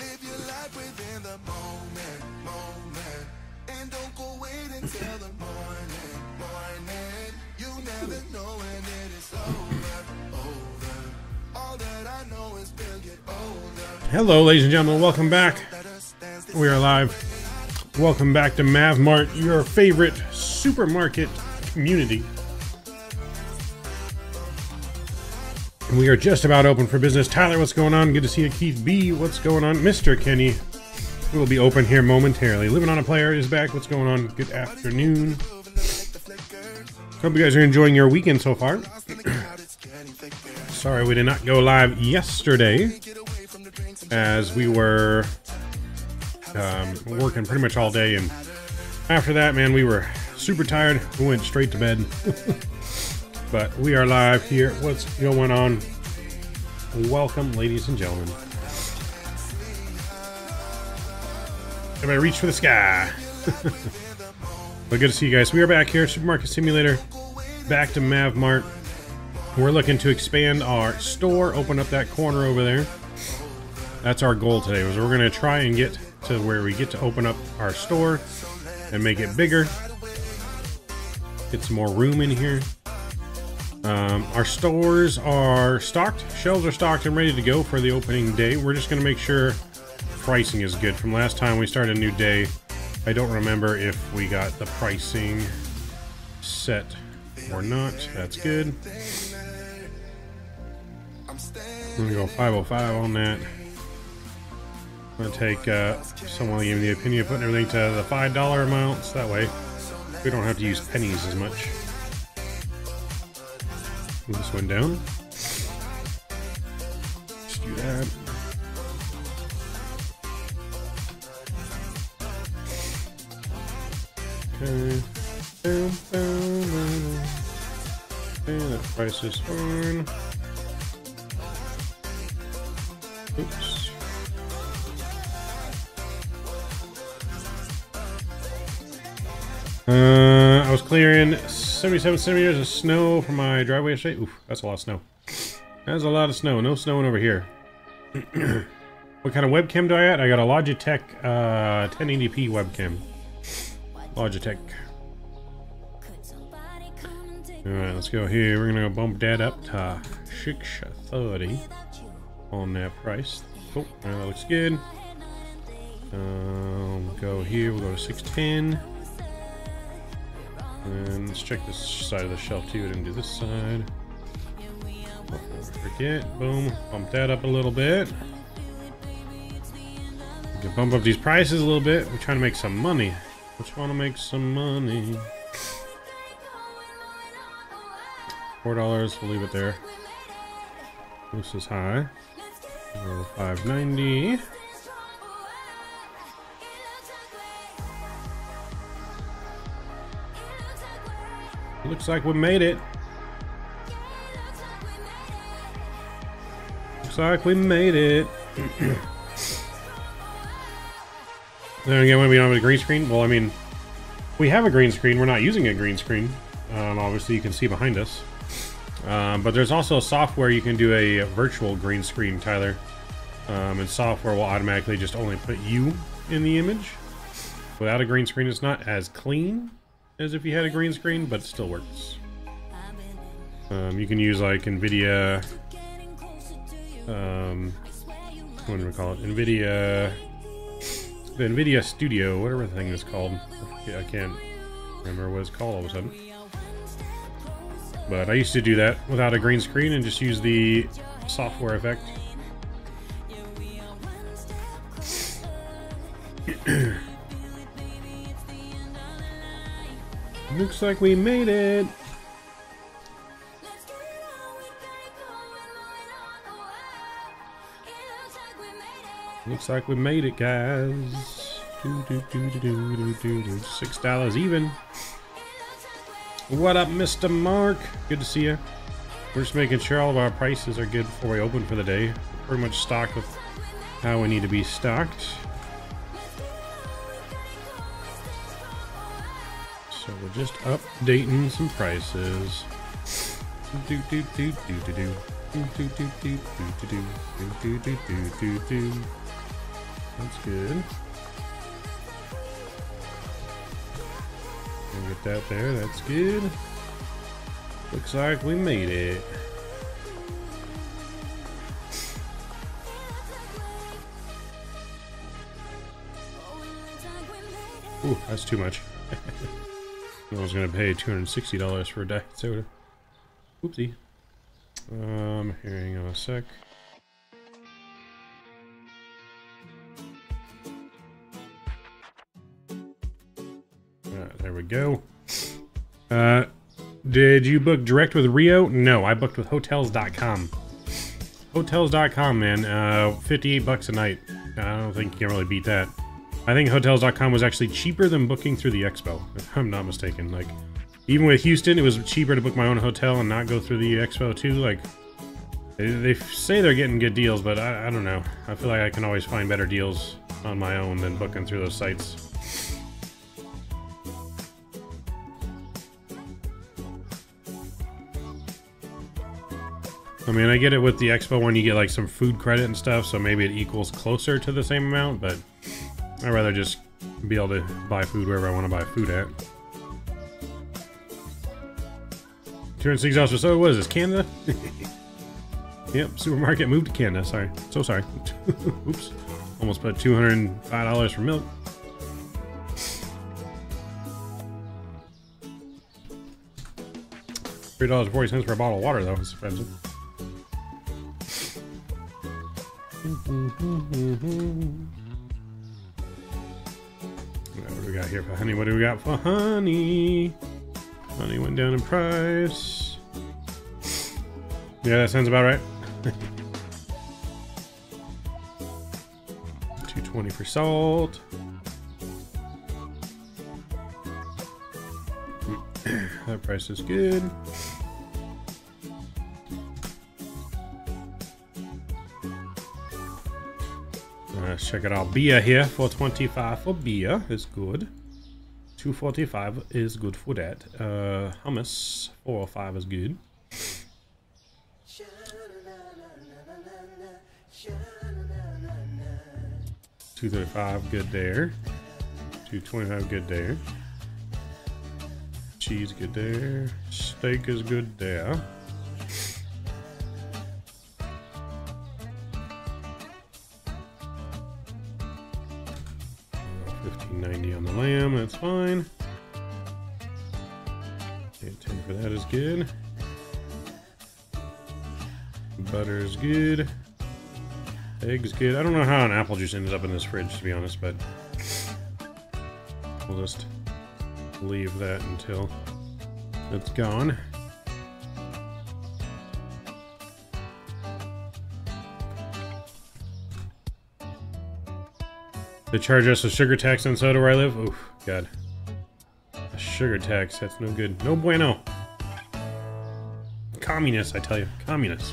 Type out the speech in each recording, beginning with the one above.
alive within the moment, moment. And don't go wait until the morning, morning. You never know when it is over, over. All that I know is we'll get older. Hello, ladies and gentlemen. Welcome back. We are live. Welcome back to MavMart, your favorite supermarket community. We are just about open for business. Tyler, what's going on? Good to see you. Keith B, what's going on? Mr. Kenny We will be open here momentarily. Living on a Player is back. What's going on? Good afternoon. Hope you guys are enjoying your weekend so far. Sorry we did not go live yesterday as we were um, working pretty much all day. And after that, man, we were super tired. We went straight to bed. but we are live here. What's going on? Welcome, ladies and gentlemen. Everybody reach for the sky. but good to see you guys. We are back here, Supermarket Simulator. Back to MavMart. We're looking to expand our store, open up that corner over there. That's our goal today. Was we're going to try and get to where we get to open up our store and make it bigger. Get some more room in here. Um, our stores are stocked. Shelves are stocked and ready to go for the opening day. We're just going to make sure pricing is good. From last time we started a new day, I don't remember if we got the pricing set or not. That's good. I'm going to go 505 on that. I'm going to take, uh, someone gave me the opinion of putting everything to the $5 amounts. That way we don't have to use pennies as much. Move this one down. Just do that. Okay. Boom, boom, boom. And that price is fine. Oops. Uh, I was clearing 77 centimeters of snow from my driveway yesterday. Oof, that's a lot of snow. That's a lot of snow. No snowing over here. what kind of webcam do I got? I got a Logitech uh, 1080p webcam. Logitech. Alright, let's go here. We're gonna go bump that up to 630 on that price. Cool. that looks good. Um, go here. We'll go to 610. And let's check this side of the shelf too. We didn't do this side. Forget. Boom. Bump that up a little bit. We can bump up these prices a little bit. We're trying to make some money. Just want to make some money. Four dollars. We'll leave it there. This is high. 590. Looks like we made it. Looks like we made it. then again, when we don't have a green screen, well, I mean, we have a green screen. We're not using a green screen. Um, obviously, you can see behind us. Um, but there's also software you can do a virtual green screen, Tyler. Um, and software will automatically just only put you in the image. Without a green screen, it's not as clean as if you had a green screen, but it still works. Um, you can use like NVIDIA, um, what do we call it? NVIDIA, the NVIDIA Studio, whatever the thing is called. I can't remember what it's called all of a sudden. But I used to do that without a green screen and just use the software effect. Looks like we made it. Looks like we made it, guys. Six dollars even. What up, Mr. Mark? Good to see you. We're just making sure all of our prices are good before we open for the day. Pretty much stocked with how we need to be stocked. So we're just updating some prices. Do do do do do do. Do do do do do do do do do do do do. That's good. Get that there. That's good. Looks like we made it. Ooh, that's too much. I was gonna pay $260 for a diet soda. Oopsie. Um, hang on a sec. Alright, there we go. Uh, did you book direct with Rio? No, I booked with Hotels.com. Hotels.com, man. Uh, 58 bucks a night. I don't think you can really beat that. I think Hotels.com was actually cheaper than booking through the Expo, if I'm not mistaken. Like, even with Houston, it was cheaper to book my own hotel and not go through the Expo too. Like, they, they say they're getting good deals, but I, I don't know. I feel like I can always find better deals on my own than booking through those sites. I mean, I get it with the Expo when you get like some food credit and stuff, so maybe it equals closer to the same amount, but I'd rather just be able to buy food wherever I want to buy food at. 206 dollars for soda. What is this? Canada? yep, supermarket moved to Canada. Sorry. So sorry. Oops. Almost put $205 for milk. Three dollars forty cents for a bottle of water, though. It's expensive. We got here for honey? What do we got for honey? Honey went down in price. Yeah, that sounds about right. 220 for salt. that price is good. Check it out. Beer here, 425 for beer is good. 245 is good for that. Uh, hummus, 405 is good. Two thirty-five, good there. Two twenty-five, good there. Cheese, good there. Steak is good there. Good. Eggs good. I don't know how an apple juice ended up in this fridge, to be honest, but we'll just leave that until it's gone. They charge us a sugar tax on soda where I live? Oof, God. A sugar tax, that's no good. No bueno. Communists, I tell you. Communists.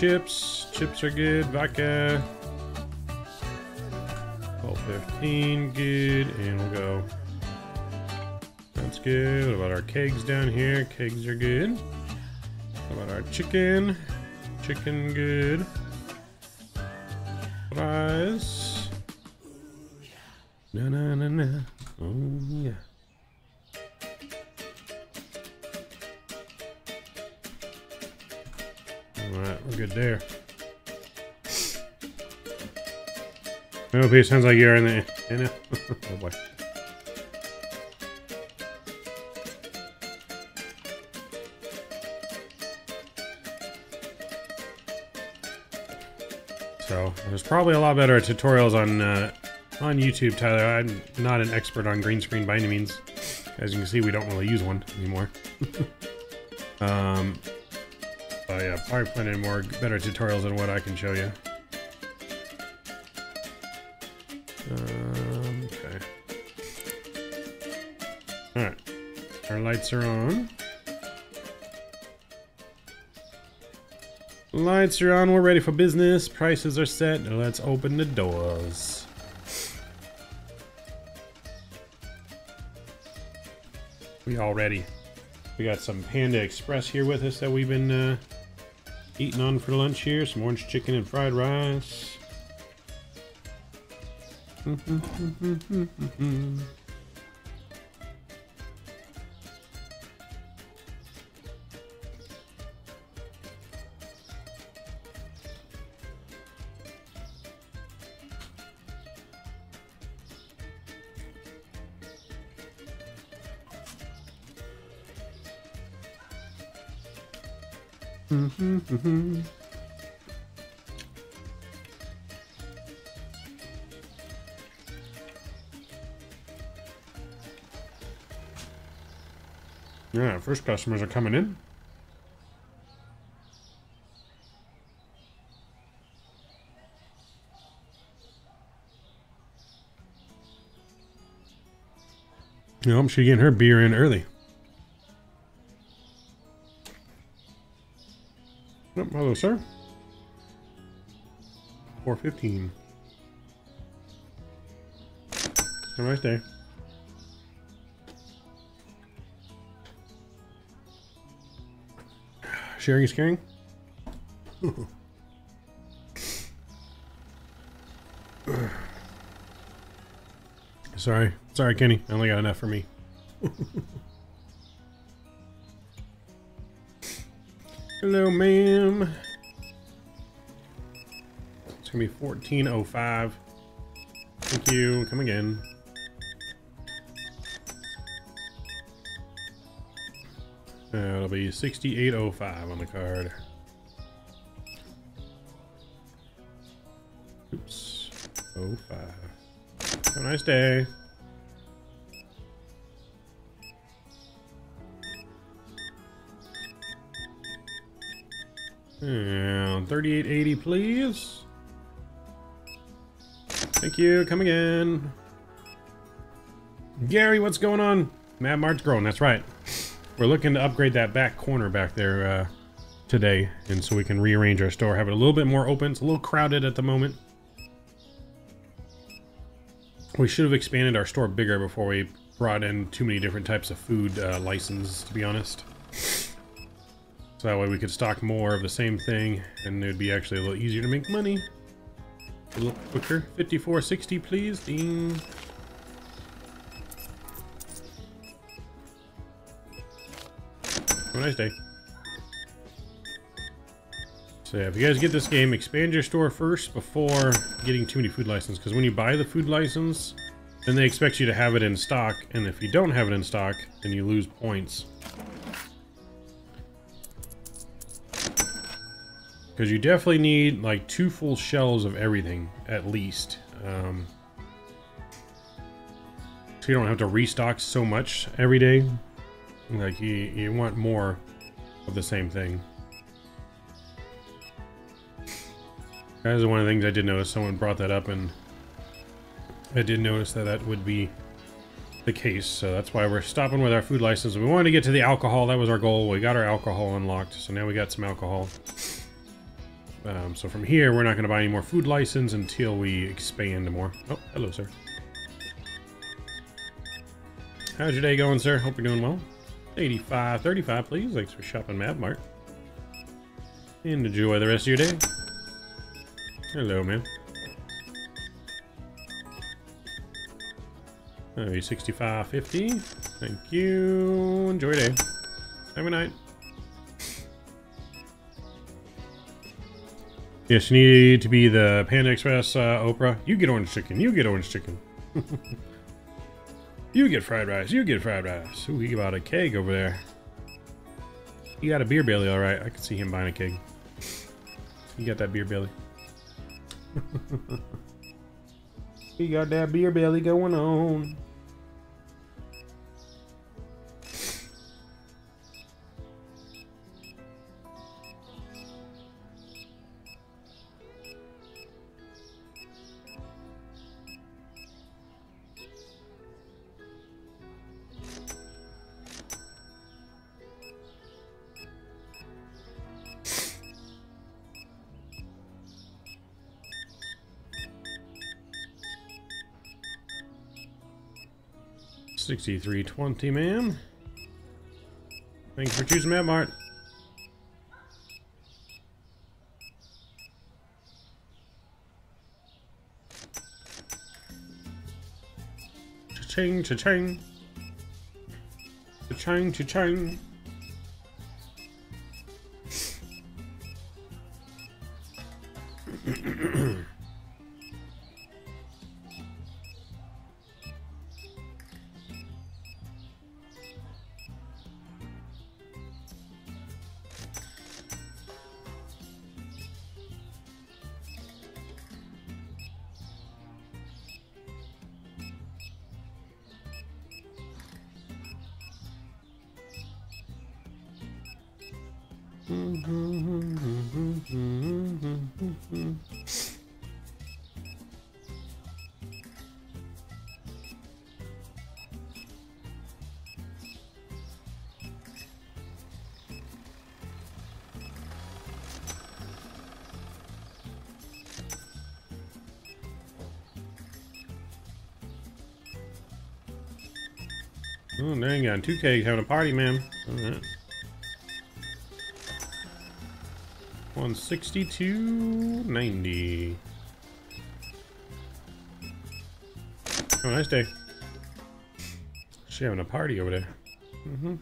chips. Chips are good. Vodka. 12.15, good. And we'll go. That's good. What about our kegs down here? Kegs are good. What about our chicken? Chicken good. It sounds like you're in the. In a, oh boy. So there's probably a lot better tutorials on uh, on YouTube, Tyler. I'm not an expert on green screen by any means. As you can see, we don't really use one anymore. um, but yeah, probably plenty more better tutorials than what I can show you. Lights are on. Lights are on, we're ready for business. Prices are set. Let's open the doors. We all ready. We got some Panda Express here with us that we've been uh, eating on for lunch here. Some orange chicken and fried rice. Mm-hmm, mm-hmm. Yeah, first customers are coming in. You know, she's getting her beer in early. Hello, sir. 415. Have a nice day. Sharing is caring? Sorry. Sorry, Kenny. I only got enough for me. Hello, ma'am. It's gonna be 1405. Thank you. Come again. It'll be 6805 on the card. Oops. 05. Have a nice day. And 3880, please. Thank you. Come again. Gary, what's going on? MavMart's growing. That's right. We're looking to upgrade that back corner back there uh, today, and so we can rearrange our store, have it a little bit more open. It's a little crowded at the moment. We should have expanded our store bigger before we brought in too many different types of food uh, licenses, to be honest. So that way we could stock more of the same thing, and it would be actually a little easier to make money. A little quicker. 5460, please. Ding. Have a nice day. So yeah, if you guys get this game, expand your store first before getting too many food licenses. Because when you buy the food license, then they expect you to have it in stock. And if you don't have it in stock, then you lose points. Because you definitely need like two full shells of everything, at least. Um, so you don't have to restock so much every day. Like, you, you want more of the same thing. That is one of the things I did notice. Someone brought that up, and I did notice that that would be the case. So that's why we're stopping with our food license. We wanted to get to the alcohol. That was our goal. We got our alcohol unlocked, so now we got some alcohol. Um, so from here, we're not going to buy any more food license until we expand more. Oh, hello, sir. How's your day going, sir? Hope you're doing well. 85, 35, please. Thanks for shopping MavMart. And enjoy the rest of your day. Hello, man. Oh, 65.50. Thank you. Enjoy your day. Have a night. Yes, you need to be the Panda Express uh, Oprah. You get orange chicken. You get orange chicken. you get fried rice. You get fried rice. Ooh, he got a keg over there. He got a beer belly, all right. I can see him buying a keg. He got that beer belly. he got that beer belly going on. 6320, ma'am. Thanks for choosing Mart. Cha-ching, cha-ching. Cha-ching, cha-ching. Oh, dang on 2K having a party, man. Alright. 162.90. Have a nice day. She having a party over there. Mm-hmm.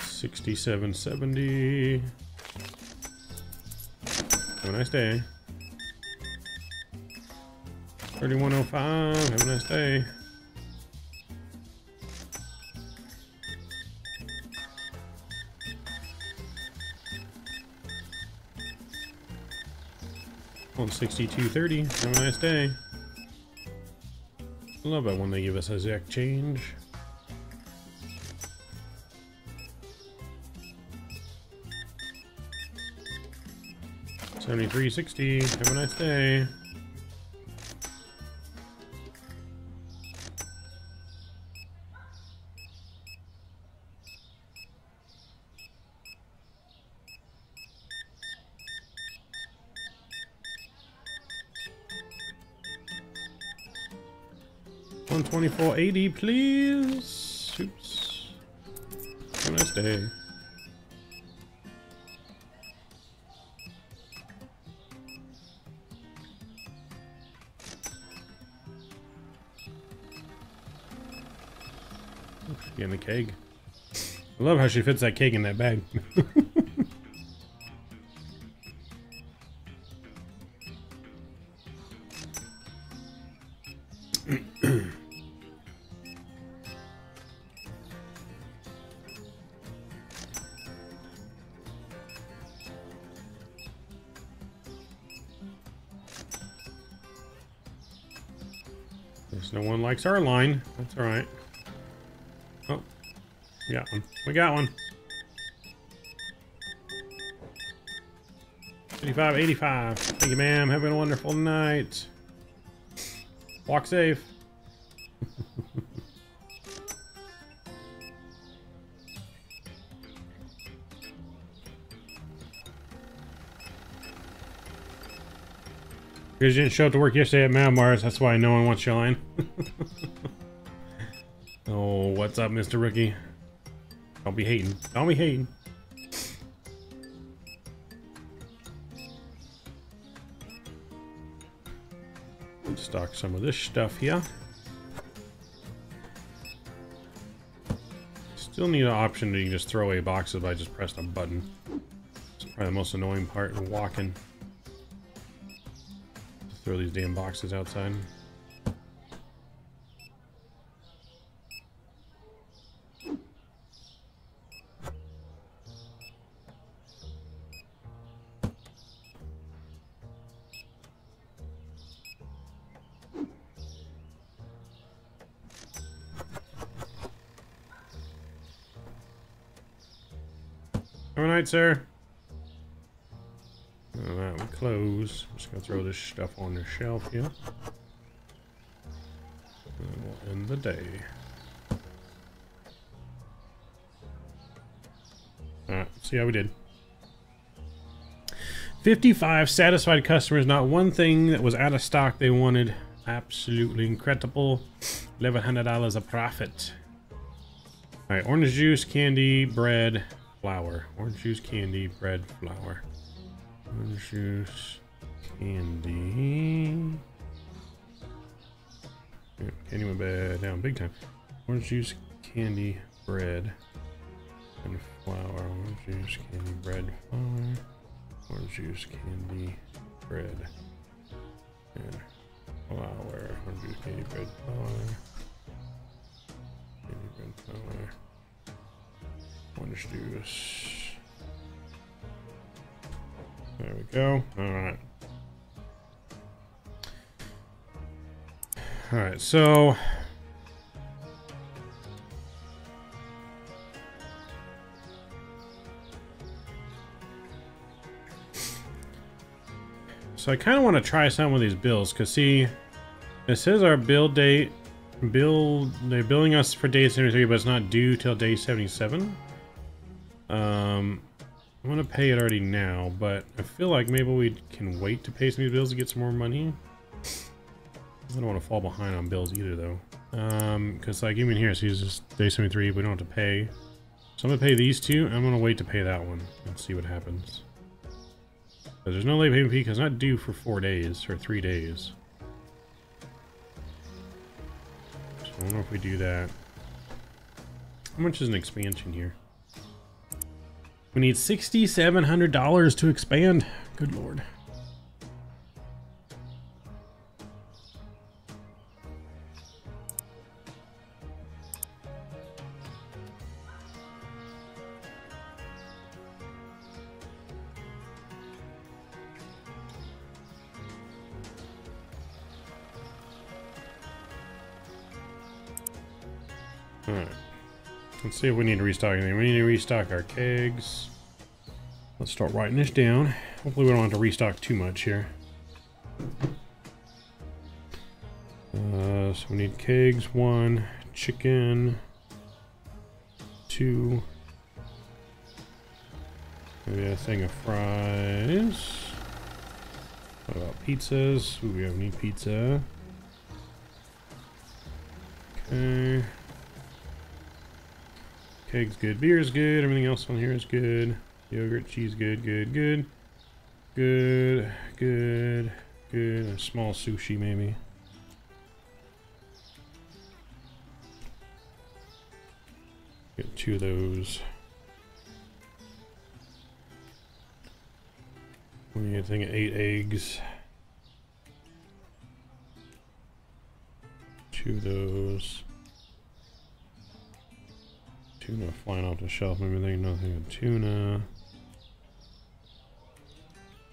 Sixty-seven seventy. Have a nice day. 3105. Have a nice day. One sixty-two thirty. Have a nice day. I love it when they give us a Zach change. Seventy-three sixty. Have a nice day. One twenty-four eighty, please. Oops. Have a nice day. Getting the keg. I love how she fits that keg in that bag. likes our line. That's alright. Oh, we got one. We got one. 85, 85. Thank you, ma'am. Having a wonderful night. Walk safe. Because you didn't show up to work yesterday at Mount Mars, that's why no one wants your line. what's up, Mr. Rookie? Don't be hating. Don't be hating. Stock some of this stuff here. Still need an option to just throw away boxes by just pressing a button. It's probably the most annoying part of walking. Throw these damn boxes outside. Night, sir. Alright, we close. I'm Just gonna throw this stuff on the shelf here. And we'll end the day. Alright, see how we did. 55 satisfied customers, not one thing that was out of stock they wanted. Absolutely incredible. $1,100 a profit. All right, orange juice, candy, bread, flour. Orange juice, candy, bread, flour. Orange juice, candy. Candy went bad down big time. Orange juice, candy, bread, and flour. Orange juice, candy, bread, flour. Orange juice, candy, bread, and flour. Orange juice, candy, bread, flour. Candy, bread, flour. Orange juice. There we go. All right. All right, so So I kind of want to try some of these bills because see, it says our bill date, bill they're billing us for day 73, but it's not due till day 77. Um, I'm gonna pay it already now, but I feel like maybe we can wait to pay some of bills to get some more money. I don't want to fall behind on bills either, though. Um, because like even here, see, it's just day 73. We don't have to pay. So I'm gonna pay these two. I'm gonna wait to pay that one and see what happens. But there's no late payment fee because not due for four days or three days. So I know if we do that. How much is an expansion here? We need $6,700 to expand. Good lord. See if we need to restock anything. We need to restock our kegs. Let's start writing this down. Hopefully we don't have to restock too much here. Uh, so we need kegs, one, chicken, two, maybe a thing of fries. What about pizzas? Ooh, we have need pizza. Okay. Keg's good. Beer's good. Everything else on here is good. Yogurt, cheese, good, good, good. Good, good, good. A small sushi, maybe. Get two of those. We need a thing of eight eggs. Two of those. Tuna flying off the shelf. Maybe they nothing of tuna.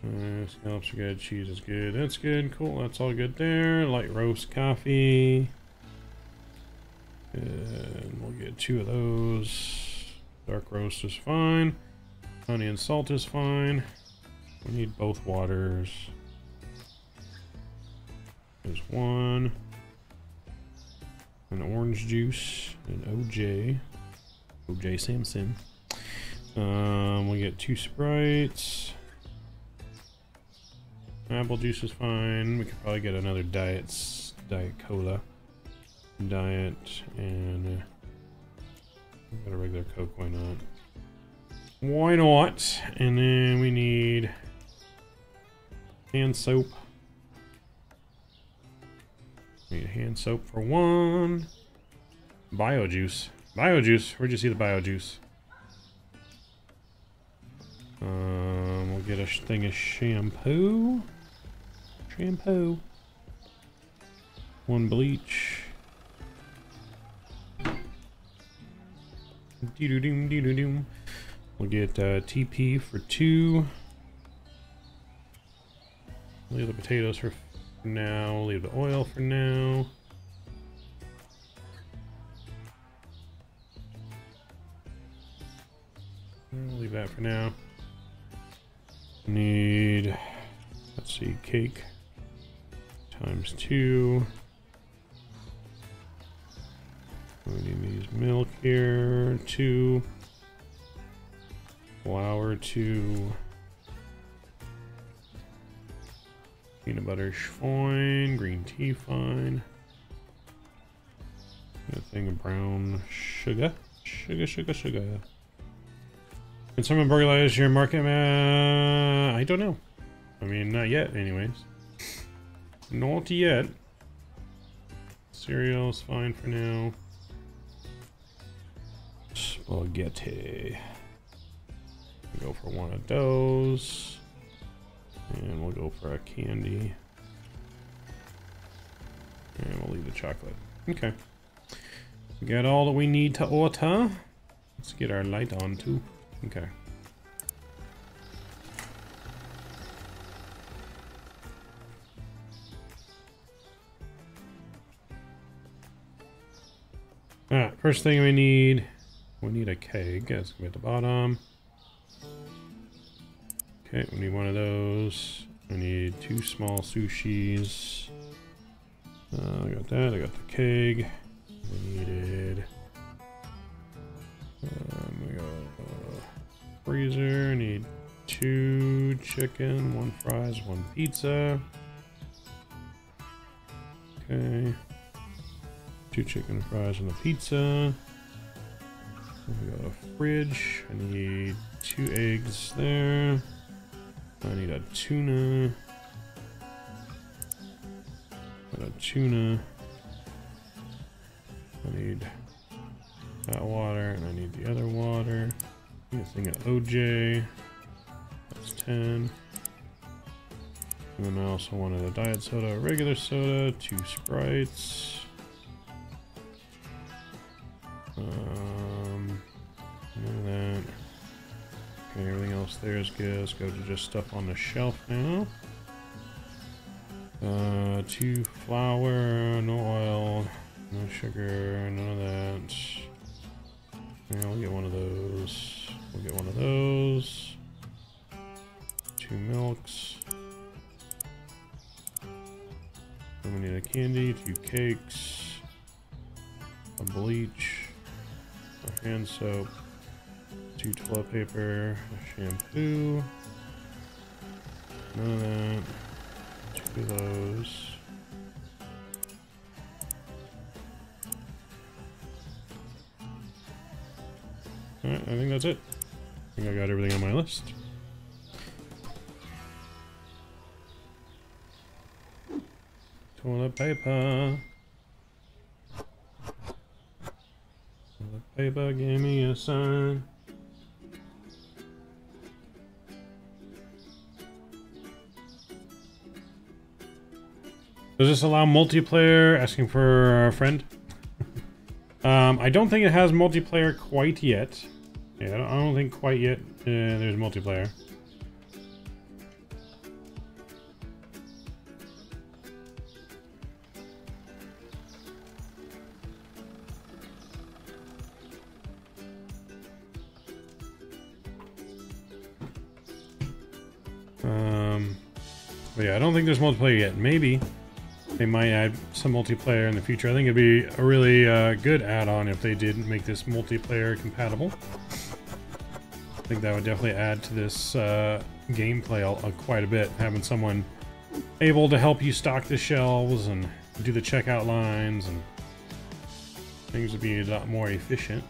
Uh, scallops are good. Cheese is good. That's good. Cool. That's all good there. Light roast coffee. And we'll get two of those. Dark roast is fine. Honey and salt is fine. We need both waters. There's one. An orange juice. An OJ. OJ Simpson. Um, we get two sprites. Apple juice is fine. We could probably get another diet diet cola, diet, and uh, got a regular Coke. Why not? Why not? And then we need hand soap. Need hand soap for one. Bio juice. Bio juice. Where'd you see the bio juice? Um, we'll get a thing of shampoo. Shampoo. One bleach. Dee doo doom dee doo doom. We'll get uh, TP for two. Leave the potatoes for now. Leave the oil for now. I'll leave that for now. Need, let's see, cake times two. We need these milk here, two. Flour, two. Peanut butter fine. Green tea fine. A thing of brown sugar. Sugar, sugar, sugar. Can someone burglarize your market? Uh, I don't know. I mean, not yet, anyways. Not yet. Cereal's fine for now. Spaghetti. Go for one of those. And we'll go for a candy. And we'll leave the chocolate. Okay. We got all that we need to order. Let's get our light on too. Okay. Alright, first thing we need, we need a keg. That's gonna be at the bottom. Okay, we need one of those. We need two small sushis. Uh, I got that, I got the keg. We need needed... freezer, need two chicken, one fries, one pizza. Okay. Two chicken fries and a pizza. We got a fridge. I need two eggs there. I need a tuna. Got a tuna. I need that water, and I need the other water. I need a thing of OJ. That's 10. And then I also wanted a diet soda, a regular soda, two Sprites. Um, none that. Okay, everything else there is good. Let's go to just stuff on the shelf now. Uh, two flour, no oil, no sugar, none of that. Yeah, we'll get one of those. We'll get one of those. Two milks. Then we need a candy, two cakes, a bleach, a hand soap, two toilet paper, a shampoo, none of that, two of those. Alright, I think that's it. I think I got everything on my list. Toilet paper. Toilet paper, give me a sign. Does this allow multiplayer? Asking for a friend. um, I don't think it has multiplayer quite yet. Yeah, I don't, think quite yet uh, there's multiplayer. Um, but yeah, I don't think there's multiplayer yet. Maybe they might add some multiplayer in the future. I think it'd be a really uh, good add-on if they did make this multiplayer compatible. I think that would definitely add to this uh, gameplay quite a bit. Having someone able to help you stock the shelves and do the checkout lines and things would be a lot more efficient.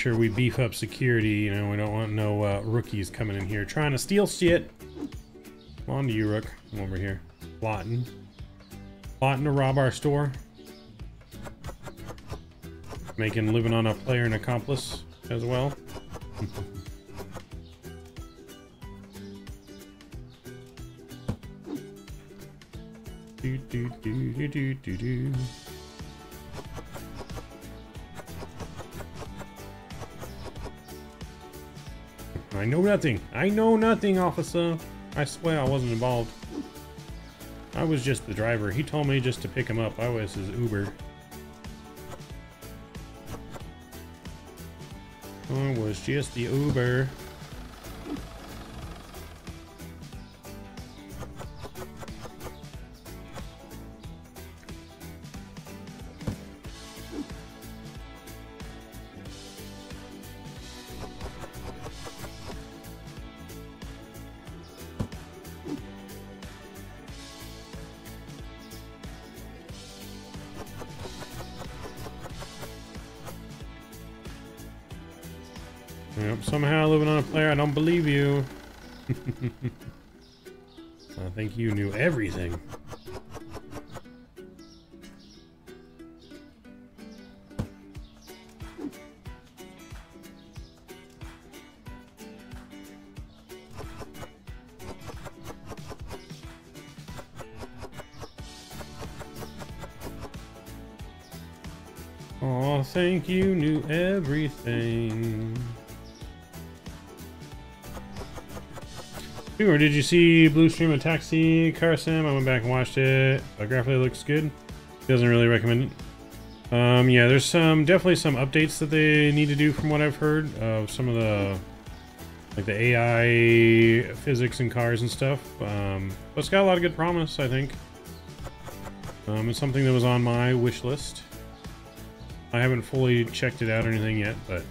Sure we beef up security. You know, we don't want no uh, rookies coming in here trying to steal shit. Come on to you, Rook. Come over here. Plotting. Plotting to rob our store. Making living on a player and accomplice as well. do do do do do do do. I know nothing. I know nothing, officer. I swear I wasn't involved. I was just the driver. He told me just to pick him up. I was his Uber. I was just the Uber. Or did you see Blue Stream of Taxi Car Sim? I went back and watched it. Uh, graphically looks good. Doesn't really recommend it. Um, yeah, there's some definitely some updates that they need to do from what I've heard of some of the like the AI physics and cars and stuff. Um, but it's got a lot of good promise, I think. Um, it's something that was on my wish list. I haven't fully checked it out or anything yet, but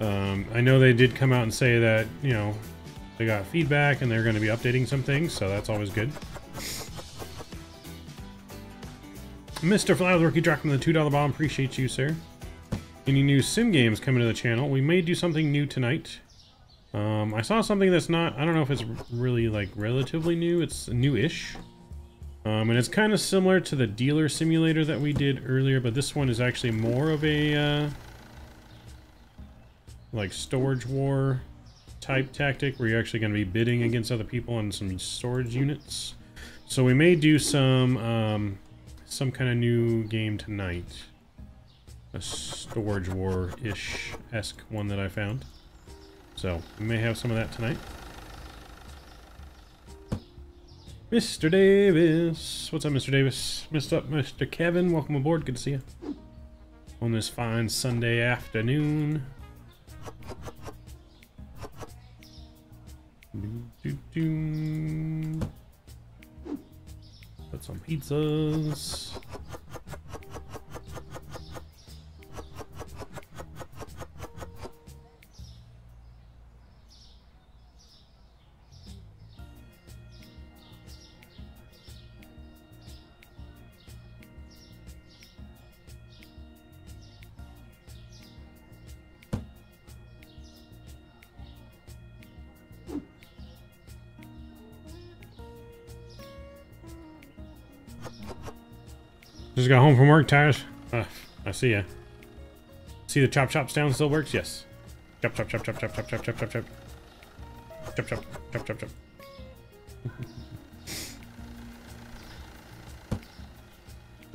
um, I know they did come out and say that you know they got feedback and they're going to be updating some things, so that's always good. Mr. Fly with Rookie dropping the $2 bomb. Appreciate you, sir. Any new sim games coming to the channel? We may do something new tonight. Um, I saw something that's not, I don't know if it's really like relatively new. It's new-ish. Um, and it's kind of similar to the dealer simulator that we did earlier, but this one is actually more of a, uh, like storage war type tactic where you're actually going to be bidding against other people on some storage units. So we may do some um, some kind of new game tonight. A storage war-ish esque one that I found. So we may have some of that tonight. Mr. Davis. What's up, Mr. Davis? Mr. Up, Mr. Kevin. Welcome aboard. Good to see you. On this fine Sunday afternoon. Do, do, do. Put some pizzas. Just got home from work, tired. Uh, I see ya. See the chop chop stand still works? Yes. Chop chop chop chop chop chop chop chop chop chop. Chop chop chop chop chop.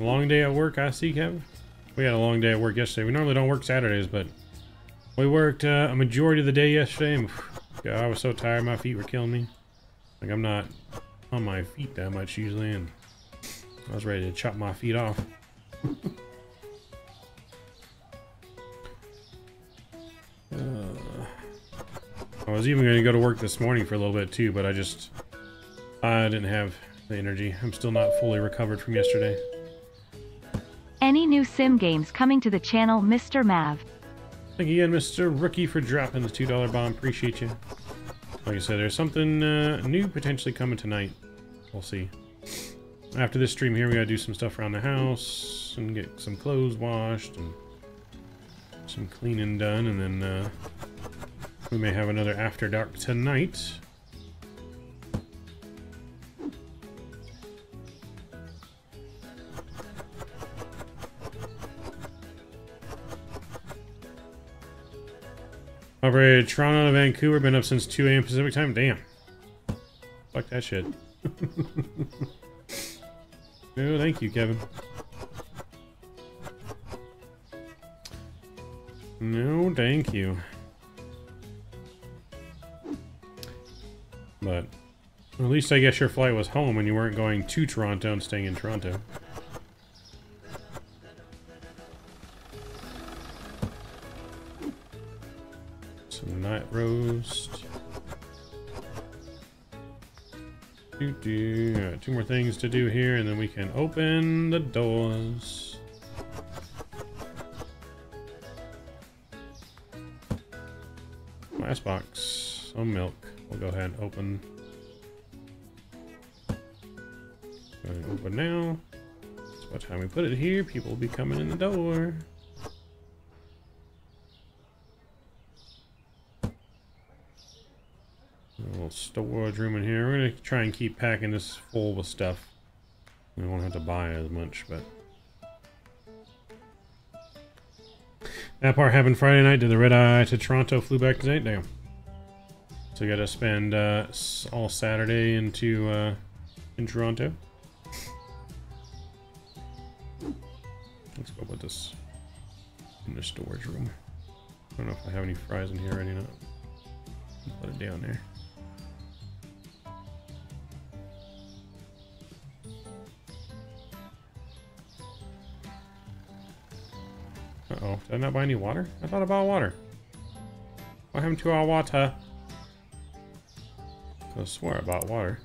long day at work, I see, Kevin. We had a long day at work yesterday. We normally don't work Saturdays, but we worked uh, a majority of the day yesterday. And, God, I was so tired, my feet were killing me. Like I'm not on my feet that much usually, and I was ready to chop my feet off. uh, I was even going to go to work this morning for a little bit too, but I just I didn't have the energy. I'm still not fully recovered from yesterday. Any new sim games coming to the channel, Mr. Mav? Thank you again, Mr. Rookie, for dropping the $2 bomb. Appreciate you. Like I said, there's something uh, new potentially coming tonight. We'll see. After this stream here, we gotta do some stuff around the house and get some clothes washed and some cleaning done, and then uh, we may have another After Dark tonight. Operated Toronto to Vancouver, been up since 2 a.m. Pacific time. Damn. Fuck that shit. no, thank you, Kevin. No, thank you. But at least I guess your flight was home and you weren't going to Toronto and staying in Toronto. Some night roast. Do do. Right, two more things to do here, and then we can open the doors. Last box. Some milk. We'll go ahead and open. Open now. By the time we put it here, people will be coming in the door. little storage room in here. We're gonna try and keep packing this full with stuff. We won't have to buy as much, but that part happened Friday night. Did the red eye to Toronto? Flew back tonight. Damn. So got to spend uh, all Saturday into uh, in Toronto. Let's go put this in the storage room. I don't know if I have any fries in here already. Not. Put it down there. Uh-oh. Did I not buy any water? I thought I bought water. What happened to our water? I swear I bought water.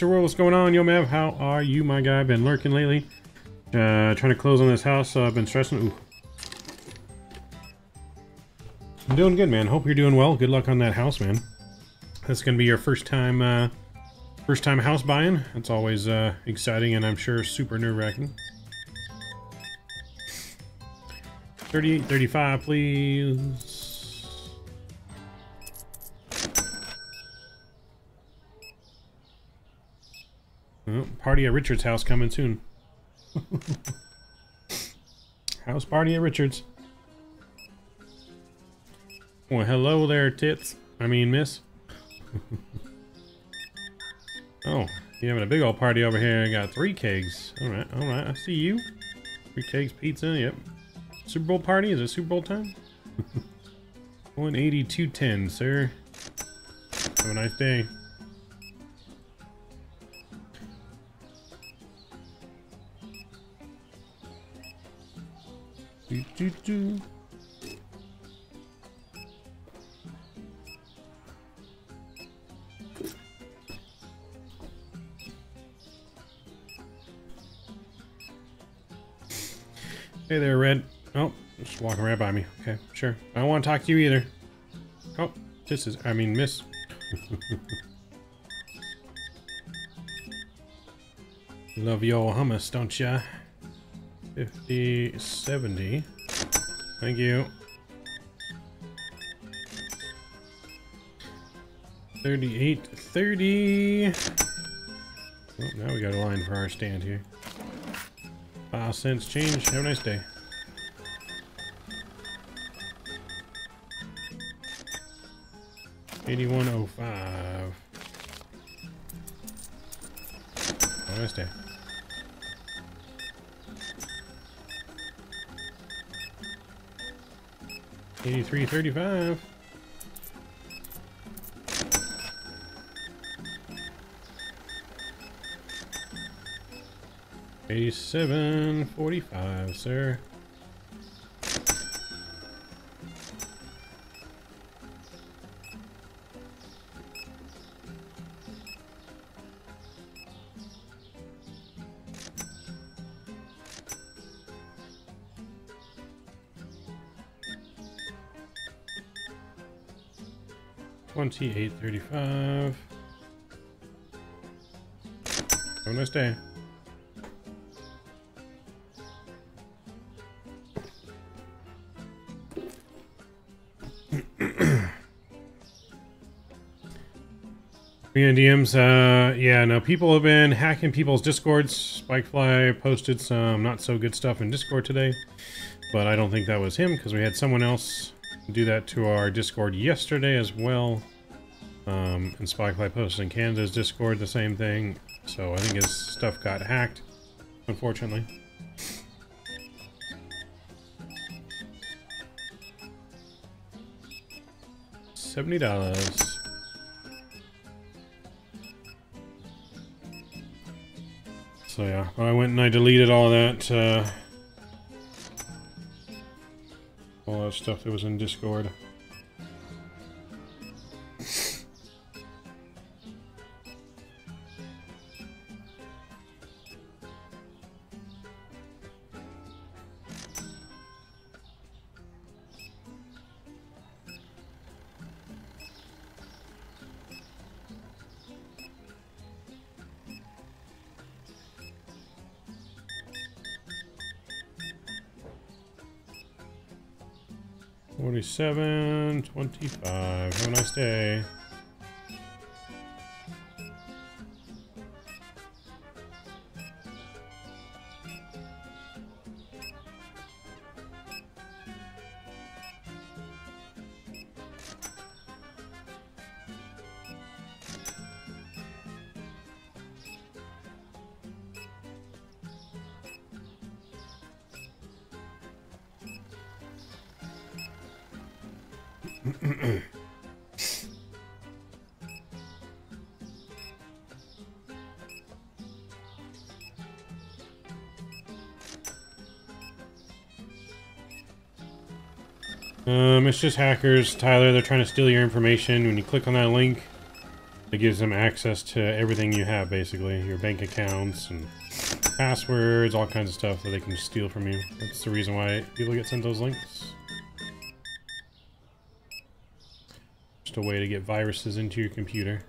Yo, World, what's going on? Yo, Mav, how are you, my guy? Been lurking lately. Uh, trying to close on this house, so I've been stressing. Ooh. I'm doing good, man. Hope you're doing well. Good luck on that house, man. That's gonna be your first time, uh, first time house buying. That's always uh, exciting, and I'm sure super nerve-wracking. 38, 35, please. Party at Richard's house coming soon. house party at Richard's. Well, hello there, tits. I mean, miss. oh, you having a big old party over here. I got three kegs. Alright, alright, I see you. Three kegs, pizza, yep. Super Bowl party? Is it Super Bowl time? 182.10, sir. Have a nice day. Do, do. Hey there, Red. Oh, just walking right by me. Okay, sure. I don't want to talk to you either. Oh, this is, I mean, miss. Love your hummus, don't ya? 50, 70. Thank you. 38, 30. Oh, now we got a line for our stand here. Five cents change. Have a nice day. Eighty-one oh five. Have a nice day. Eighty-three thirty-five. Eighty-seven forty-five, sir. Twenty-eight thirty-five. Have a nice day. Yeah, DMs, uh, yeah, no, people have been hacking people's discords. Spikefly posted some not so good stuff in Discord today, but I don't think that was him because we had someone else do that to our Discord yesterday as well. Um, and Spikefly posted in Canada's Discord the same thing, so I think his stuff got hacked, unfortunately. seventy dollars. So yeah, I went and I deleted all that, uh, all that stuff that was in Discord. Forty-seven, twenty-five. Have a nice day. Just hackers, Tyler. They're trying to steal your information. When you click on that link, it gives them access to everything you have, basically. Your bank accounts and passwords, all kinds of stuff that they can steal from you. That's the reason why people get sent those links. Just a way to get viruses into your computer.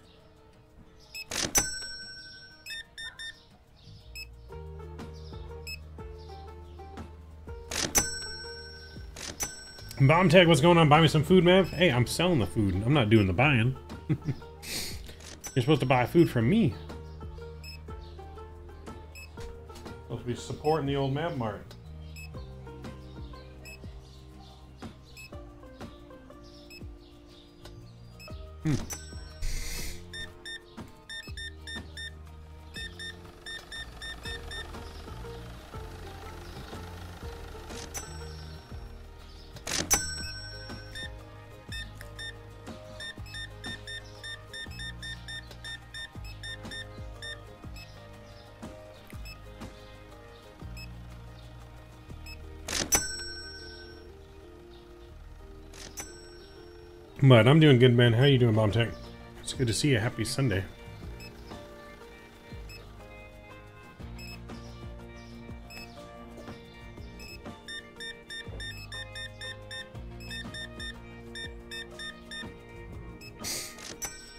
Bomb Tech, what's going on? Buy me some food, Mav? Hey, I'm selling the food. I'm not doing the buying. You're supposed to buy food from me. Supposed to be supporting the old Mav Mart. But I'm doing good, man. How you doing, Bomb Tech? It's good to see you. Happy Sunday.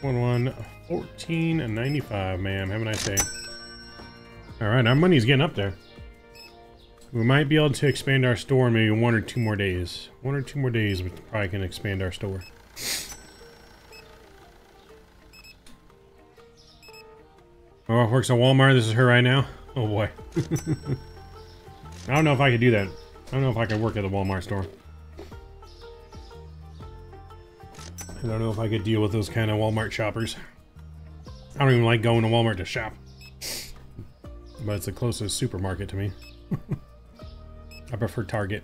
One one fourteen and ninety five, ma'am. Have a nice day. All right, our money's getting up there. We might be able to expand our store maybe one or two more days. One or two more days, we probably can expand our store. Oh, works at Walmart. This is her right now. Oh boy. I don't know if I could do that. I don't know if I could work at the Walmart store. I don't know if I could deal with those kind of Walmart shoppers. I don't even like going to Walmart to shop. But it's the closest supermarket to me. I prefer Target.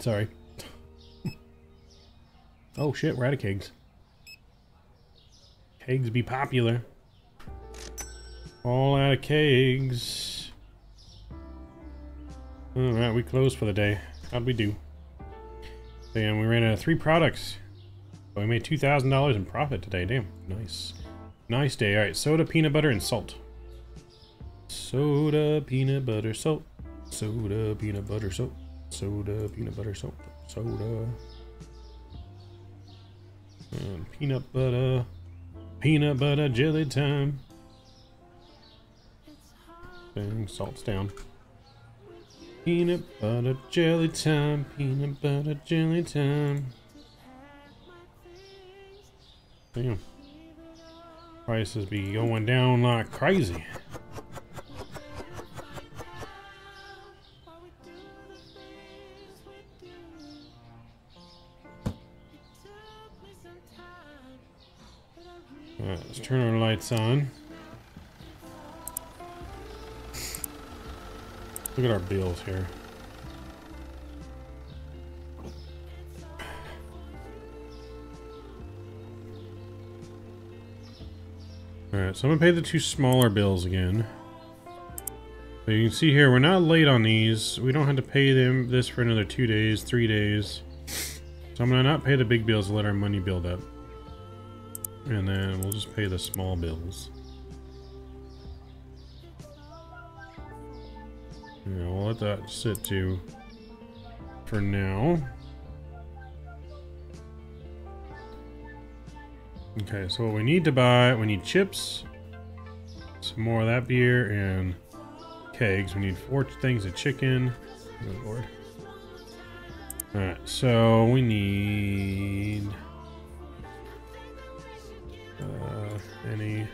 Sorry. oh shit, we're out of kegs. Kegs be popular. All out of kegs. Alright, we closed for the day. How'd we do? Damn, we ran out of three products. But we made $2,000 in profit today. Damn, nice. Nice day. Alright, soda, peanut butter, and salt. Soda, peanut butter, salt. Soda, peanut butter, salt. Soda, peanut butter, salt. Soda. And peanut butter. Peanut butter jelly time. Bang, salt's down. Peanut butter jelly time. Peanut butter jelly time. Damn. Prices be going down like crazy. Alright, let's turn our lights on. Look at our bills here. Alright, so I'm going to pay the two smaller bills again. But you can see here, we're not late on these. We don't have to pay them this for another two days, three days. So I'm going to not pay the big bills let our money build up. And then we'll just pay the small bills. Yeah, we'll let that sit to for now. Okay, so what we need to buy, we need chips, some more of that beer, and kegs. We need four things of chicken. Good lord. Alright, so we need... Uh, any...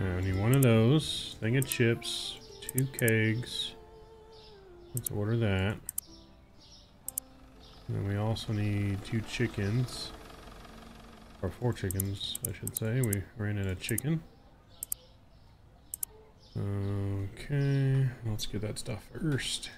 Alright, we need one of those, thing of chips, two kegs. Let's order that. And then we also need two chickens. Or four chickens, I should say. We ran out of chicken. Okay, let's get that stuff first.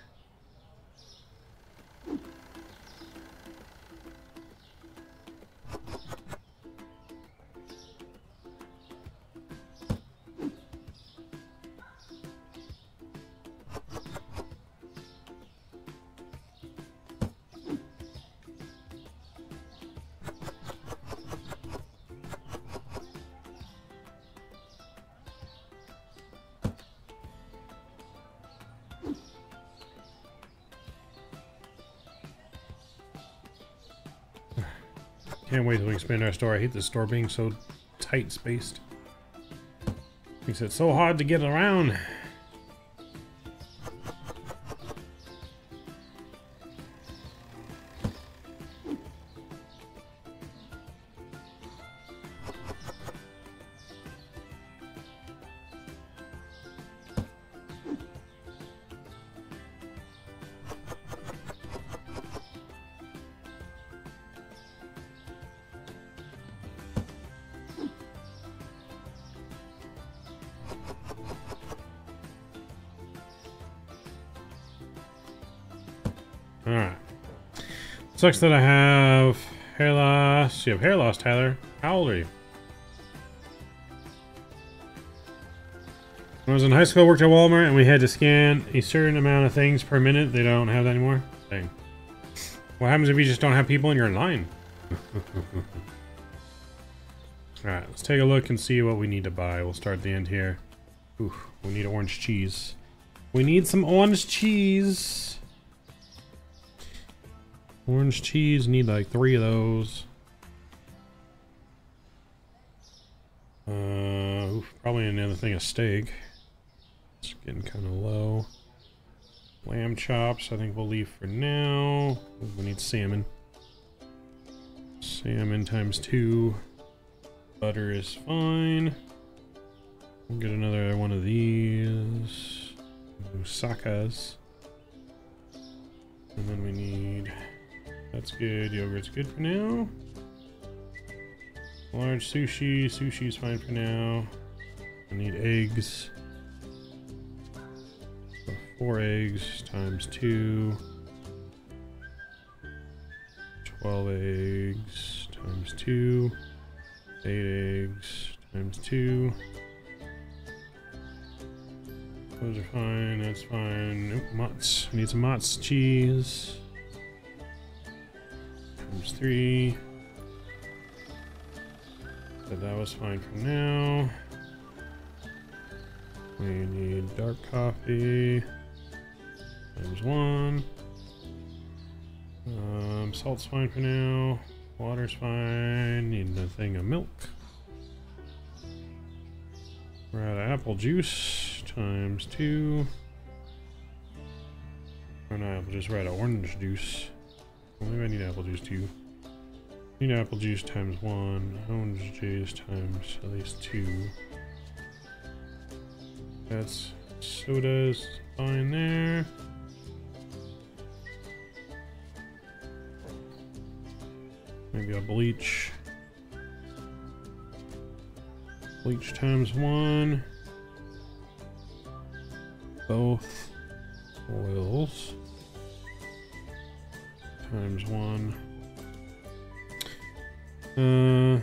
Expand our store. I hate the store being so tight spaced. Makes it so hard to get around. Sucks that I have hair loss. You have hair loss, Tyler. How old are you? When I was in high school, I worked at Walmart, and we had to scan a certain amount of things per minute. They don't have that anymore. Dang. What happens if you just don't have people in line? Alright, let's take a look and see what we need to buy. We'll start at the end here. Ooh, we need orange cheese. We need some orange cheese. Orange cheese, need like three of those. Uh, oof, probably another thing of steak. It's getting kind of low. Lamb chops, I think we'll leave for now. We need salmon. Salmon times two. Butter is fine. We'll get another one of these. Musakas. And then we need... That's good. Yogurt's good for now. Large sushi. Sushi's fine for now. I need eggs. So four eggs times two. 12 eggs times two. Eight eggs times two. Those are fine, that's fine. Nope, Mott's. Need some Mott's cheese. Times three. But that was fine for now. We need dark coffee. Times one. Um, salt's fine for now. Water's fine. Need a thing of milk. We're out of apple juice times two. Or juice, we're out of orange juice. Maybe I need apple juice too. Need apple juice times one. Orange juice times at least two. That's soda's fine there. Maybe a bleach. Bleach times one. Both oils times one. Uh,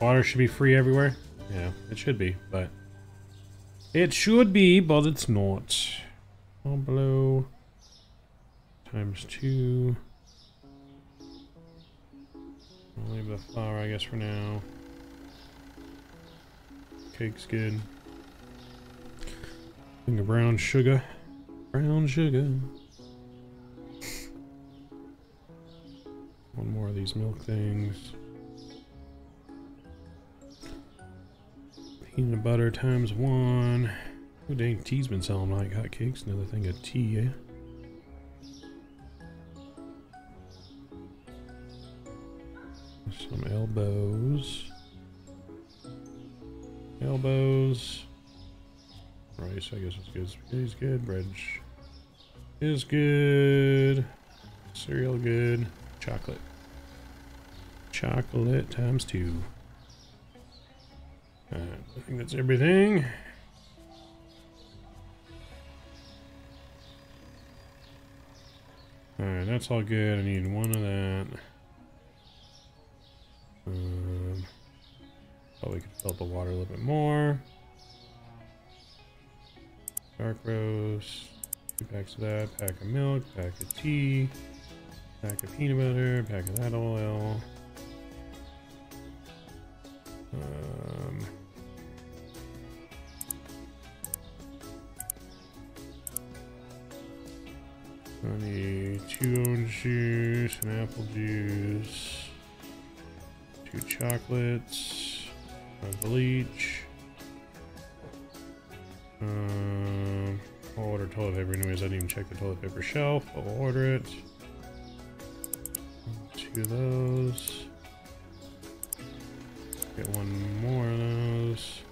water should be free everywhere. Yeah, it should be, but it should be, but it's not. Below. times two. I'll leave the flower, I guess, for now. Cake's good. Of brown sugar. Brown sugar. One more of these milk things. Peanut butter times one. Oh dang, tea's been selling like hotcakes. Another thing of tea, yeah. Some elbows. Elbows. Rice, I guess it's good. Spaghetti's good. Bread is good. Cereal good. Chocolate. Chocolate times two. Alright, I think that's everything. Alright, that's all good. I need one of that. Um, probably could fill the water a little bit more. Dark roast. Two packs of that. Pack of milk. Pack of tea. Pack of peanut butter. Pack of that oil. Um, I need two orange juice, an apple juice, two chocolates, bleach. Um, I'll order toilet paper anyways. I didn't even check the toilet paper shelf. I'll order it. Two of those. Get one more of those.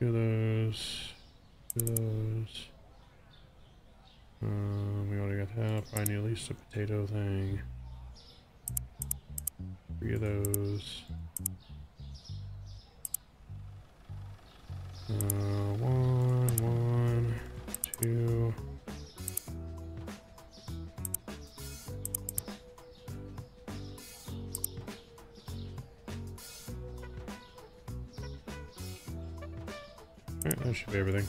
Two of those. Two of those. Um, we already got that. I need at least a potato thing. Three of those. Uh, one, one, two. Alright, that should be everything.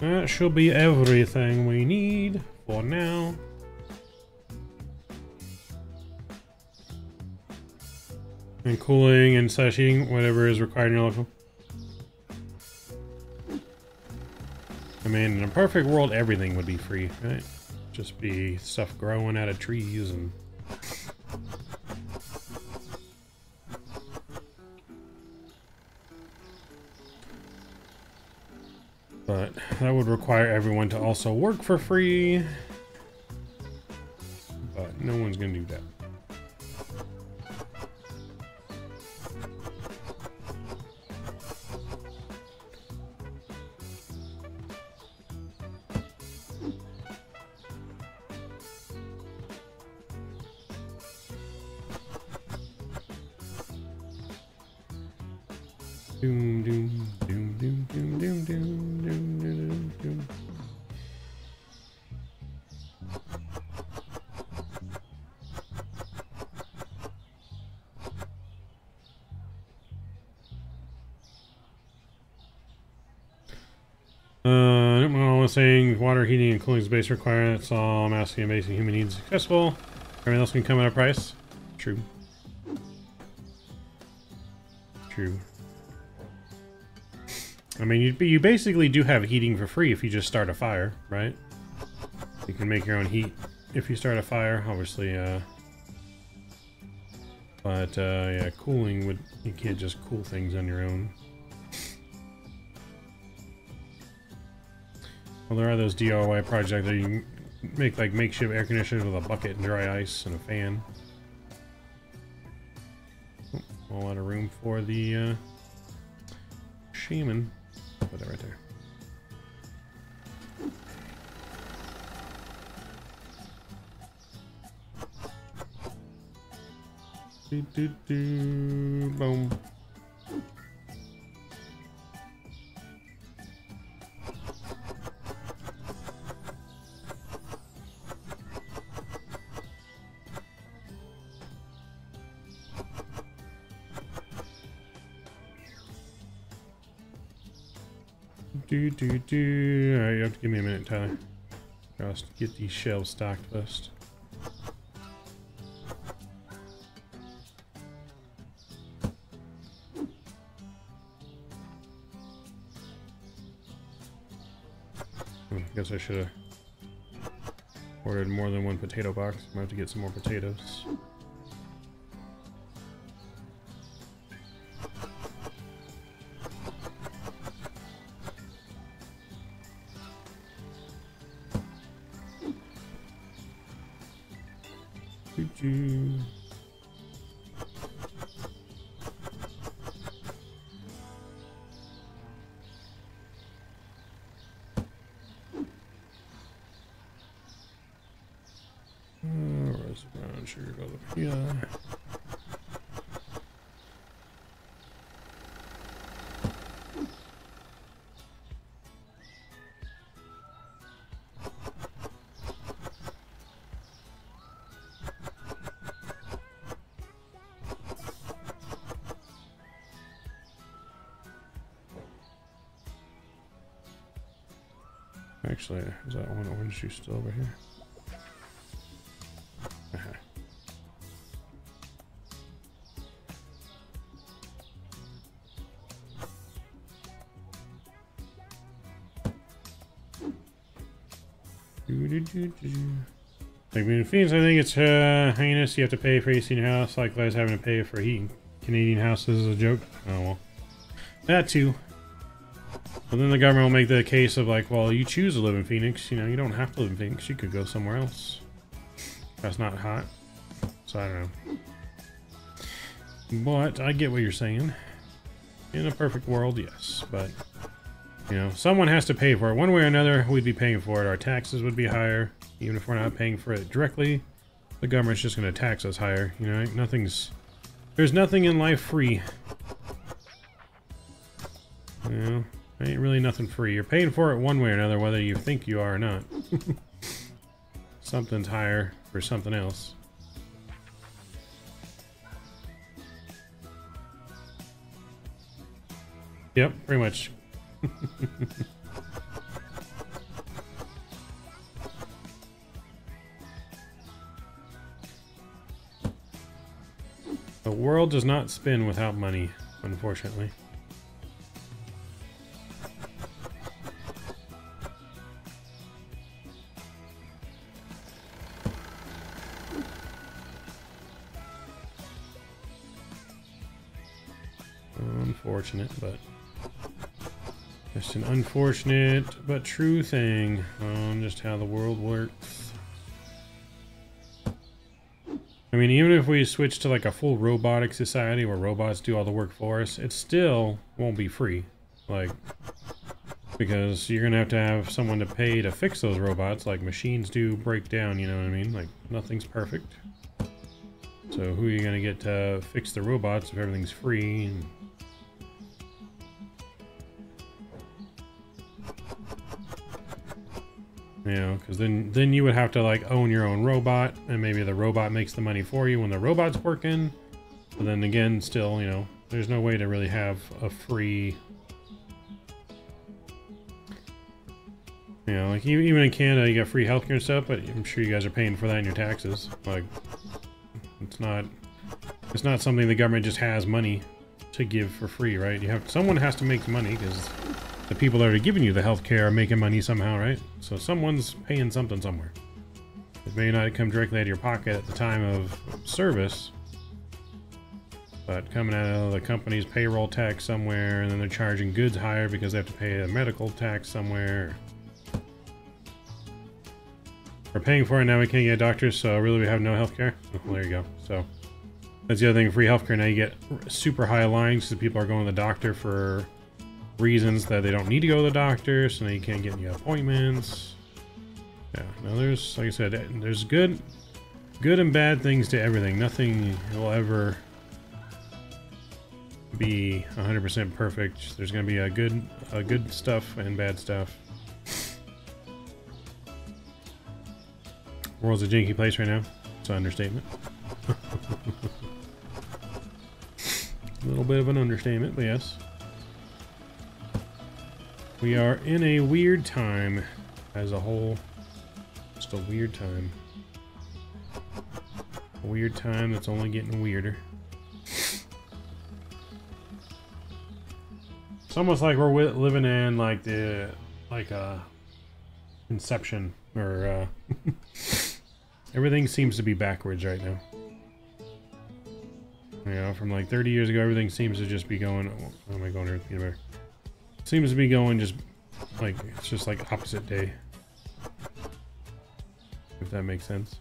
That should be everything we need for now. And cooling and slash heating, whatever is required in your local. I mean, in a perfect world, everything would be free, right? Just be stuff growing out of trees and... But that would require everyone to also work for free. But no one's gonna do that. Heating and cooling space required. That's all I'm asking and basic human needs accessible. Everything else can come at a price. True. True. I mean, you, you basically do have heating for free if you just start a fire, right? You can make your own heat if you start a fire, obviously, uh... But, uh, yeah, cooling would... You can't just cool things on your own. Well, there are those DIY projects that you make, like, makeshift air conditioners with a bucket and dry ice and a fan. A lot of room for the, uh... Shaman. Put that right there. Do, do, do, boom. Do do do. Alright, you have to give me a minute, Tyler. I'll get these shelves stocked first. Hmm, guess I should have ordered more than one potato box. Might have to get some more potatoes. Is that one orange juice still over here? Uh-huh. Like, I mean, in Phoenix, I think it's uh, heinous. You have to pay for AC in your house. Likewise, having to pay for heating Canadian houses is a joke. Oh, well. That too. But then the government will make the case of like, well, you choose to live in Phoenix. You know, you don't have to live in Phoenix. You could go somewhere else. That's not hot. So I don't know. But I get what you're saying. In a perfect world, yes. But, you know, someone has to pay for it. One way or another, we'd be paying for it. Our taxes would be higher. Even if we're not paying for it directly, the government's just going to tax us higher. You know, nothing's... There's nothing in life free. Free. You're paying for it one way or another, whether you think you are or not. Something's higher for something else. Yep, pretty much. the world does not spin without money, unfortunately. Unfortunate but true thing on just how the world works. I mean, even if we switch to like a full robotic society where robots do all the work for us, it still won't be free. Like, because you're gonna have to have someone to pay to fix those robots, like machines do break down, you know what I mean? Like, nothing's perfect. So who are you gonna get to fix the robots if everything's free? Know, because then then you would have to like own your own robot, and maybe the robot makes the money for you when the robot's working. But then again, still, you know, there's no way to really have a free. You know, like even in Canada, you got free healthcare and stuff, but I'm sure you guys are paying for that in your taxes. Like, it's not, it's not something the government just has money to give for free, right? You have someone has to make money because the people that are giving you the health care are making money somehow, right? So someone's paying something somewhere. It may not come directly out of your pocket at the time of service, but coming out of the company's payroll tax somewhere, and then they're charging goods higher because they have to pay a medical tax somewhere. We're paying for it now, we can't get doctors, so really we have no health care. Well, there you go. So that's the other thing, free healthcare. Now you get super high lines because people are going to the doctor for reasons that they don't need to go to the doctor, so they can't get any appointments. Yeah, now there's, like I said, there's good, good and bad things to everything. Nothing will ever be 100% perfect. There's going to be a good, a good stuff and bad stuff. World's a janky place right now. It's an understatement. a little bit of an understatement, but yes. We are in a weird time as a whole. Just a weird time. A weird time that's only getting weirder. It's almost like we're living in like the like a inception or uh everything seems to be backwards right now. You know, from like 30 years ago, everything seems to just be going. Oh, am I going to? Seems to be going just like it's just like opposite day. If that makes sense.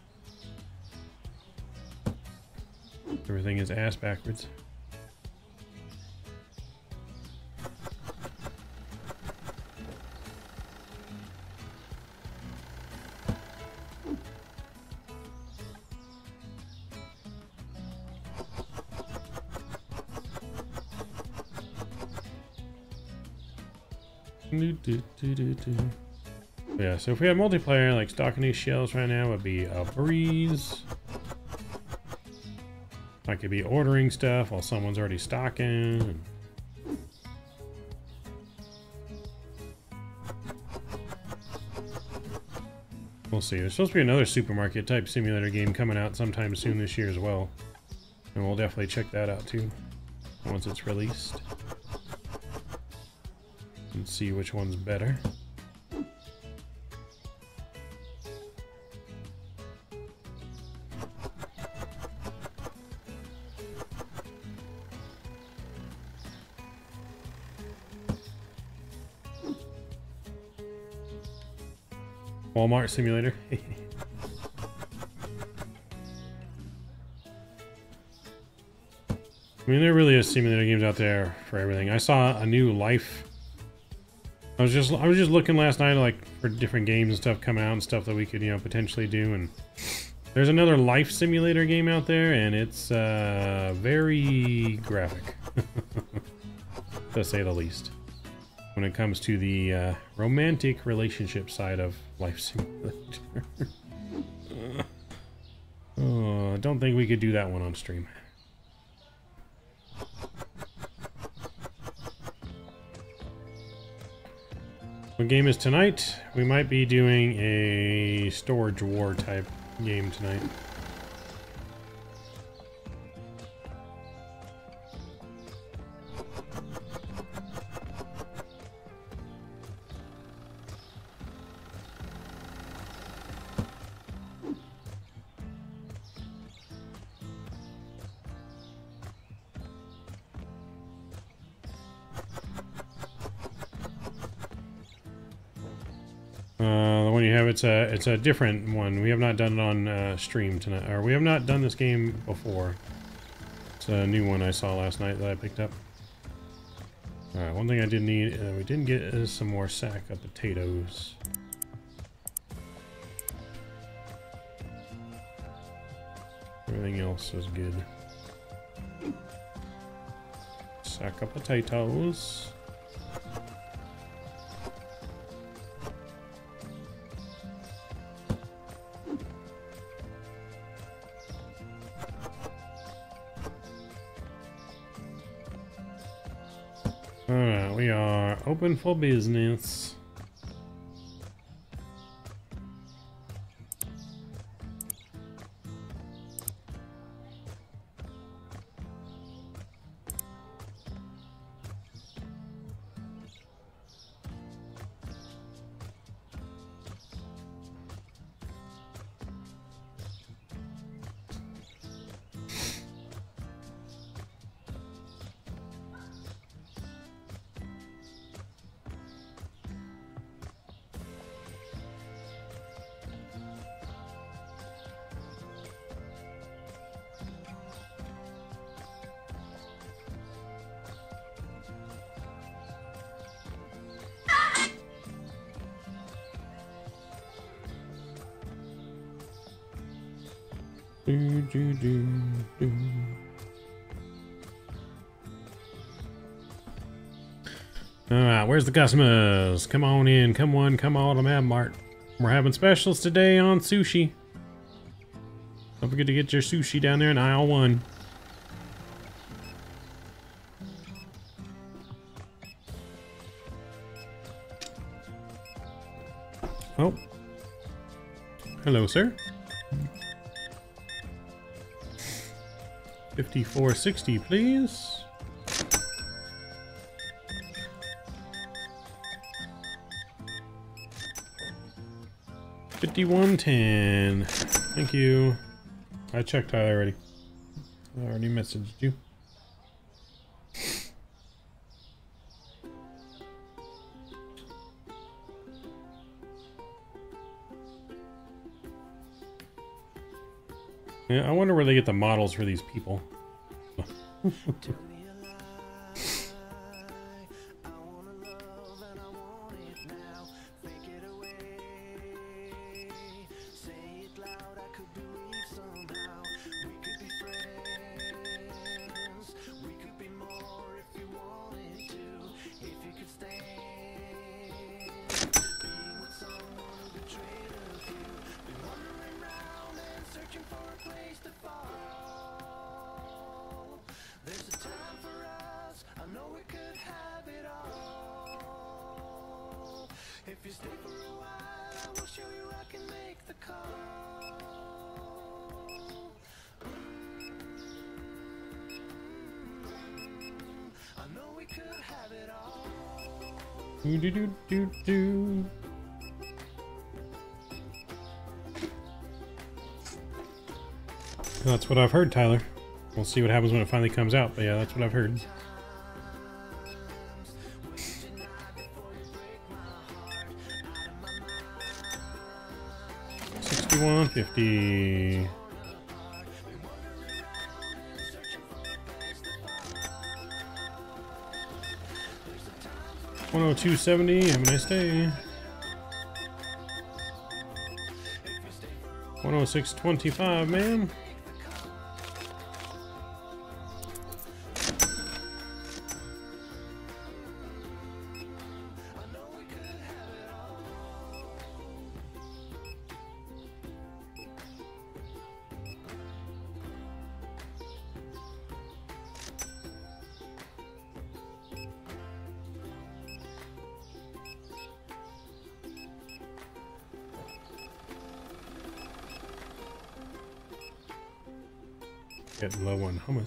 Everything is ass backwards. Yeah, so if we had multiplayer, like stocking these shells right now would be a breeze. I could be ordering stuff while someone's already stocking. We'll see. There's supposed to be another supermarket type simulator game coming out sometime soon this year as well. And we'll definitely check that out too once it's released and see which one's better. Walmart simulator. I mean, there really is simulator games out there for everything. I saw a new Life I was just I was just looking last night like for different games and stuff coming out and stuff that we could you know potentially do and there's another life simulator game out there and it's uh, very graphic to say the least when it comes to the uh, romantic relationship side of life simulator. oh, I don't think we could do that one on stream. What game is tonight? We might be doing a storage war type game tonight. It's a it's a different one. We have not done it on uh, stream tonight, or we have not done this game before. It's a new one I saw last night that I picked up. All right, one thing I did need, uh, we didn't get is some more sack of potatoes. Everything else is good. Sack of potatoes. Open for business. the customers. Come on in. Come one, come all to MavMart. We're having specials today on sushi. Don't forget to get your sushi down there in aisle one. Oh. Hello, sir. 5460, please. 5110. Thank you. I checked that already. I already messaged you. yeah, I wonder where they get the models for these people. What I've heard, Tyler. We'll see what happens when it finally comes out, but yeah, that's what I've heard. Sixty-one fifty. One oh two seventy. Have a nice day. One oh six twenty-five, man.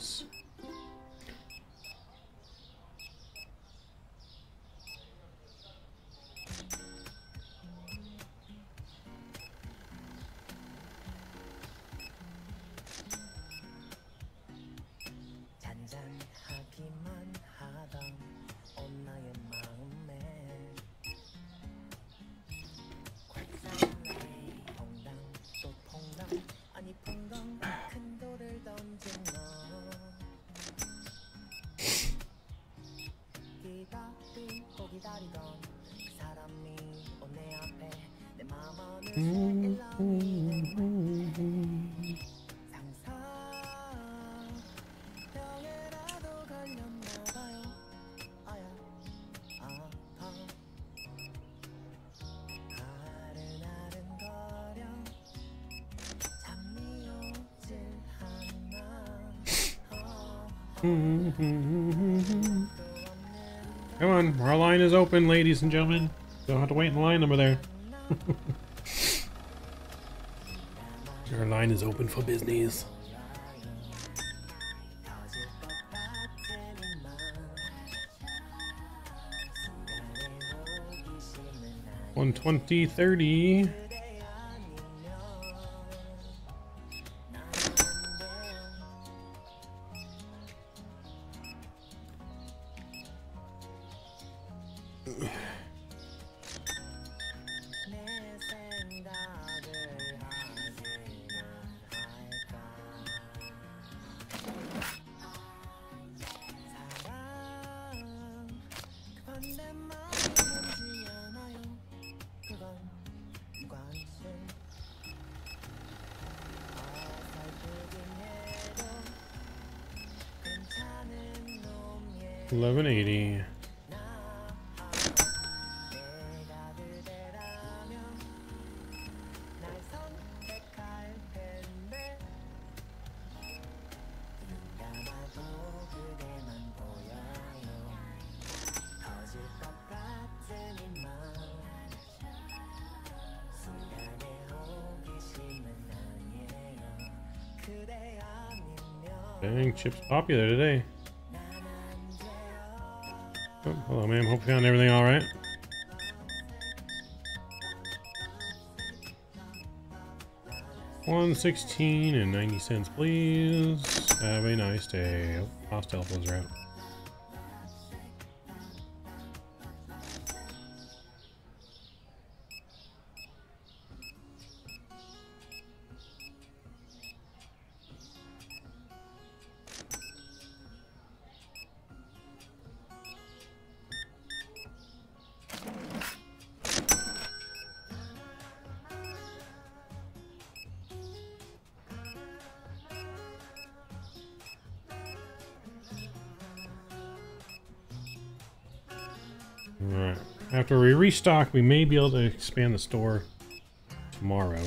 News. Come on, our line is open, ladies and gentlemen. Don't have to wait in line over there. our line is open for business. One twenty thirty. 780. Dang, Chip's popular today. Ma'am. Hope you found everything all right. One sixteen and ninety cents, please. Have a nice day. Telephones are out. Restock, we may be able to expand the store tomorrow.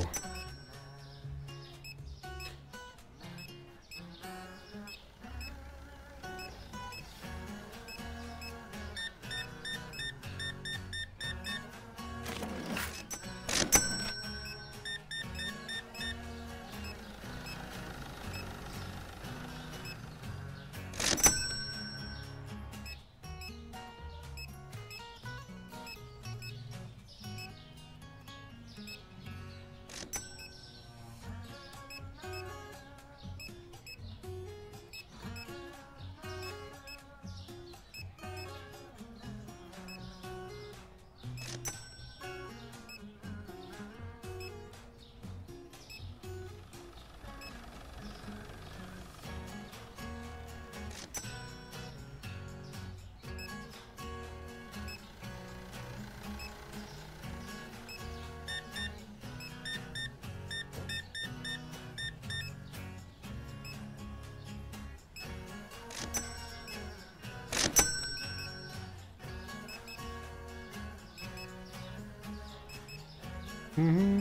Somewhere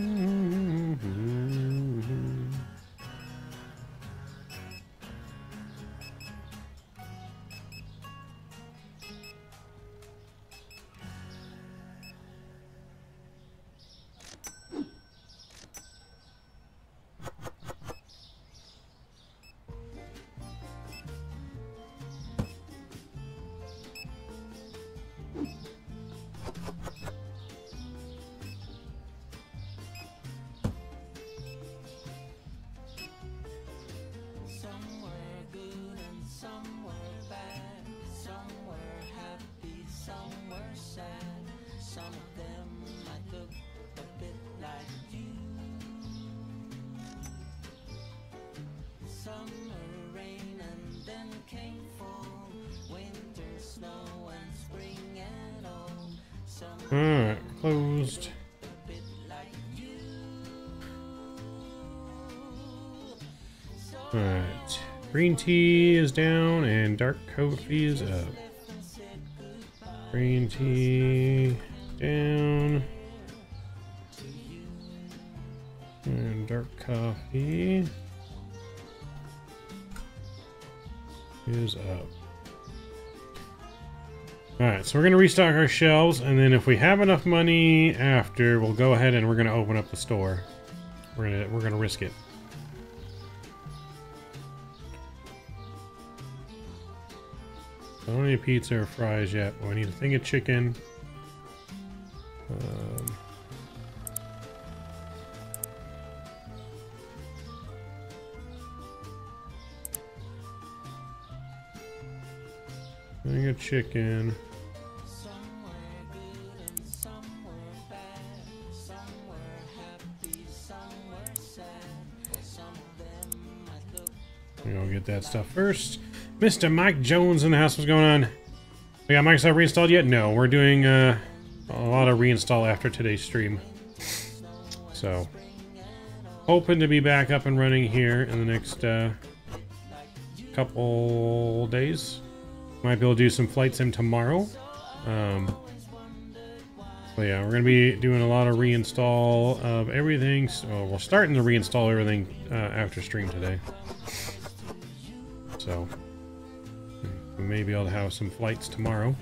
closed. Alright. Green tea is down and dark coffee is up. Green tea down. And dark coffee so we're going to restock our shelves, and then if we have enough money after, we'll go ahead and we're going to open up the store. We're going to we're going to risk it. I don't need pizza or fries yet, but we need a thing of chicken. Um, thing of chicken. Get that stuff first. Mr. Mike Jones in the house. What's going on? We got Microsoft reinstalled yet? No, we're doing uh, a lot of reinstall after today's stream. So, hoping to be back up and running here in the next uh, couple days. Might be able to do some flight sim tomorrow. Um, but yeah, we're gonna be doing a lot of reinstall of everything. So we're starting to reinstall everything uh, after stream today. So we may be able to have some flights tomorrow.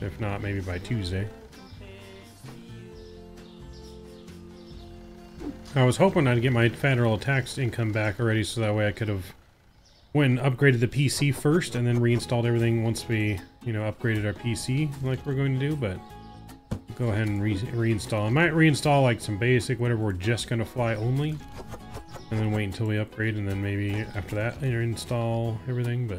If not, maybe by Tuesday. I was hoping I'd get my federal tax income back already, so that way I could have went and upgraded the PC first and then reinstalled everything once we, you know, upgraded our PC like we're going to do, but go ahead and re reinstall. I might reinstall like some basic, whatever we're just going to fly only, and then wait until we upgrade, and then maybe after that know, install everything, but...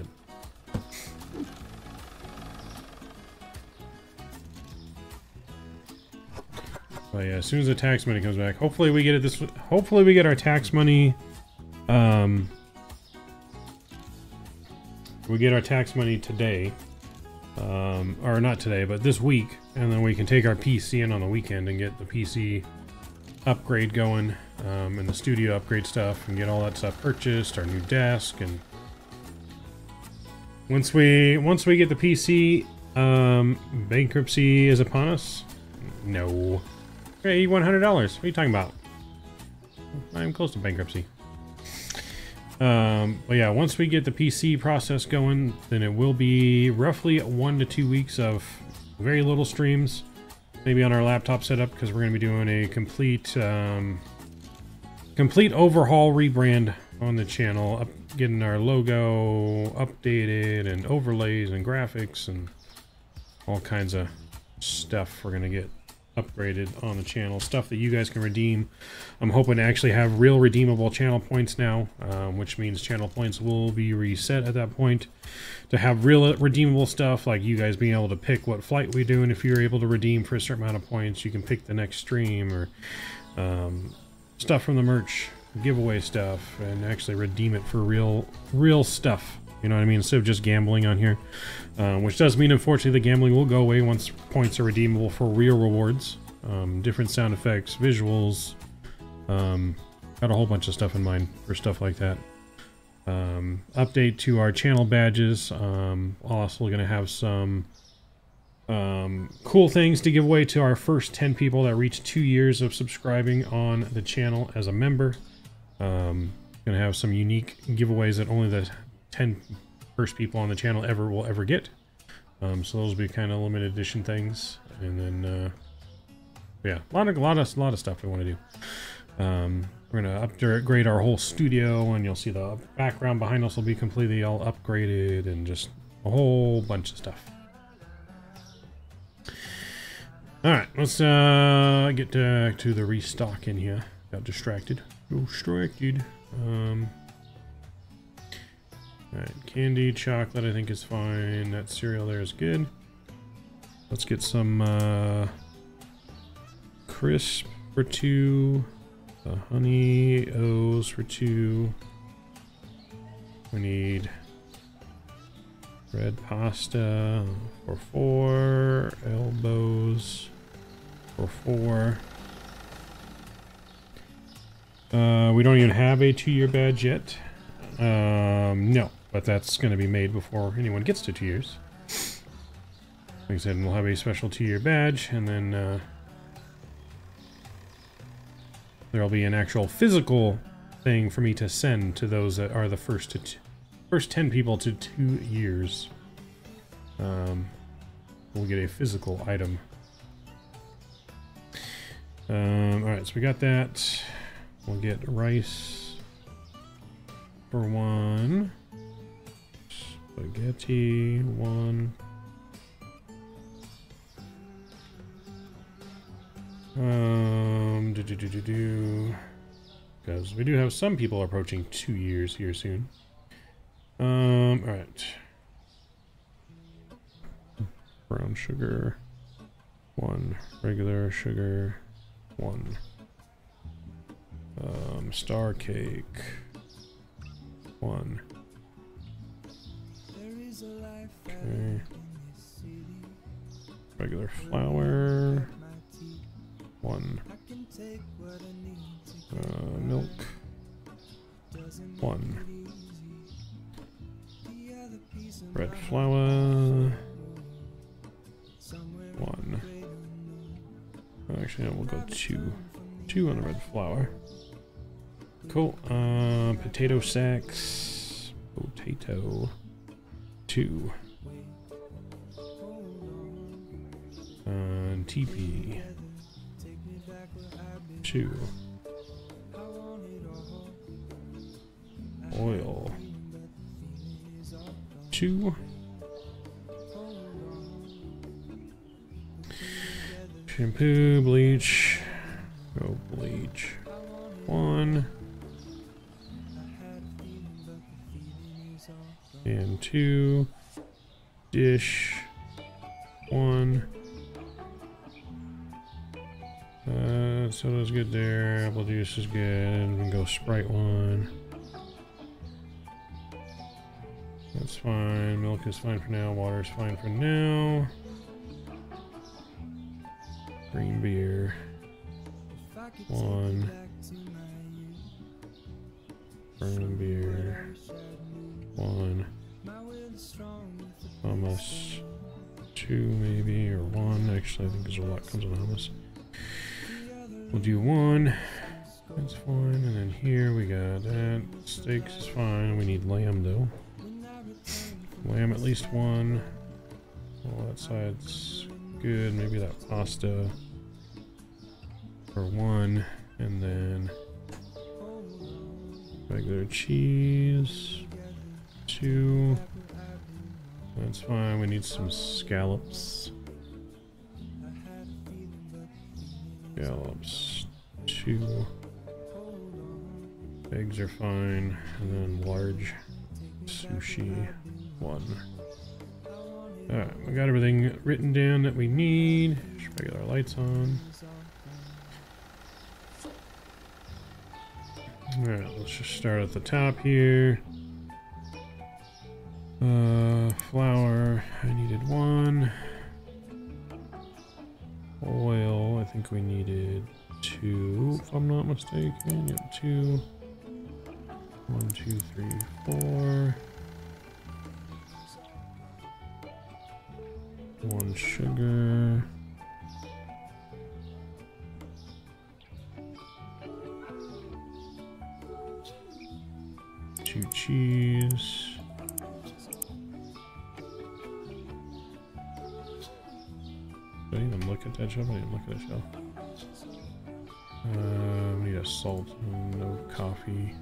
But yeah, as soon as the tax money comes back, hopefully we get it this. Hopefully we get our tax money. Um, we get our tax money today, um, or not today, but this week, and then we can take our PC in on the weekend and get the PC upgrade going, um, and the studio upgrade stuff, and get all that stuff purchased, our new desk, and once we once we get the PC, um, bankruptcy is upon us. No. Hey, one hundred dollars. What are you talking about? I'm close to bankruptcy. Um, but yeah, once we get the PC process going, then it will be roughly one to two weeks of very little streams, maybe on our laptop setup because we're going to be doing a complete, um, complete overhaul rebrand on the channel, up, getting our logo updated and overlays and graphics and all kinds of stuff we're going to get upgraded on the channel stuff that you guys can redeem i'm hoping to actually have real redeemable channel points now um, which means channel points will be reset at that point to have real redeemable stuff like you guys being able to pick what flight we do and if you're able to redeem for a certain amount of points you can pick the next stream or um, stuff from the merch giveaway stuff and actually redeem it for real real stuff you know what I mean? Instead of just gambling on here. Um, which does mean, unfortunately, the gambling will go away once points are redeemable for real rewards. Um, different sound effects, visuals. Um, got a whole bunch of stuff in mind for stuff like that. Um, update to our channel badges. Um, also going to have some um, cool things to give away to our first 10 people that reach two years of subscribing on the channel as a member. Um, gonna have some unique giveaways that only the 10 first people on the channel ever will ever get. Um, so those will be kind of limited edition things. And then, uh, yeah, a lot of, a lot of, a lot of stuff we want to do. Um, we're going to upgrade our whole studio and you'll see the background behind us will be completely all upgraded and just a whole bunch of stuff. All right, let's uh, get back to the restock in here. Got distracted. Distracted. Um, Alright, candy, chocolate I think is fine. That cereal there is good. Let's get some uh, crisp for two. Honey O's for two. We need red pasta for four. Elbows for four. Uh, we don't even have a two-year badge yet. Um, no. But that's going to be made before anyone gets to two years. Like I said, we'll have a special two-year badge, and then uh, there'll be an actual physical thing for me to send to those that are the first to first 10 people to two years. Um, we'll get a physical item. Um, Alright, so we got that. We'll get rice for one. Spaghetti, one. Um, do do do do do. Because we do have some people approaching two years here soon. Um, alright. Brown sugar, one. Regular sugar, one. Um, star cake, one. Okay. Regular flour. One. Uh, milk. One. Red flour. One. Actually, we'll go two. Two on the red flour. Cool. Uh, potato sacks. Potato. Two. And TP. Two. Oil. two. Shampoo, bleach. Go bleach. One. And two. Dish. One. Uh, soda's good there. Apple juice is good. We can go Sprite one. That's fine. Milk is fine for now. Water is fine for now. Green beer. One. Brown beer. One. Hummus. Two maybe, or one. Actually, I think there's a lot comes with hummus. We'll do one. That's fine. And then here we got that. Steaks is fine. We need lamb though. Lamb at least one. Well, that side's good. Maybe that pasta for one. And then regular cheese. Two. That's fine. We need some scallops. Scallops. Two. Eggs are fine. And then large sushi. One. Alright, we got everything written down that we need. Get our lights on. Alright, let's just start at the top here. Not mistaken. Two. One, two, three, four. One sugar. Two cheese. I even look at that shelf? I didn't look at that shelf. Salt no coffee.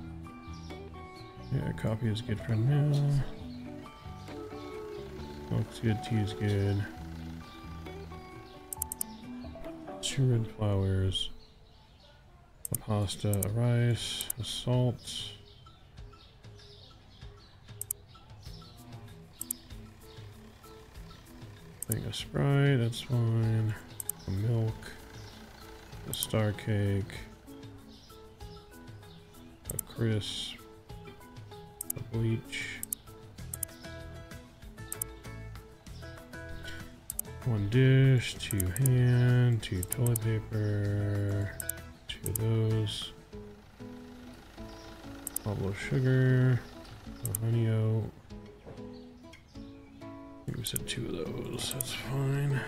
Yeah, coffee is good for now. Milk's good, tea is good. Two red flowers. A pasta, a rice, a salt. Of Sprite, that's fine. A milk. A star cake. A bleach. One dish, two hand, two toilet paper, two of those. Of sugar, a honey oat. I think we said two of those, that's fine.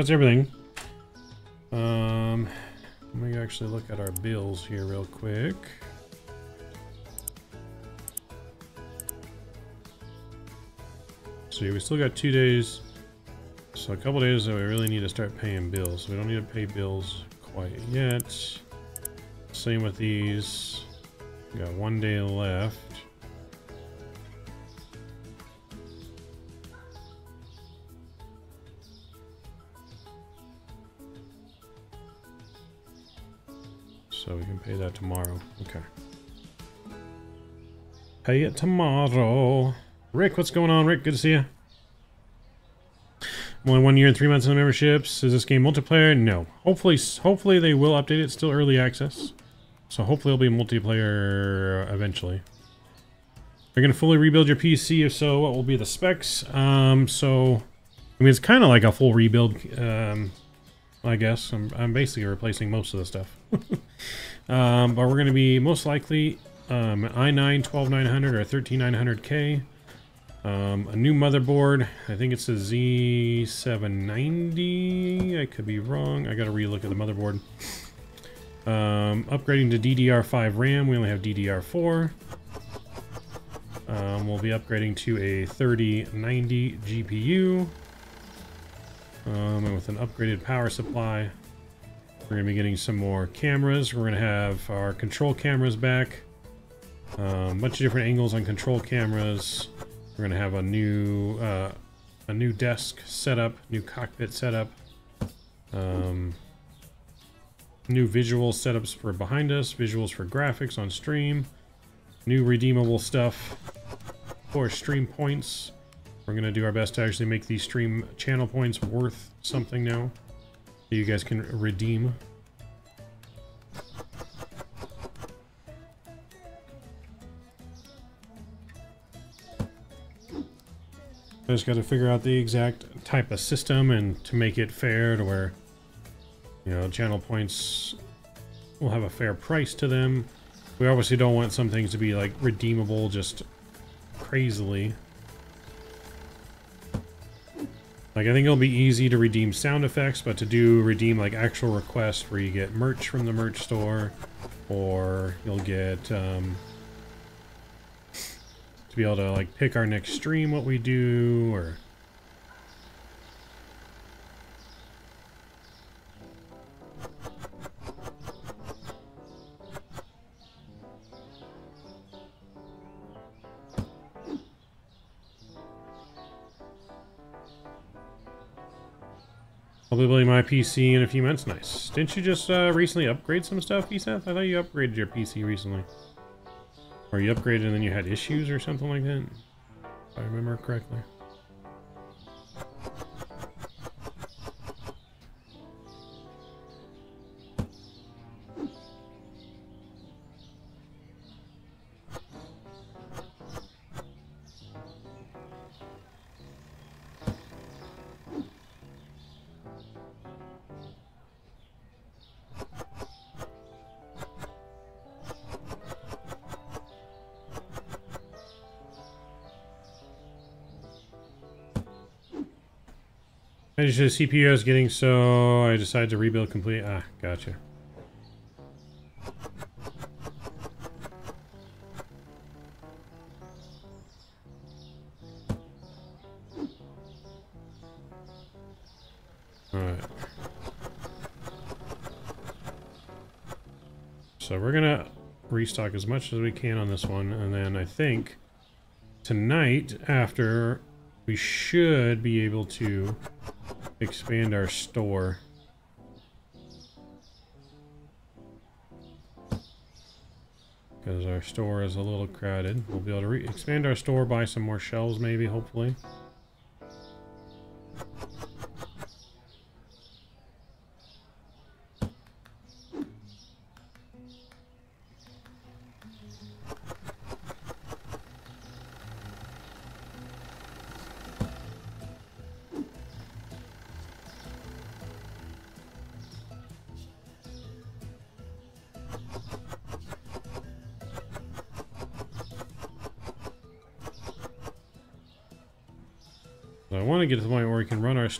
That's everything. Um, let me actually look at our bills here real quick. See, we still got two days. So a couple days that we really need to start paying bills. We don't need to pay bills quite yet. Same with these. We got one day left. Okay. Pay it tomorrow. Rick, what's going on, Rick? Good to see you. Only one year and three months in the memberships. Is this game multiplayer? No. Hopefully, hopefully they will update it. Still early access, so hopefully it'll be multiplayer eventually. You're gonna fully rebuild your PC. If so, what will be the specs? Um, so, I mean, it's kind of like a full rebuild. Um, I guess. I'm, I'm basically replacing most of the stuff. um, but we're going to be most likely um, i9 12900 or 13900K. Um, a new motherboard. I think it's a Z790. I could be wrong. I got to relook at the motherboard. Um, upgrading to DDR5 RAM. We only have DDR4. Um, we'll be upgrading to a 3090 GPU. Um, and with an upgraded power supply. We're going to be getting some more cameras. We're going to have our control cameras back. A um, bunch of different angles on control cameras. We're going to have a new uh, a new desk setup, new cockpit setup. Um, new visual setups for behind us, visuals for graphics on stream, new redeemable stuff for stream points. We're going to do our best to actually make these stream channel points worth something now. You guys can redeem. I just got to figure out the exact type of system and to make it fair to where, you know, channel points will have a fair price to them. We obviously don't want some things to be like redeemable just crazily. Like, I think it'll be easy to redeem sound effects, but to do redeem, like, actual requests where you get merch from the merch store, or you'll get, um, to be able to, like, pick our next stream, what we do, or... Building my PC in a few months. Nice. Didn't you just uh, recently upgrade some stuff, Seth? I thought you upgraded your PC recently. Or you upgraded and then you had issues or something like that? If I remember correctly. I just the CPU I was getting, so I decided to rebuild complete. Ah, gotcha. Alright. So we're gonna restock as much as we can on this one, and then I think tonight, after, we should be able to expand our store. Because our store is a little crowded. We'll be able to expand our store, buy some more shelves maybe, hopefully. I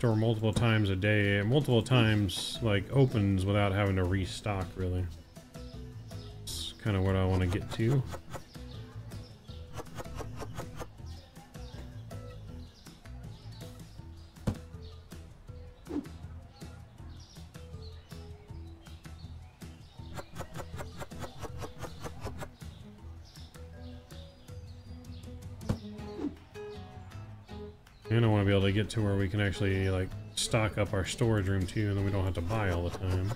store multiple times a day, multiple times, like, opens without having to restock, really. That's kind of what I want to get to. To where we can actually, like, stock up our storage room, too, and then we don't have to buy all the time.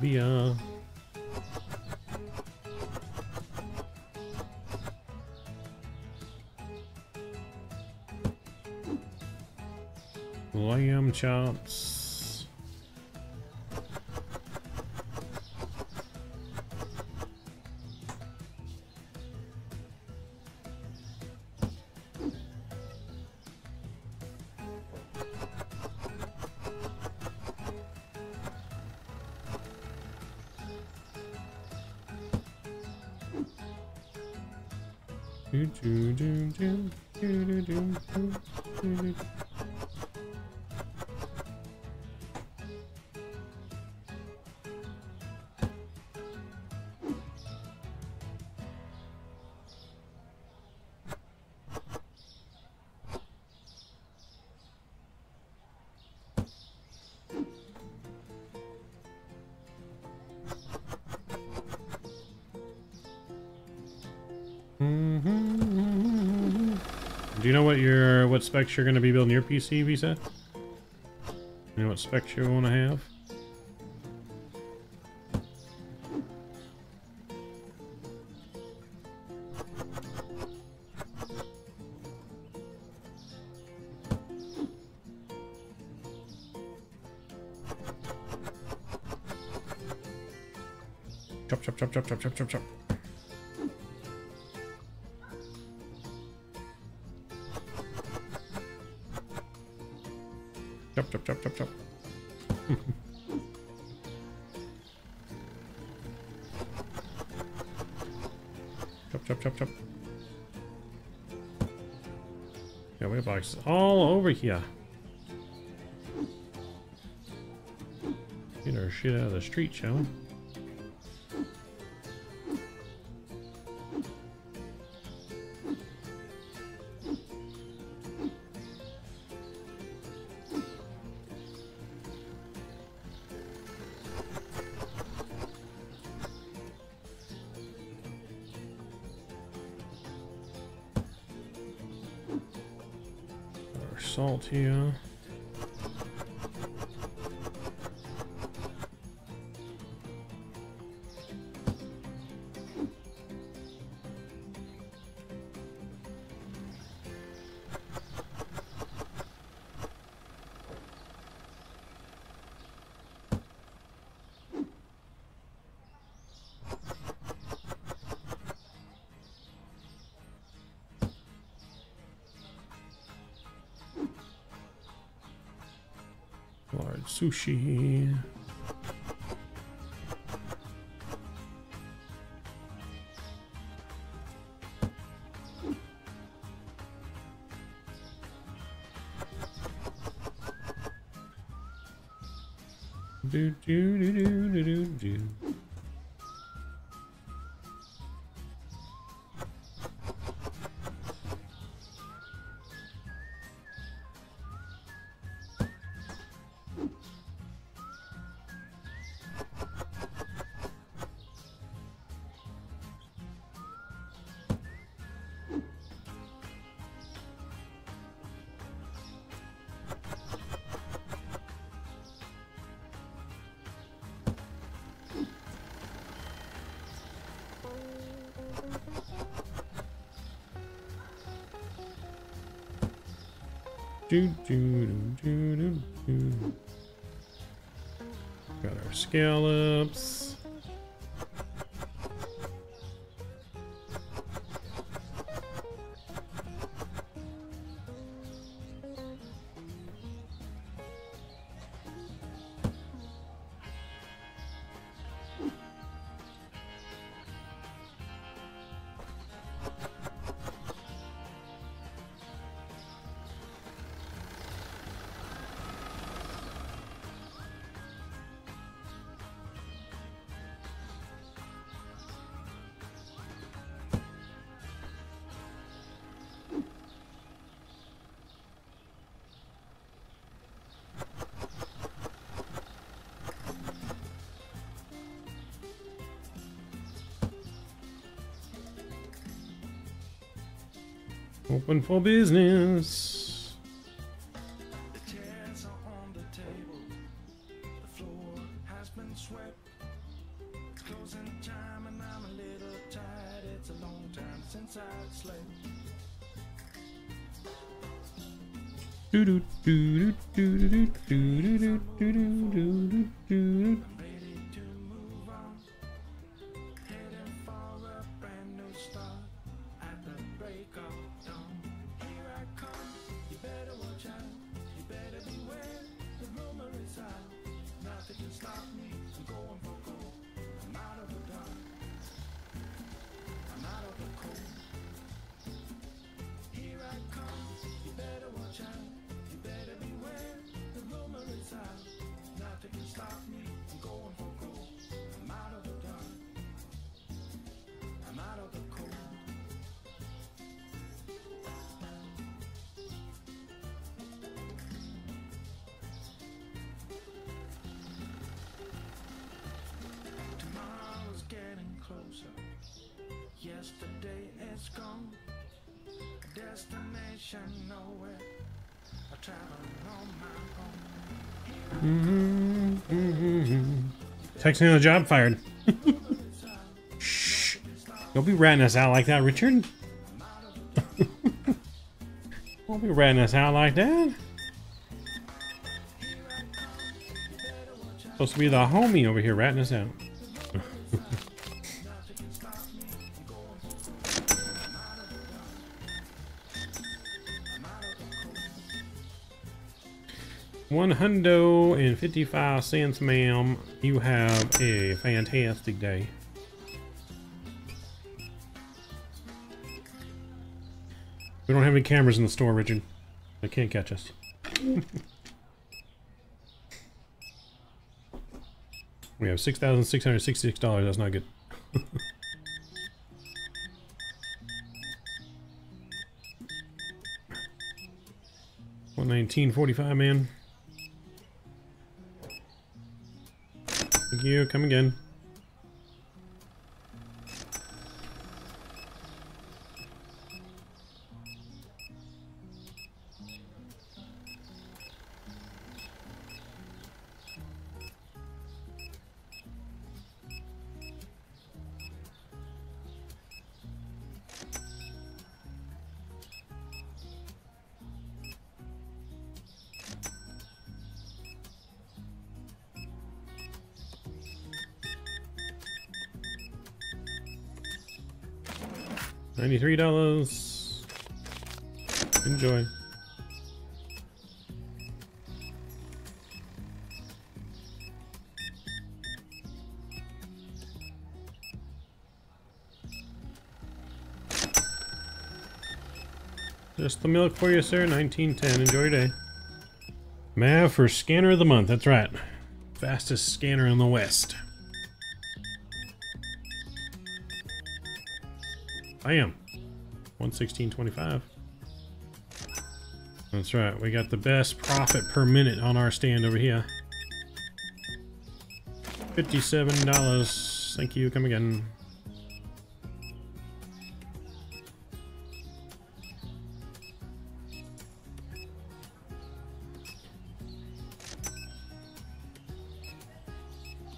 Via. Lamb chops. specs you're going to be building your PC, Visa? You know what specs you want to have? Chop, chop, chop, chop, chop, chop, chop, chop. all over here. Get our shit out of the street, shall we? Sushi. Do, do, do, do, do. Got our scallops. One for business. On the job fired. Shh. Don't be ratting us out like that, Richard. Don't be ratting us out like that. Supposed to be the homie over here ratting us out. One hundo and fifty-five cents, ma'am. You have a fantastic day. We don't have any cameras in the store, Richard. They can't catch us. we have six thousand six hundred sixty-six dollars. That's not good. One nineteen forty-five, man. You. Come again. Ninety-three dollars. Enjoy. Just the milk for you, sir. 1910. Enjoy your day. Mav for scanner of the month. That's right. Fastest scanner in the West. Bam. 116.25. That's right. We got the best profit per minute on our stand over here. $57. Thank you. Come again.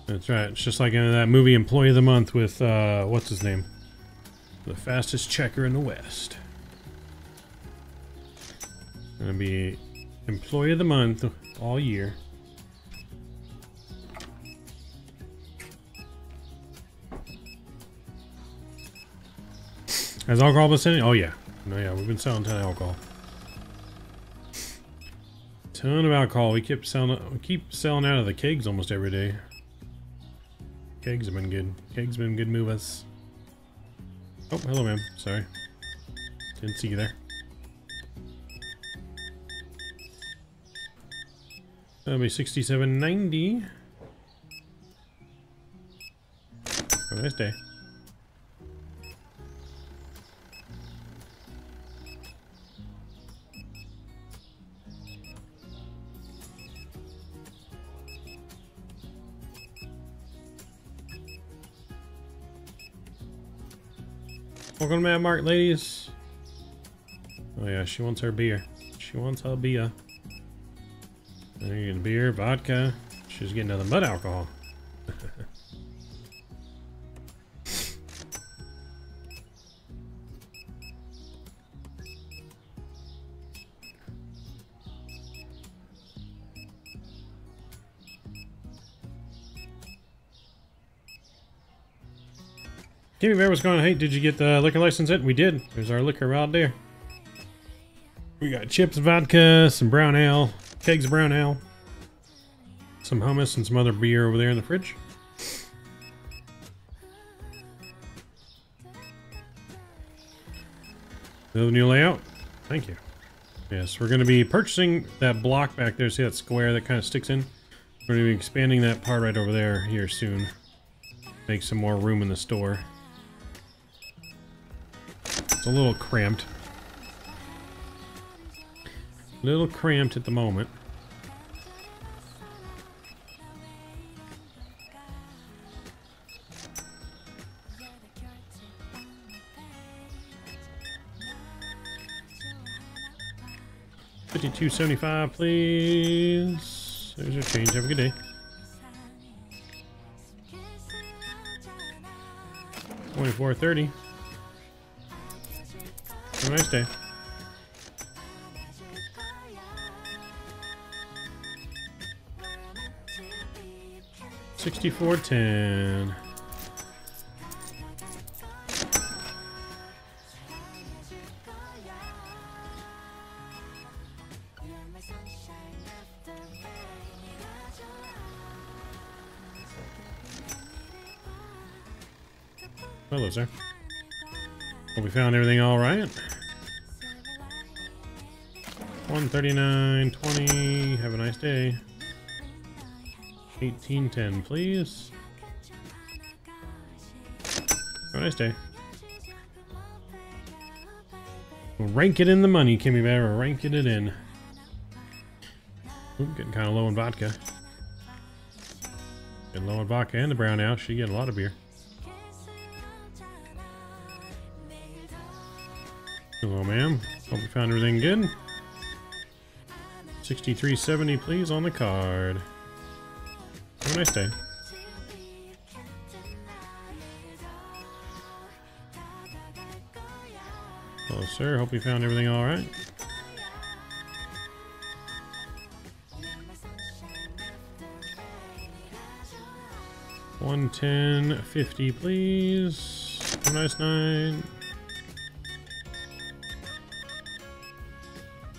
That's right. It's just like in that movie Employee of the Month with, uh, what's his name? Fastest checker in the West. Gonna be Employee of the Month all year. Has alcohol been selling? Oh yeah. No, yeah, we've been selling ton of alcohol. Ton of alcohol. We keep selling we keep selling out of the kegs almost every day. Kegs have been good. Kegs have been good movers. Oh, hello, ma'am. Sorry. Didn't see you there. That'll be sixty-seven ninety. Have a nice day. Welcome to MavMart, ladies. Oh yeah, she wants her beer. She wants her beer. There you beer, vodka. She's getting another mud alcohol. Kimmy Bear, what's going? Hey, did you get the liquor license in? We did. There's our liquor right there. We got chips, vodka, some brown ale, kegs of brown ale, some hummus, and some other beer over there in the fridge. The new layout? Thank you. Yes, we're going to be purchasing that block back there. See that square that kind of sticks in? We're going to be expanding that part right over there here soon. Make some more room in the store. It's a little cramped. A little cramped at the moment. Fifty-two seventy-five, please. There's your change. Have a good day. Twenty-four thirty. Have a nice day. Sixty-four ten. Hello, sir. Hope we found everything all right. 139.20. Have a nice day. 1810, please. Have a nice day. Rank it in the money, Kimmy Bear. Rank it in. Ooh, getting kind of low in vodka. Getting low in vodka and the brown ale. She get a lot of beer. Hello, ma'am. Hope you found everything good. 6370, please, on the card. Have a nice day. Hello, sir. Hope you found everything all right. One ten fifty, please. Nice night.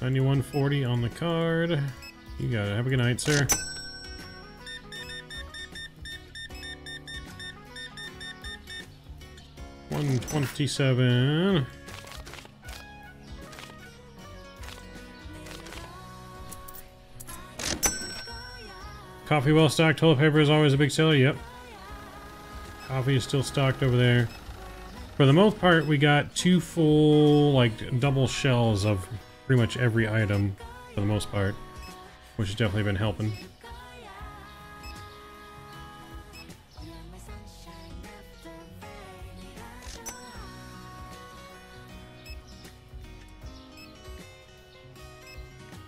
9140 on the card. You got it. Have a good night, sir. One twenty-seven. Coffee well stocked. Toilet paper is always a big seller. Yep. Coffee is still stocked over there. For the most part, we got two full, like, double shells of pretty much every item for the most part, which has definitely been helping.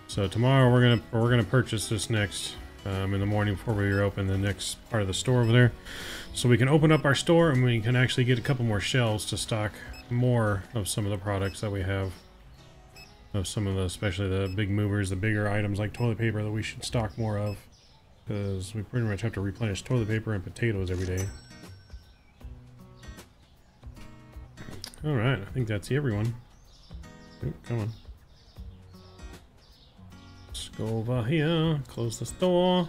So tomorrow we're gonna we're gonna purchase this next um, in the morning before we open the next part of the store over there, so we can open up our store and we can actually get a couple more shelves to stock more of some of the products that we have of some of the, especially the big movers, the bigger items like toilet paper that we should stock more of. Because we pretty much have to replenish toilet paper and potatoes every day. Alright, I think that's everyone. Oop, come on. Let's go over here, close this door.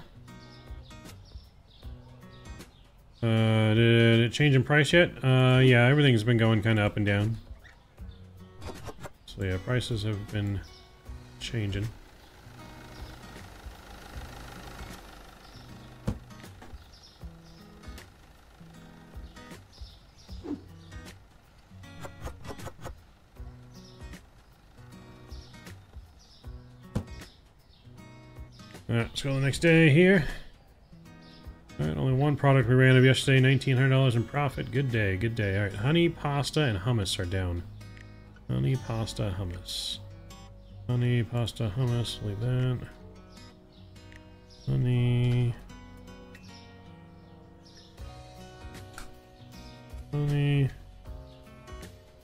Uh, did it change in price yet? Uh, yeah, everything's been going kind of up and down. So yeah, prices have been changing. Alright, let's go the next day here. Alright, only one product we ran of yesterday, $1,900 in profit. Good day, good day. Alright, honey, pasta, and hummus are down. Honey, pasta, hummus. Honey, pasta, hummus. Leave that. Honey. Honey.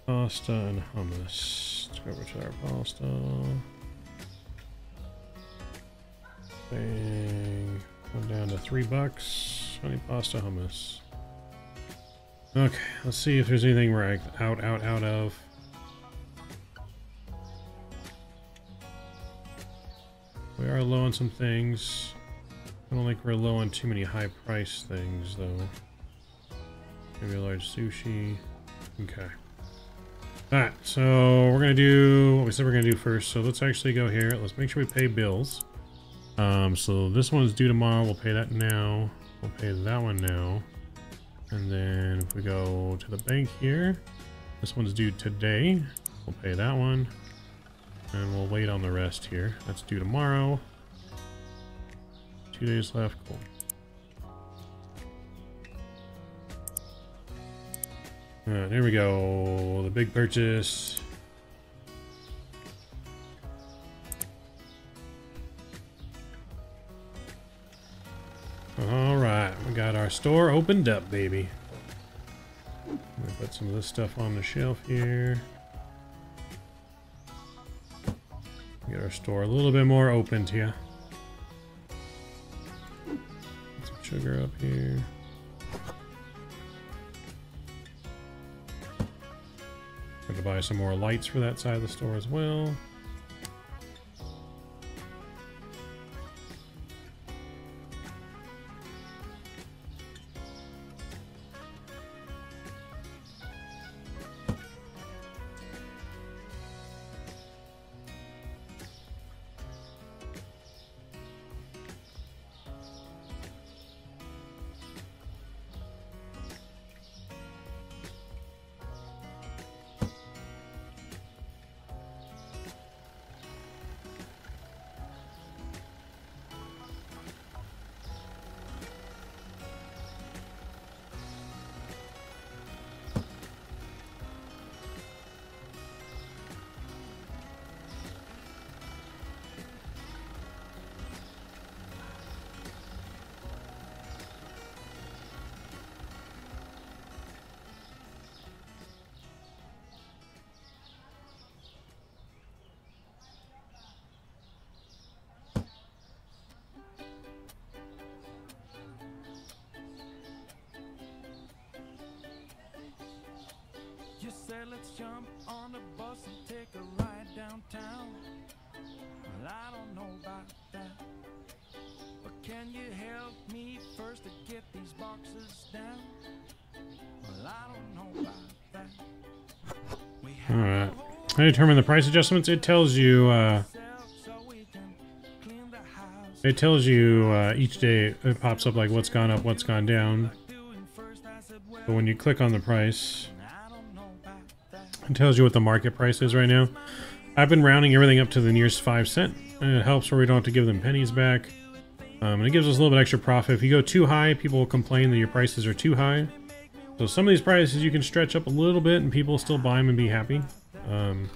Pasta and hummus. Let's go over to our pasta. Thing. Went down to three bucks. Honey pasta hummus. Okay, let's see if there's anything we're out, out, out of. We are low on some things. I don't think we're low on too many high price things, though. Maybe a large sushi. Okay. Alright, so we're gonna do what we said we're gonna do first. So let's actually go here. Let's make sure we pay bills. Um, so this one's due tomorrow. We'll pay that now. We'll pay that one now. And then if we go to the bank here, this one's due today. We'll pay that one. And we'll wait on the rest here. That's due tomorrow. Two days left. Cool. Uh, Alright, here we go. The big purchase. Alright, we got our store opened up, baby. put some of this stuff on the shelf here. Get our store a little bit more open to you. Put some sugar up here. Going to buy some more lights for that side of the store as well. Determine the price adjustments? It tells you, uh, it tells you uh, each day, it pops up like what's gone up, what's gone down. But when you click on the price, it tells you what the market price is right now. I've been rounding everything up to the nearest 5 cent. And it helps where we don't have to give them pennies back. Um, and it gives us a little bit extra profit. If you go too high, people will complain that your prices are too high. So some of these prices you can stretch up a little bit and people still buy them and be happy. Um,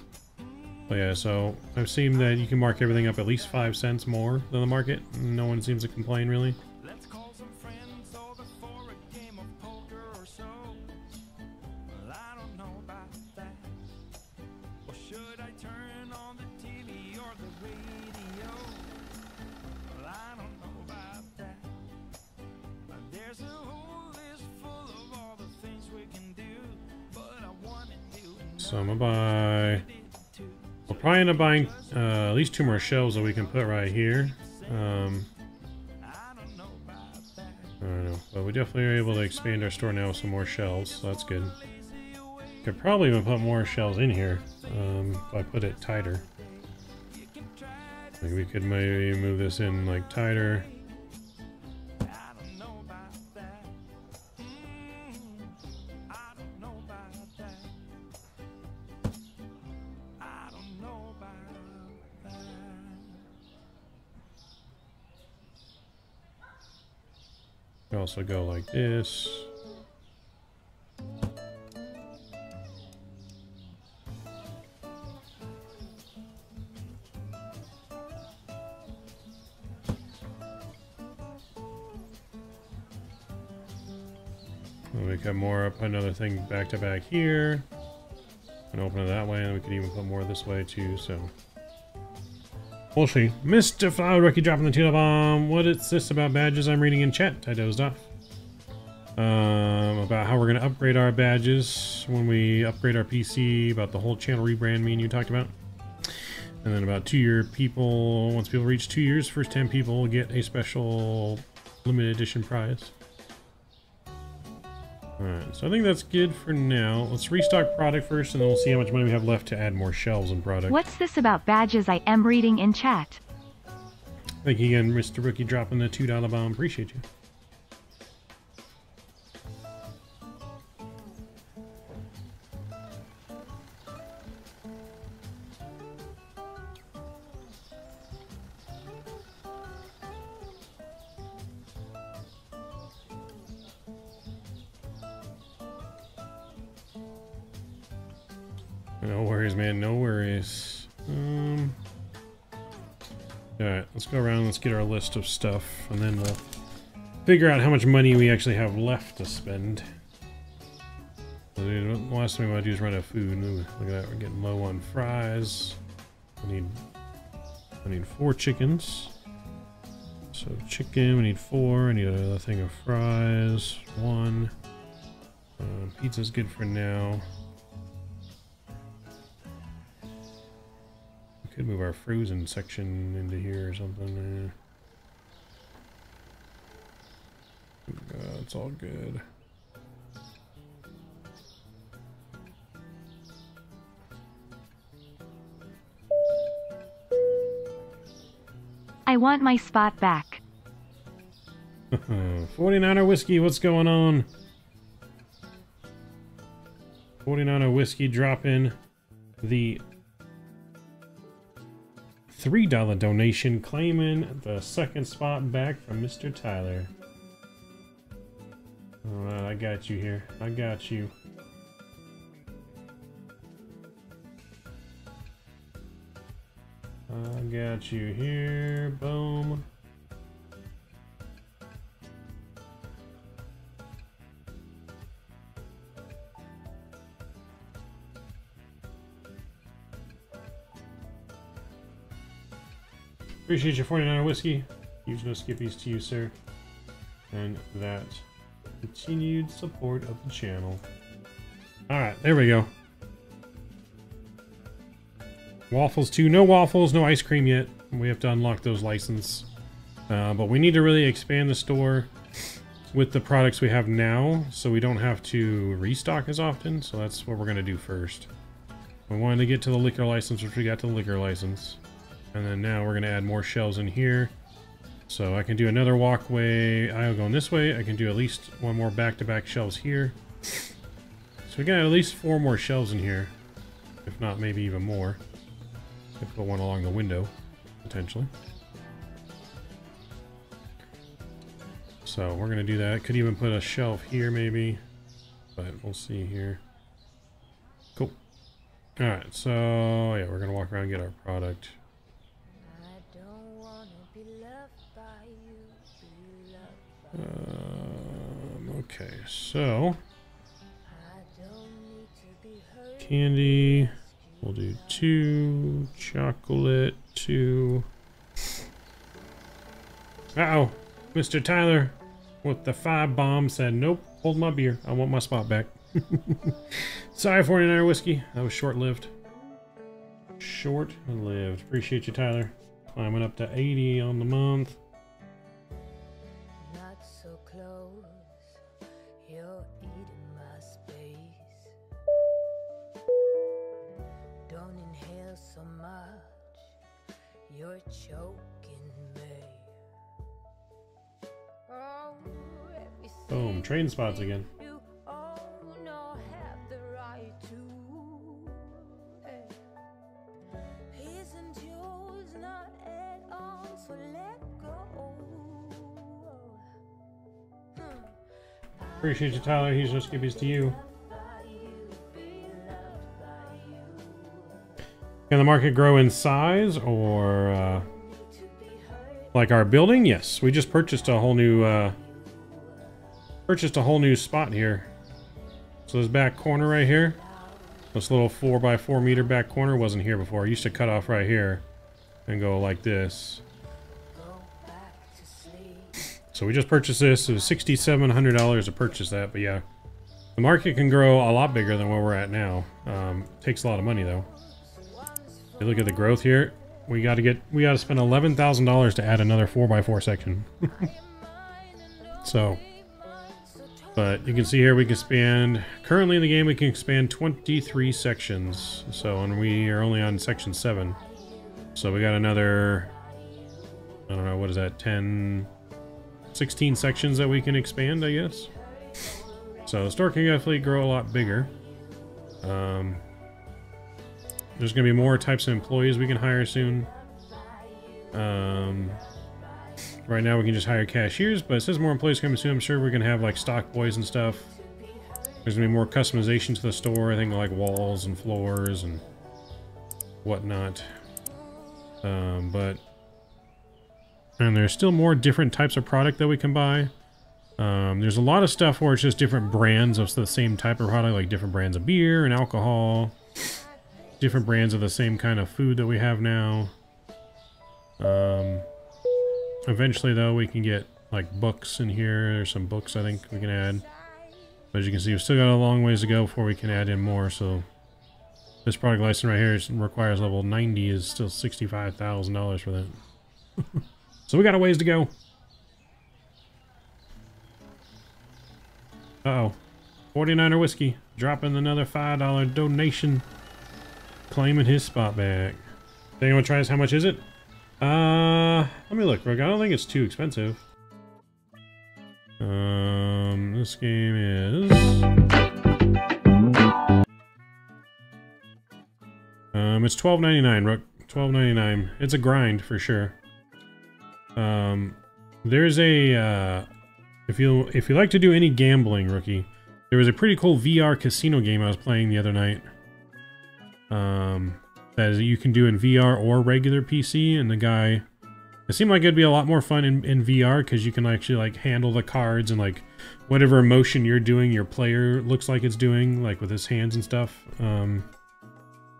but yeah, so I've seen that you can mark everything up at least 5 cents more than the market. No one seems to complain really. End up buying uh, at least two more shelves that we can put right here. Um, I don't know but we definitely are able to expand our store now with some more shelves, so that's good. Could probably even put more shelves in here um, if I put it tighter. Like we could maybe move this in like tighter. Also go like this. We got more up another thing back to back here. And open it that way, and we could even put more this way too, so. We'll see. Mr. Flower Rookie dropping the Tila Bomb. What is this about badges I'm reading in chat? I dozed off. Um, about how we're going to upgrade our badges when we upgrade our PC, about the whole channel rebrand me and you talked about. And then about two year people, once people reach two years, first 10 people get a special limited edition prize. Alright, so I think that's good for now. Let's restock product first, and then we'll see how much money we have left to add more shelves and product. What's this about badges I am reading in chat? Thank you again, Mr. Rookie, dropping the $2 bomb. Appreciate you. Man. No worries. Um. Alright, let's go around. Let's get our list of stuff, and then we'll figure out how much money we actually have left to spend. The last thing we want to do is run out of food. Ooh, Look at that, we're getting low on fries. I need, I need four chickens. So chicken, we need four. I need another thing of fries. One. Uh, pizza's good for now. Could move our frozen section into here or something. It's all good. I want my spot back. 49er whiskey, what's going on? 49er whiskey dropping the $3 donation, claiming the second spot back from Mr. Tyler. Alright, I got you here. I got you. I got you here. Boom. Appreciate your 49 whiskey. Huge no skippies to you, sir. And that continued support of the channel. Alright, there we go. Waffles too. No waffles, no ice cream yet. We have to unlock those license. Uh, but we need to really expand the store with the products we have now so we don't have to restock as often. So that's what we're going to do first. We wanted to get to the liquor license, which we got to the liquor license. And then now we're going to add more shelves in here. So I can do another walkway. I'll go this way. I can do at least one more back-to-back -back shelves here. So we got at least four more shelves in here. If not, maybe even more. Could put one along the window, potentially. So we're going to do that. Could even put a shelf here, maybe. But we'll see here. Cool. Alright, so yeah, we're going to walk around and get our product. I don't wanna be loved by you, be loved by Um, okay, so candy. We'll do two chocolate, two. Uh oh, Mr. Tyler with the five bomb said, "Nope, hold my beer. I want my spot back." Sorry, 49er whiskey. That was short lived. Short lived. Appreciate you, Tyler. Climbing up to 80 on the month. So let go. Hmm. Appreciate you, Tyler. He's just skippies to you. Can the market grow in size or uh, like our building? Yes, we just purchased a whole new uh, purchased a whole new spot here. So this back corner right here, this little four by four meter back corner wasn't here before. I used to cut off right here and go like this. So we just purchased this. It was sixty-seven hundred dollars to purchase that. But yeah, the market can grow a lot bigger than where we're at now. Um, takes a lot of money though. Look at the growth here. We got to get. We got to spend eleven thousand dollars to add another four x four section. so, but you can see here we can expand. Currently in the game, we can expand twenty-three sections. So, and we are only on section seven. So we got another. I don't know what is that? 10, 16 sections that we can expand, I guess. So the store can definitely grow a lot bigger. Um, there's going to be more types of employees we can hire soon. Um, right now we can just hire cashiers, but it says more employees coming soon. I'm sure we're going to have like stock boys and stuff. There's going to be more customization to the store. I think like walls and floors and whatnot. Um, but and there's still more different types of product that we can buy. Um, there's a lot of stuff where it's just different brands of the same type of product, like different brands of beer and alcohol, different brands of the same kind of food that we have now. Um, eventually, though, we can get like books in here. There's some books I think we can add. But as you can see, we've still got a long ways to go before we can add in more. So this product license right here is, requires level 90 is still $65,000 for that. so we got a ways to go. Uh-oh. 49er Whiskey dropping another $5 donation. Claiming his spot back. Anyone tries how much is it? Uh, let me look, Rook. I don't think it's too expensive. Um, this game is... Um, it's twelve ninety nine, Rook. Twelve ninety nine. It's a grind for sure. Um, there's a uh, if you if you like to do any gambling, rookie, there was a pretty cool VR casino game I was playing the other night. Um, that you can do in VR or regular PC, and the guy. It seemed like it'd be a lot more fun in, in VR because you can actually like handle the cards and like whatever motion you're doing, your player looks like it's doing, like with his hands and stuff. Um,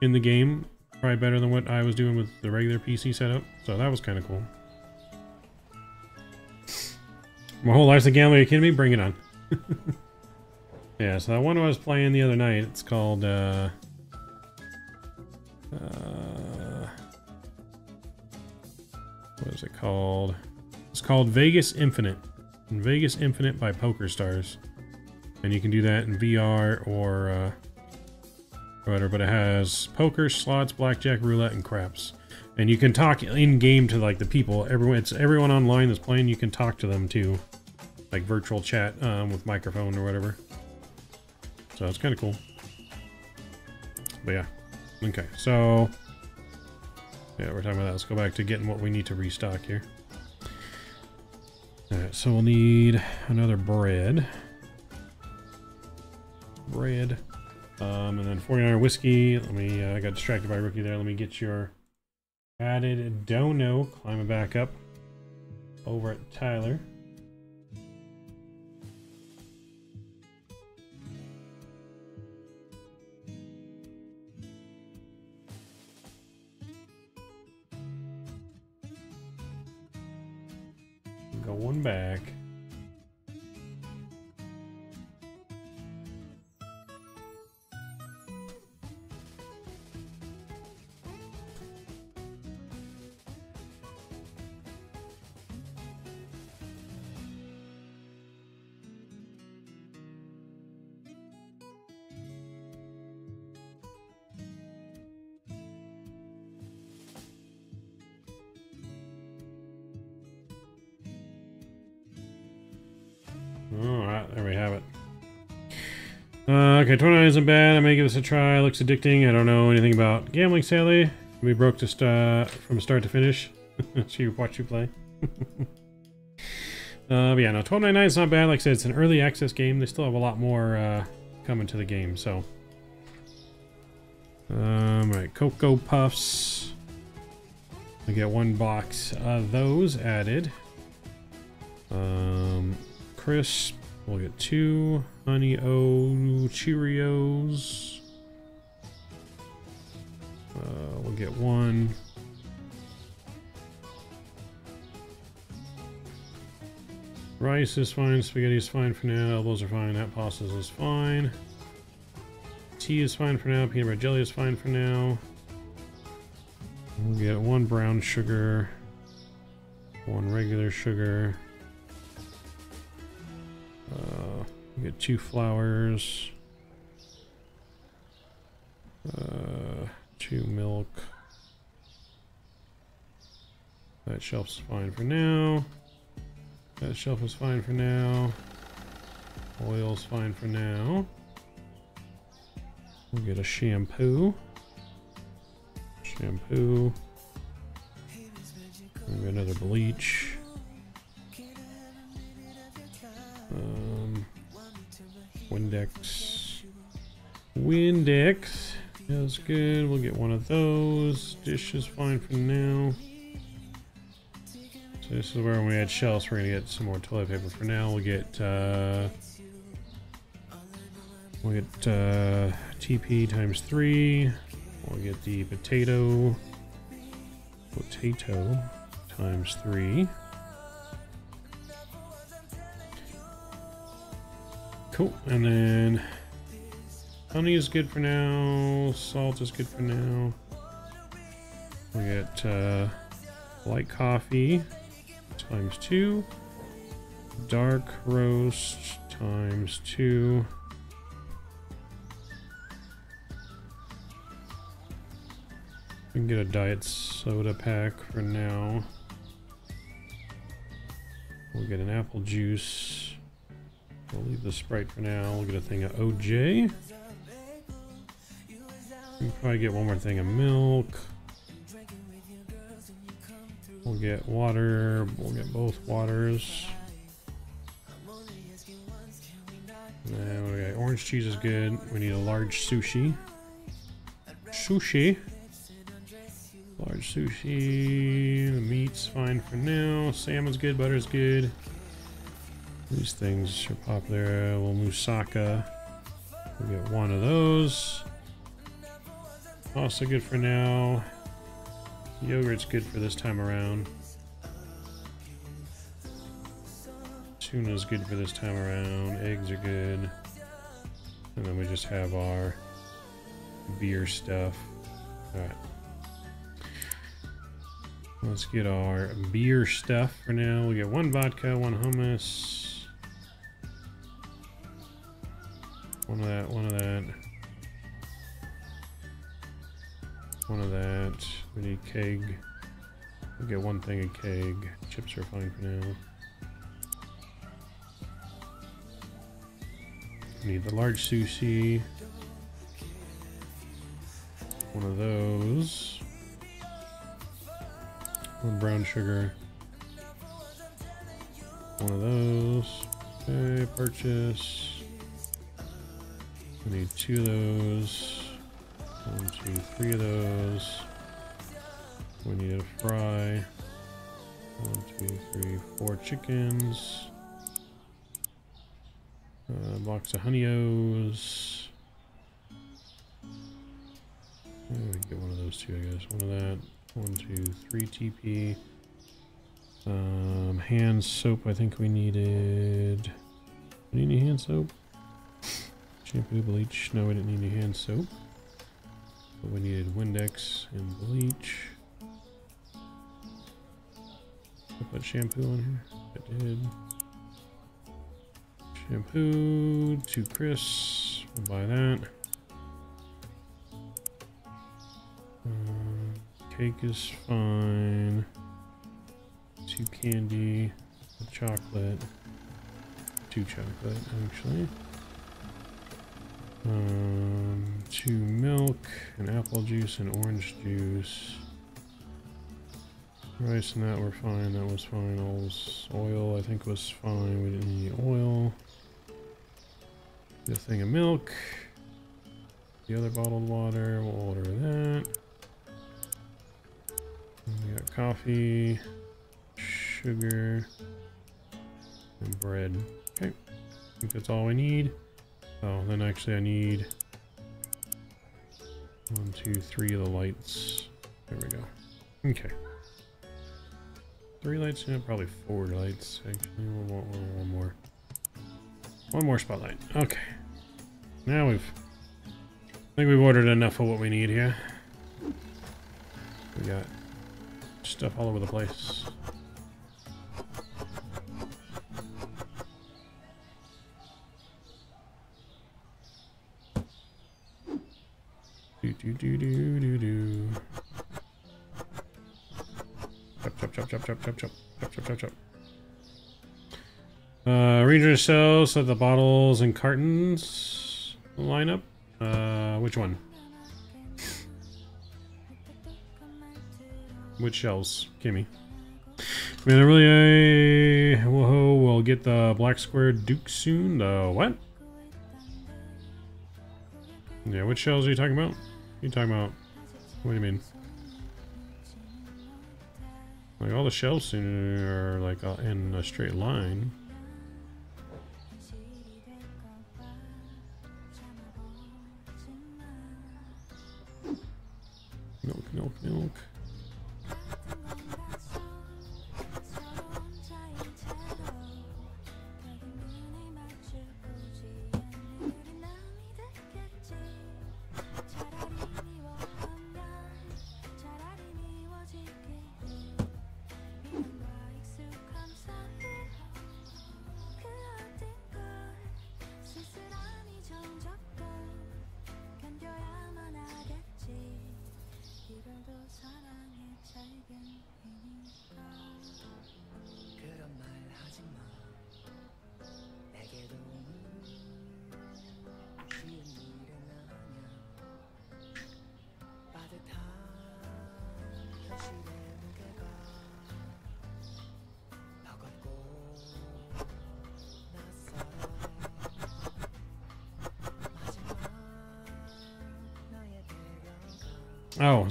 in the game. Probably better than what I was doing with the regular PC setup. So that was kind of cool. My whole life's a gambling. Are you kidding me? Bring it on. yeah, so that one I was playing the other night, it's called, uh... Uh... What is it called? It's called Vegas Infinite. And Vegas Infinite by PokerStars. And you can do that in VR or, uh whatever, but it has poker, slots, blackjack, roulette, and craps. And you can talk in game to like the people. Everyone, it's everyone online that's playing. You can talk to them too, like virtual chat um, with microphone or whatever. So it's kind of cool. But yeah, okay. So yeah, we're talking about that. Let's go back to getting what we need to restock here. All right, so we'll need another bread. Bread. Um, and then 49er whiskey. Let me, uh, I got distracted by rookie there. Let me get your added dono climbing back up over at Tyler. Going back. Okay, 29 isn't bad. I may give this a try. Looks addicting. I don't know anything about gambling, sadly. We broke just uh, from start to finish. See, watch you play. uh, but yeah, no, 12.99 is not bad. Like I said, it's an early access game. They still have a lot more uh, coming to the game, so. Um, right, Cocoa Puffs. I get one box of those added. Um, crisp. We'll get two honey o Cheerios. Uh, we'll get one. Rice is fine, spaghetti is fine for now, elbows are fine, hot pastas is fine. Tea is fine for now, peanut butter jelly is fine for now. We'll get one brown sugar, one regular sugar. Uh, we get two flowers. Uh, two milk. That shelf's fine for now. That shelf is fine for now. Oil's fine for now. We'll get a shampoo. Shampoo. We'll get another bleach. Um, Windex. Windex. That's good. We'll get one of those. Dish is fine for now. So this is where we add shells, we're gonna get some more toilet paper. For now, we'll get uh, we'll get uh, TP times three. We'll get the potato potato times three. Cool, and then honey is good for now. Salt is good for now. We get uh, light coffee times two. Dark roast times two. We can get a diet soda pack for now. We'll get an apple juice. We'll leave the Sprite for now. We'll get a thing of OJ. We'll probably get one more thing of milk. We'll get water. We'll get both waters. Then we got orange cheese is good. We need a large sushi. Sushi. Large sushi. The meat's fine for now. Salmon's good. Butter's good. These things are popular. We'll moussaka. We'll get one of those. Also good for now. Yogurt's good for this time around. Tuna's good for this time around. Eggs are good. And then we just have our beer stuff. Alright. Let's get our beer stuff for now. We get one vodka, one hummus. One of that, one of that. One of that. We need keg. We get one thing of keg. Chips are fine for now. We need the large sushi. One of those. One brown sugar. One of those. Okay, purchase. We need two of those. One, two, three of those. We need a fry. One, two, three, four chickens. A box of honey O's. Yeah, we get one of those two, I guess. One of that. One, two, three TP. Um, hand soap, I think we needed. Need any hand soap? Shampoo, bleach. No, we didn't need any hand soap. But we needed Windex and bleach. I put shampoo on here. I did. Shampoo, two Chris. We'll buy that. Um, cake is fine. Two candy, chocolate, two chocolate actually. Um, two milk, an apple juice, and orange juice. Rice and that were fine. That was fine. All was oil, I think, was fine. We didn't need oil. The thing of milk. The other bottled water. We'll order that. And we got coffee, sugar, and bread. Okay. I think that's all we need. Oh, then actually I need one, two, three of the lights. There we go. Okay. Three lights, yeah, probably four lights. Actually, we'll want one, one more. One more spotlight. Okay. Now we've... I think we've ordered enough of what we need here. We got stuff all over the place. Do do do do do. Chop chop chop chop chop chop chop chop chop chop chop. Uh, arrange your shelves so the bottles and cartons line up. Uh, which one? Which shells, Kimmy? Man, I really, uh, whoa, we'll get the black square Duke soon. The what? Yeah, which shells are you talking about? You talking about? What do you mean? Like all the shelves are like uh, in a straight line. Milk, milk, milk.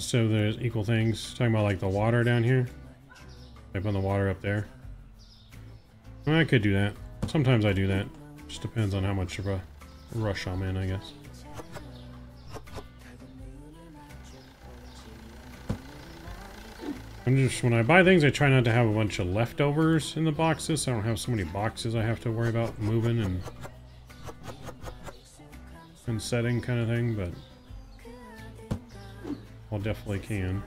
So there's equal things. Talking about like the water down here. I put the water up there. I could do that. Sometimes I do that. Just depends on how much of a rush I'm in, I guess. I'm just when I buy things, I try not to have a bunch of leftovers in the boxes. I don't have so many boxes I have to worry about moving and and setting kind of thing. But I'll definitely can.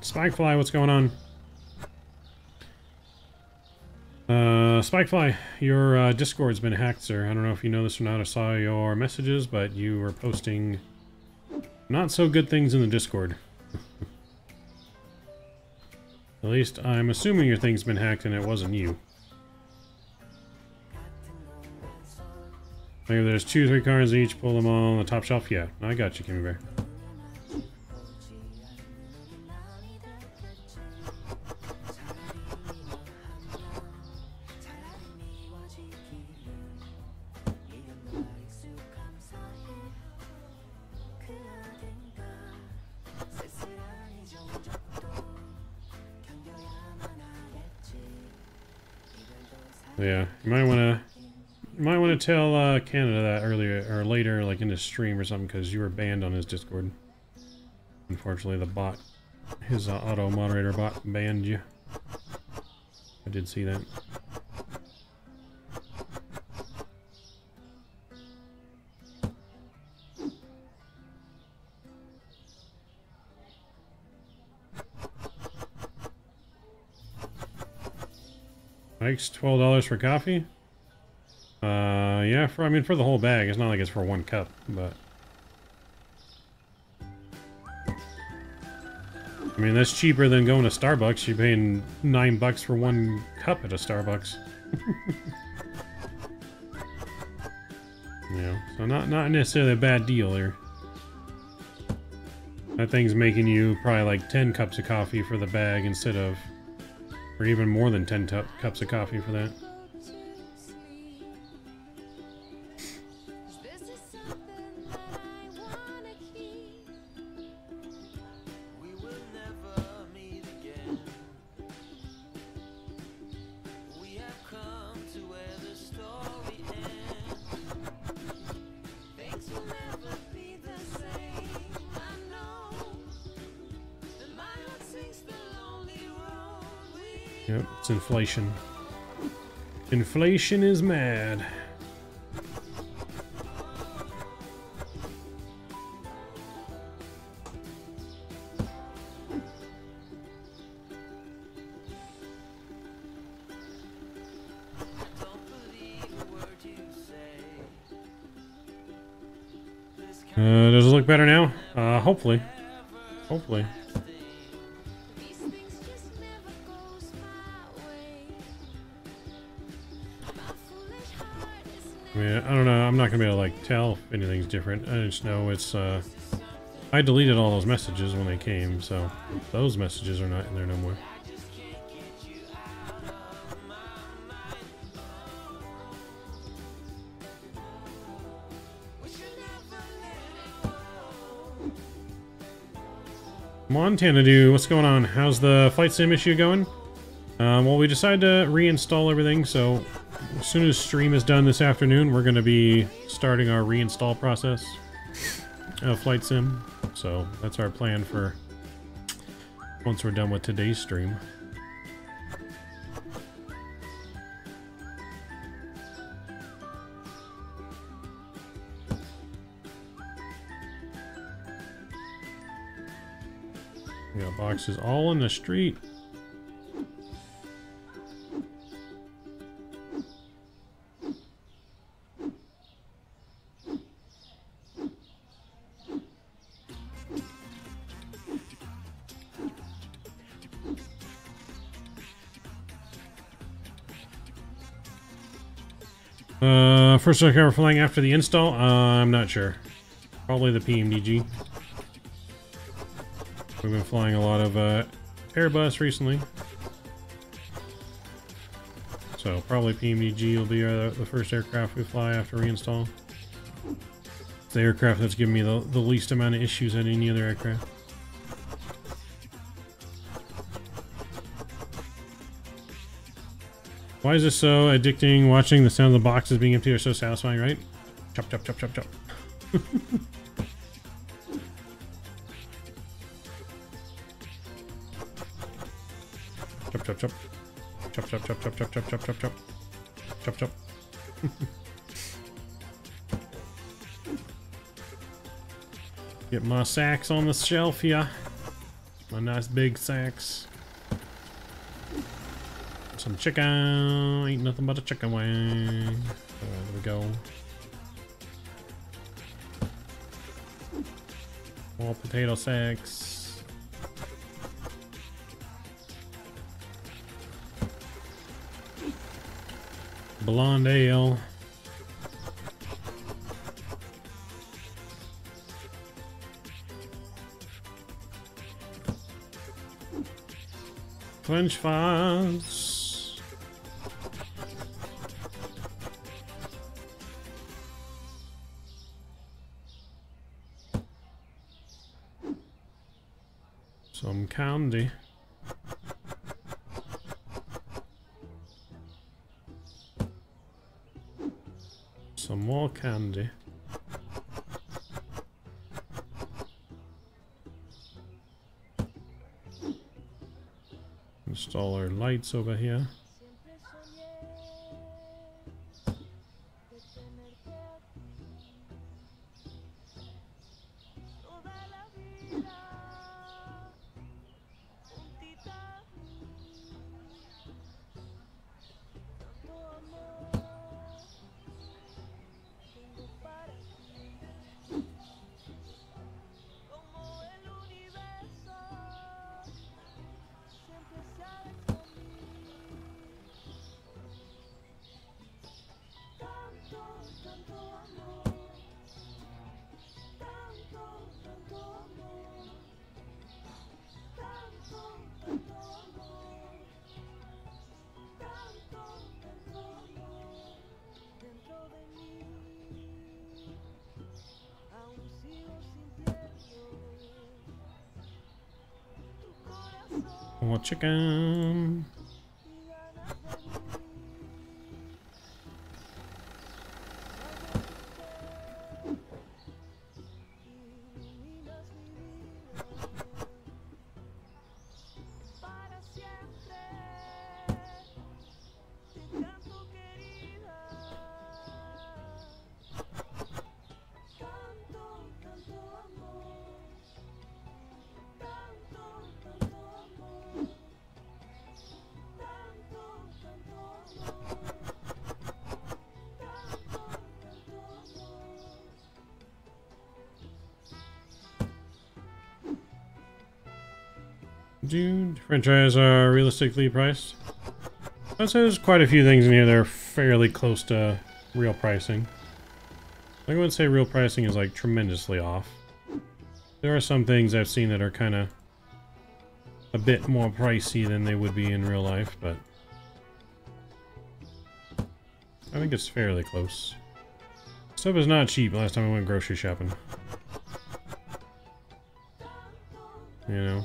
Spikefly, what's going on? Uh, Spikefly, your uh, Discord's been hacked, sir. I don't know if you know this or not. I saw your messages, but you were posting not so good things in the Discord. At least I'm assuming your thing's been hacked and it wasn't you. Maybe there's two, three cards each, pull them all on the top shelf. Yeah, I got you, Kimmy Bear. Tell uh, Canada that earlier or later, like in the stream or something, because you were banned on his Discord. Unfortunately, the bot, his uh, auto moderator bot, banned you. I did see that. Mike's twelve dollars for coffee. Uh, yeah, for I mean for the whole bag. It's not like it's for one cup, but I mean that's cheaper than going to Starbucks. You're paying nine bucks for one cup at a Starbucks. yeah, so not not necessarily a bad deal there. That thing's making you probably like ten cups of coffee for the bag instead of, or even more than ten cups of coffee for that. Inflation. Inflation is mad. different. I just know it's, uh, I deleted all those messages when they came, so those messages are not in there no more. Montana do, what's going on? How's the flight sim issue going? Um, well, we decided to reinstall everything, so as soon as stream is done this afternoon, we're going to be starting our reinstall process of flight sim. So that's our plan for once we're done with today's stream. We got boxes all in the street. First aircraft we're flying after the install? Uh, I'm not sure. Probably the PMDG. We've been flying a lot of uh, Airbus recently. So probably PMDG will be uh, the first aircraft we fly after reinstall. It's the aircraft that's given me the, the least amount of issues at any other aircraft. Why is this so addicting? Watching the sound of the boxes being empty are so satisfying, right? Chop, chop, chop, chop, chop. chop, chop, chop. Chop, chop, chop, chop, chop, chop, chop, chop, chop. Chop, chop. Get my sacks on the shelf here. My nice big sacks. Some chicken. Ain't nothing but a chicken wing. There we go. More potato sacks. Blonde ale. French fries. Install our lights over here. second. Dude, French fries are uh, realistically priced. I'd say there's quite a few things in here that are fairly close to real pricing. I wouldn't say real pricing is like tremendously off. There are some things I've seen that are kind of a bit more pricey than they would be in real life, but I think it's fairly close. Stuff is not cheap last time I went grocery shopping. you know.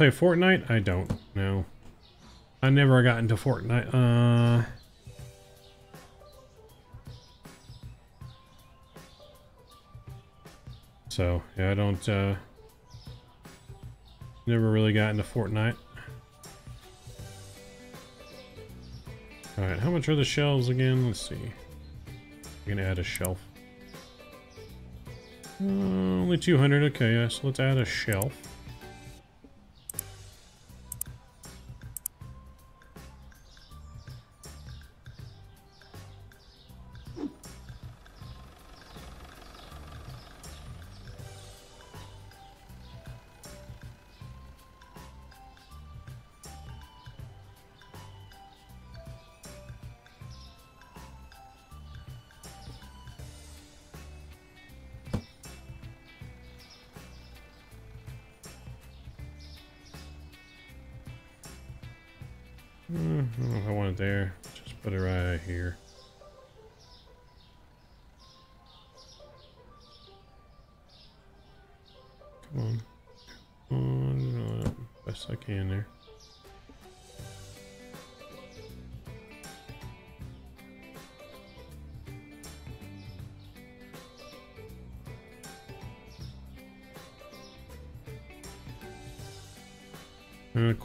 Play Fortnite? I don't know. I never got into Fortnite. Uh, so yeah, I don't. Uh, never really got into Fortnite. All right, how much are the shelves again? Let's see. We can add a shelf. Uh, only 200. Okay, yeah, so let's add a shelf.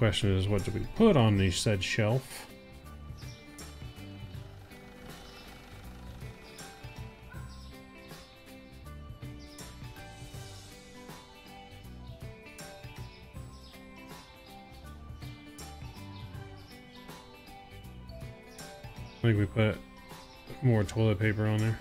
Question is, what do we put on the said shelf? I think we put more toilet paper on there.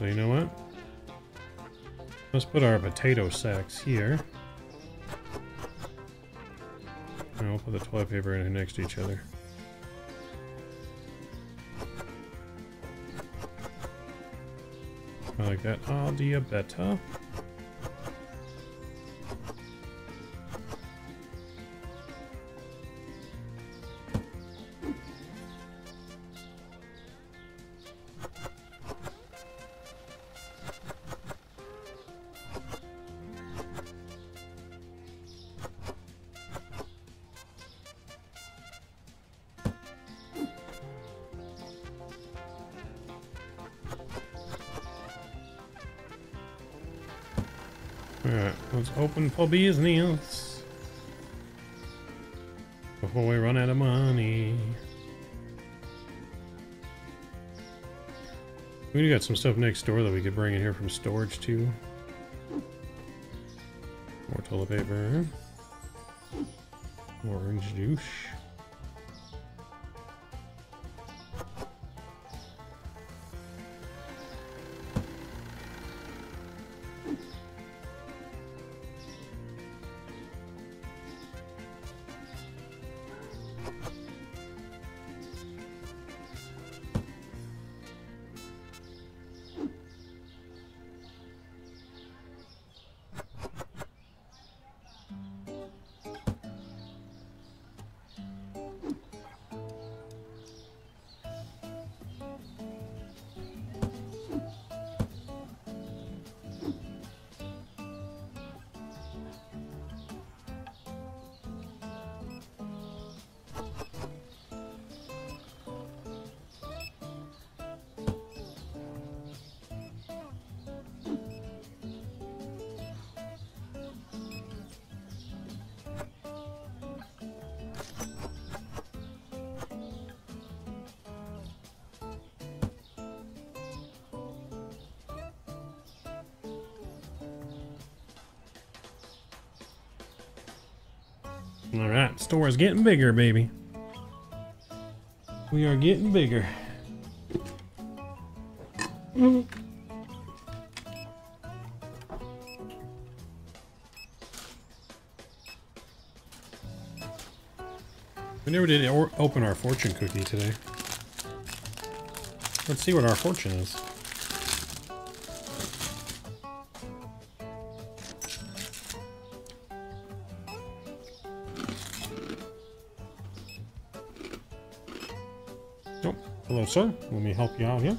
Actually, you know what? Let's put our potato sacks here. And we'll put the toilet paper in next to each other. I like that idea better. For business. Before we run out of money. We got some stuff next door that we could bring in here from storage too. More toilet paper. Orange juice. Store is getting bigger, baby. We are getting bigger. We never did open our fortune cookie today. Let's see what our fortune is. Sir. Let me help you out here.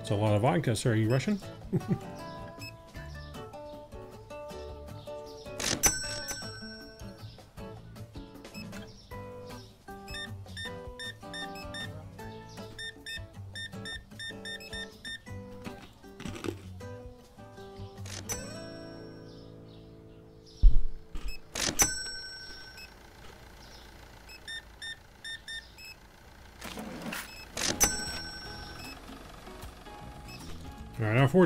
It's a lot of vodka, sir. Are you Russian?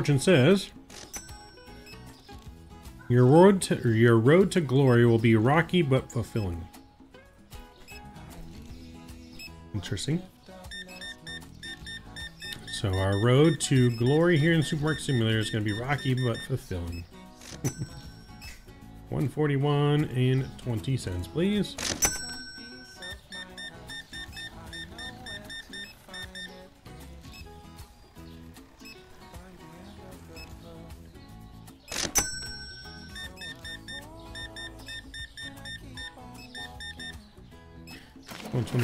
fortune says your road to your road to glory will be rocky but fulfilling. Interesting. So our road to glory here in Supermarket Simulator is going to be rocky but fulfilling. 141 and 20 cents, please.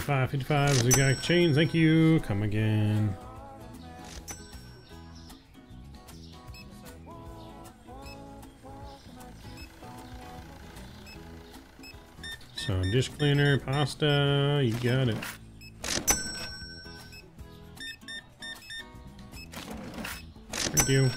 One twenty-five, fifty-five. Zigzag chain. Thank you. Come again. So dish cleaner, pasta. You got it. Thank you.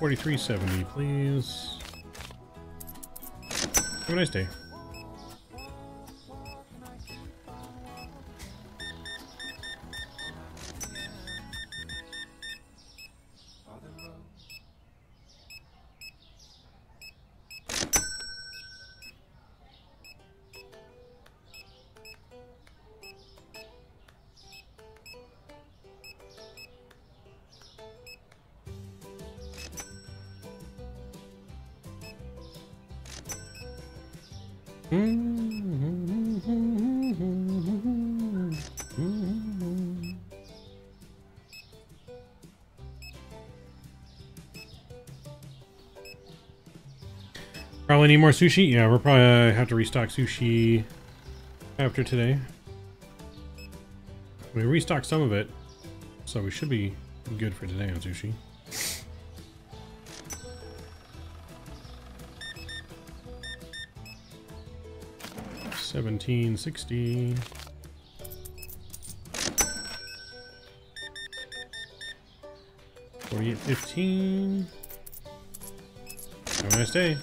4370, please. Have a nice day. Need more sushi. Yeah, we'll probably uh, have to restock sushi after today. We restocked some of it, so we should be good for today on sushi. Seventeen sixty. Forty-eight fifteen. Have a nice day.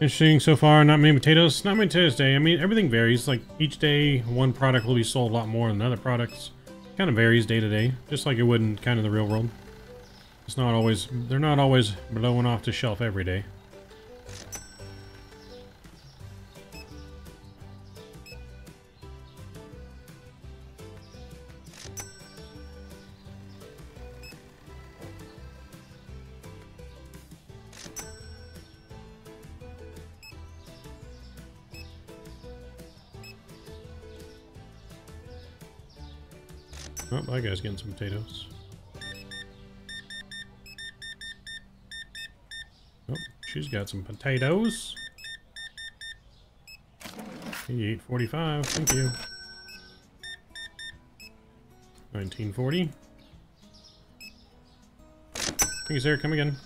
Interesting so far. Not many potatoes. Not many potatoes day. I mean, everything varies. Like each day, one product will be sold a lot more than other products. Kind of varies day to day, just like it would in kind of the real world. It's not always. They're not always blowing off the shelf every day. Guy's getting some potatoes. Oh, she's got some potatoes. Eight forty-five. Thank you. Nineteen forty. Thank you, sir. Come again.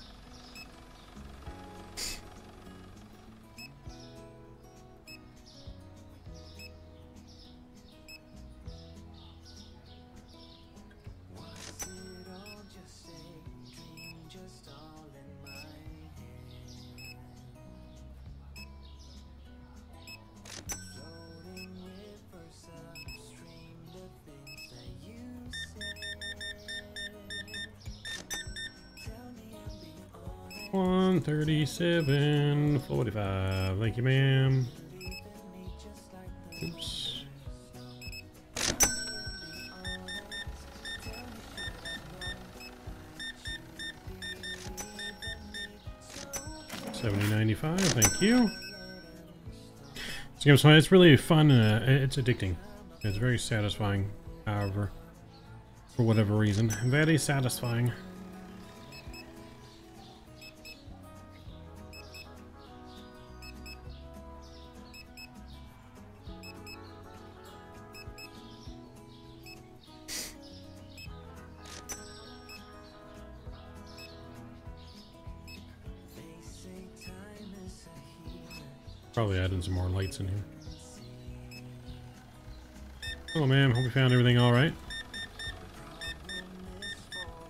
47, 45. Thank you, ma'am. Oops. Seventy ninety-five. Thank you. It's really fun. Uh, it's addicting. It's very satisfying. However, for whatever reason, very satisfying. Probably adding some more lights in here. Hello, ma'am. Hope you found everything all right.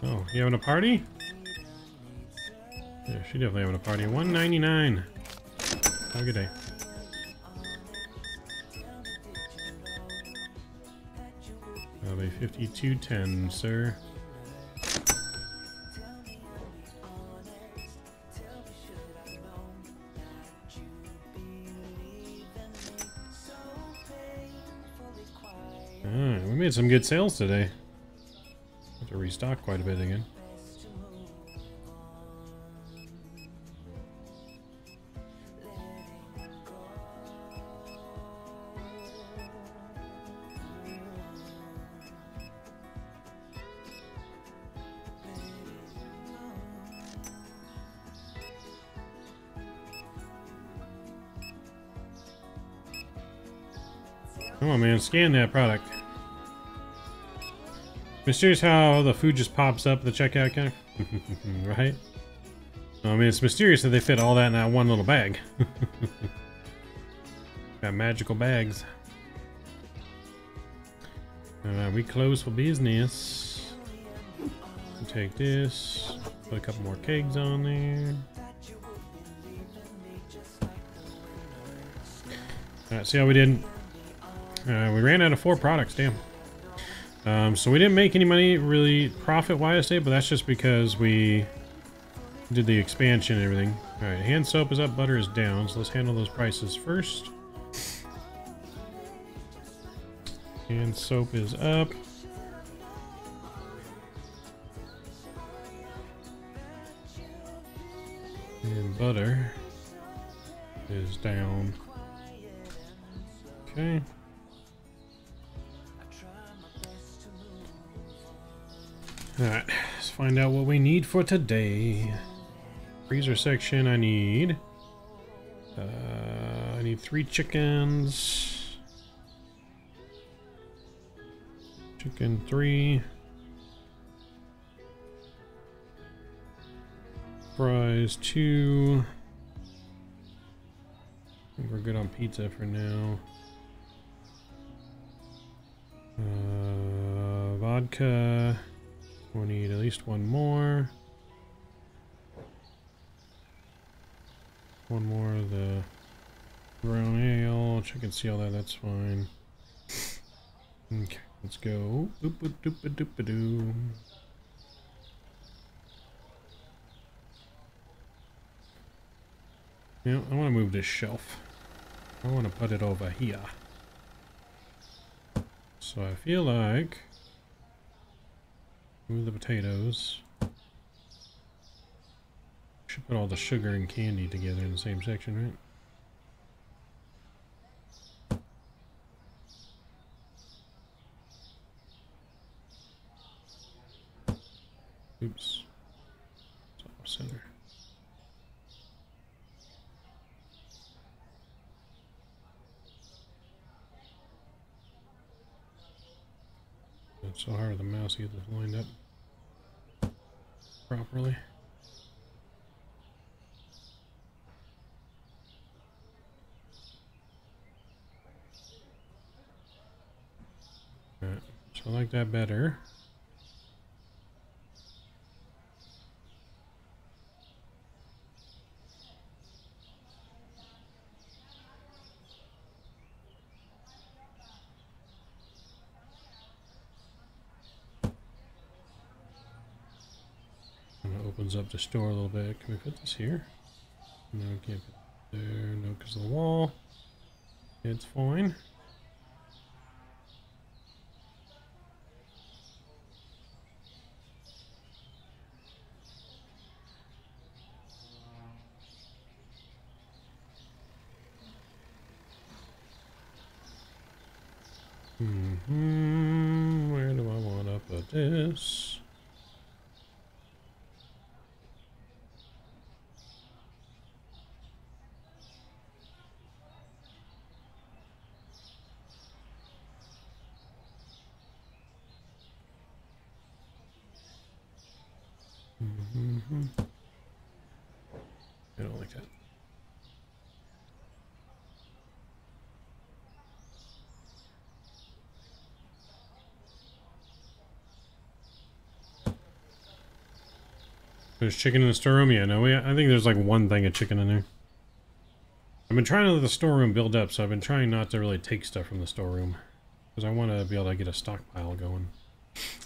Oh, you having a party? Yeah, she definitely having a party. 199. Have a good day. That'll be 5210, sir. Alright, some good sales today. Have to restock quite a bit again. Come on, man. Scan that product. Mysterious how the food just pops up at the checkout counter. right? I mean, it's mysterious that they fit all that in that one little bag. Got magical bags. We close for business. Take this. Put a couple more kegs on there. Alright, see how we did? Uh, we ran out of four products, damn. Um, so we didn't make any money really profit-wise but that's just because we did the expansion and everything. Alright, hand soap is up, butter is down, so let's handle those prices first. Hand soap is up. And butter is down. Okay. Alright, let's find out what we need for today. Freezer section, I need... Uh, I need three chickens. Chicken three. Fries two. We're good on pizza for now. Uh, vodka. We'll need at least one more. One more of the brown ale. Check and see all that. That's fine. Okay, let's go. Boop, boop, doop, a doop, a doo. I want to move this shelf. I want to put it over here. So I feel like the potatoes. Should put all the sugar and candy together in the same section, right? Oops. It's off center. It's so hard with the mouse to get this lined up properly. Alright, so I like that better. And the store a little bit. Can we put this here? No, can't put there. No, because of the wall. It's fine. Hmm, where do I want to put this? Mhm. I don't like that. There's chicken in the storeroom? Yeah, no, we, I think there's like one thing of chicken in there. I've been trying to let the storeroom build up, so I've been trying not to really take stuff from the storeroom. Because I want to be able to get a stockpile going.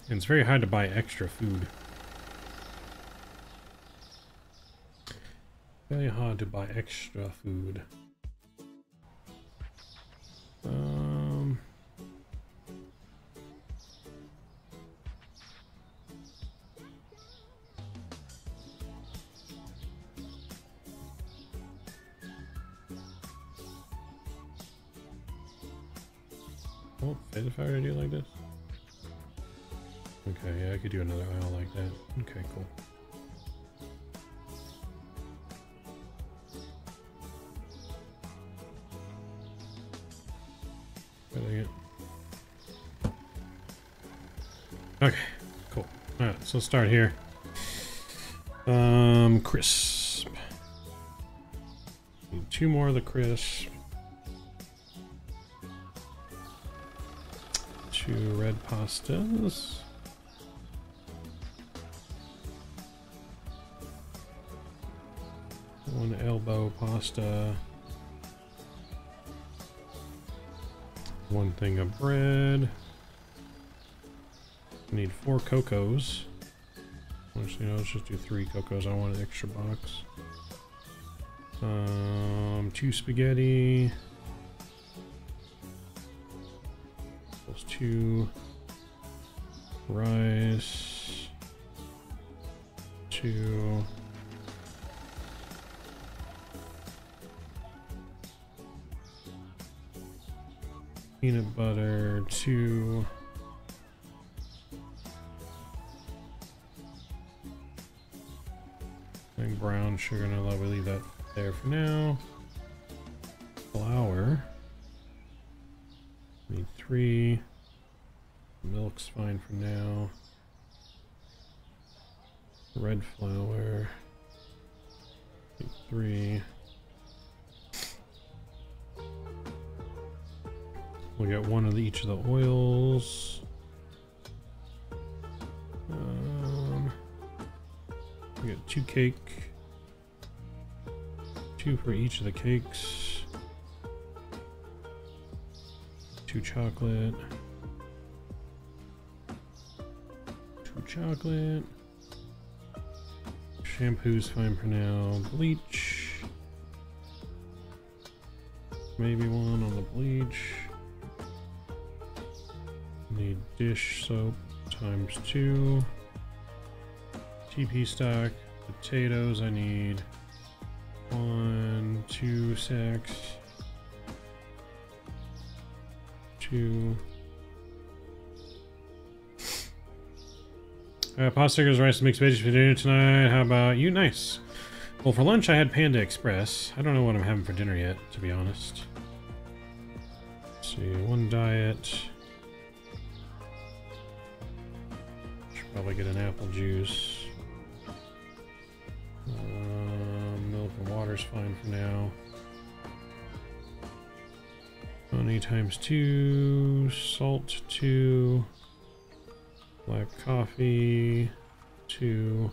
And it's very hard to buy extra food. Very hard to buy extra food. Let's start here. Um, crisp. Need two more of the crisp. Two red pastas. One elbow pasta. One thing of bread. Need four cocos. Actually, know, let's just do three cocos. I want an extra box. Um, two spaghetti. Plus two rice. Two. Peanut butter, two. Sugar, no love, we leave that there for now. Flour. Need three. Milk's fine for now. Red flour. Need three. We got one of the, each of the oils. Um, we got two cake. Two for each of the cakes. Two chocolate. Two chocolate. Shampoo's fine for now. Bleach. Maybe one on the bleach. Need dish soap times two. TP stock. Potatoes, I need one, two sacks. Two. Uh, pasta stickers, rice, mixed veggies for dinner tonight. How about you? Nice. Well, for lunch I had Panda Express. I don't know what I'm having for dinner yet, to be honest. Let's see, one diet. Should Probably get an apple juice. Fine for now. Honey times two, salt two, black coffee two,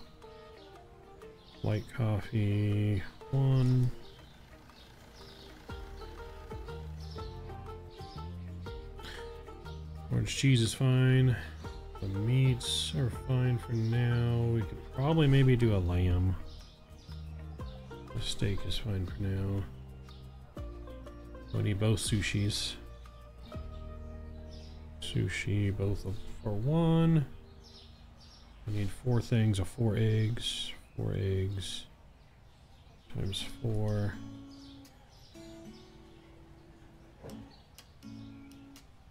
light coffee one. Orange cheese is fine. The meats are fine for now. We could probably maybe do a lamb. Steak is fine for now. We need both sushis. Sushi, both of, for one. We need four things of four eggs. Four eggs times four.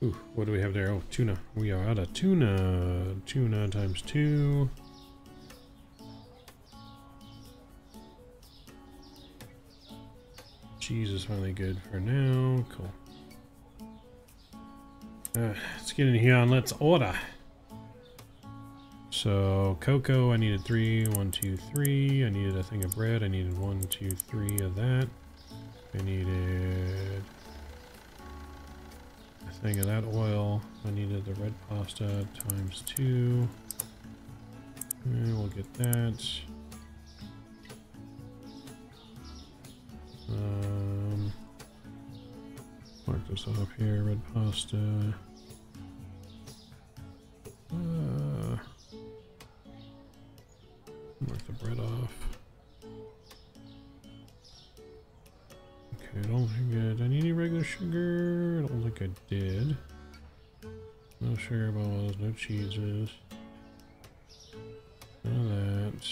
Ooh, what do we have there? Oh, tuna. We are out of tuna. Tuna times two. Cheese is finally good for now. Cool. Uh, let's get in here and let's order. So, cocoa, I needed three. One, two, three. I needed a thing of bread. I needed one, two, three of that. I needed a thing of that oil. I needed the red pasta times two. And we'll get that. Um, mark this off here. Red pasta. Uh, mark the bread off. Okay, I don't think I, did need any regular sugar? I don't think I did. No sugar balls, no cheeses. None of that.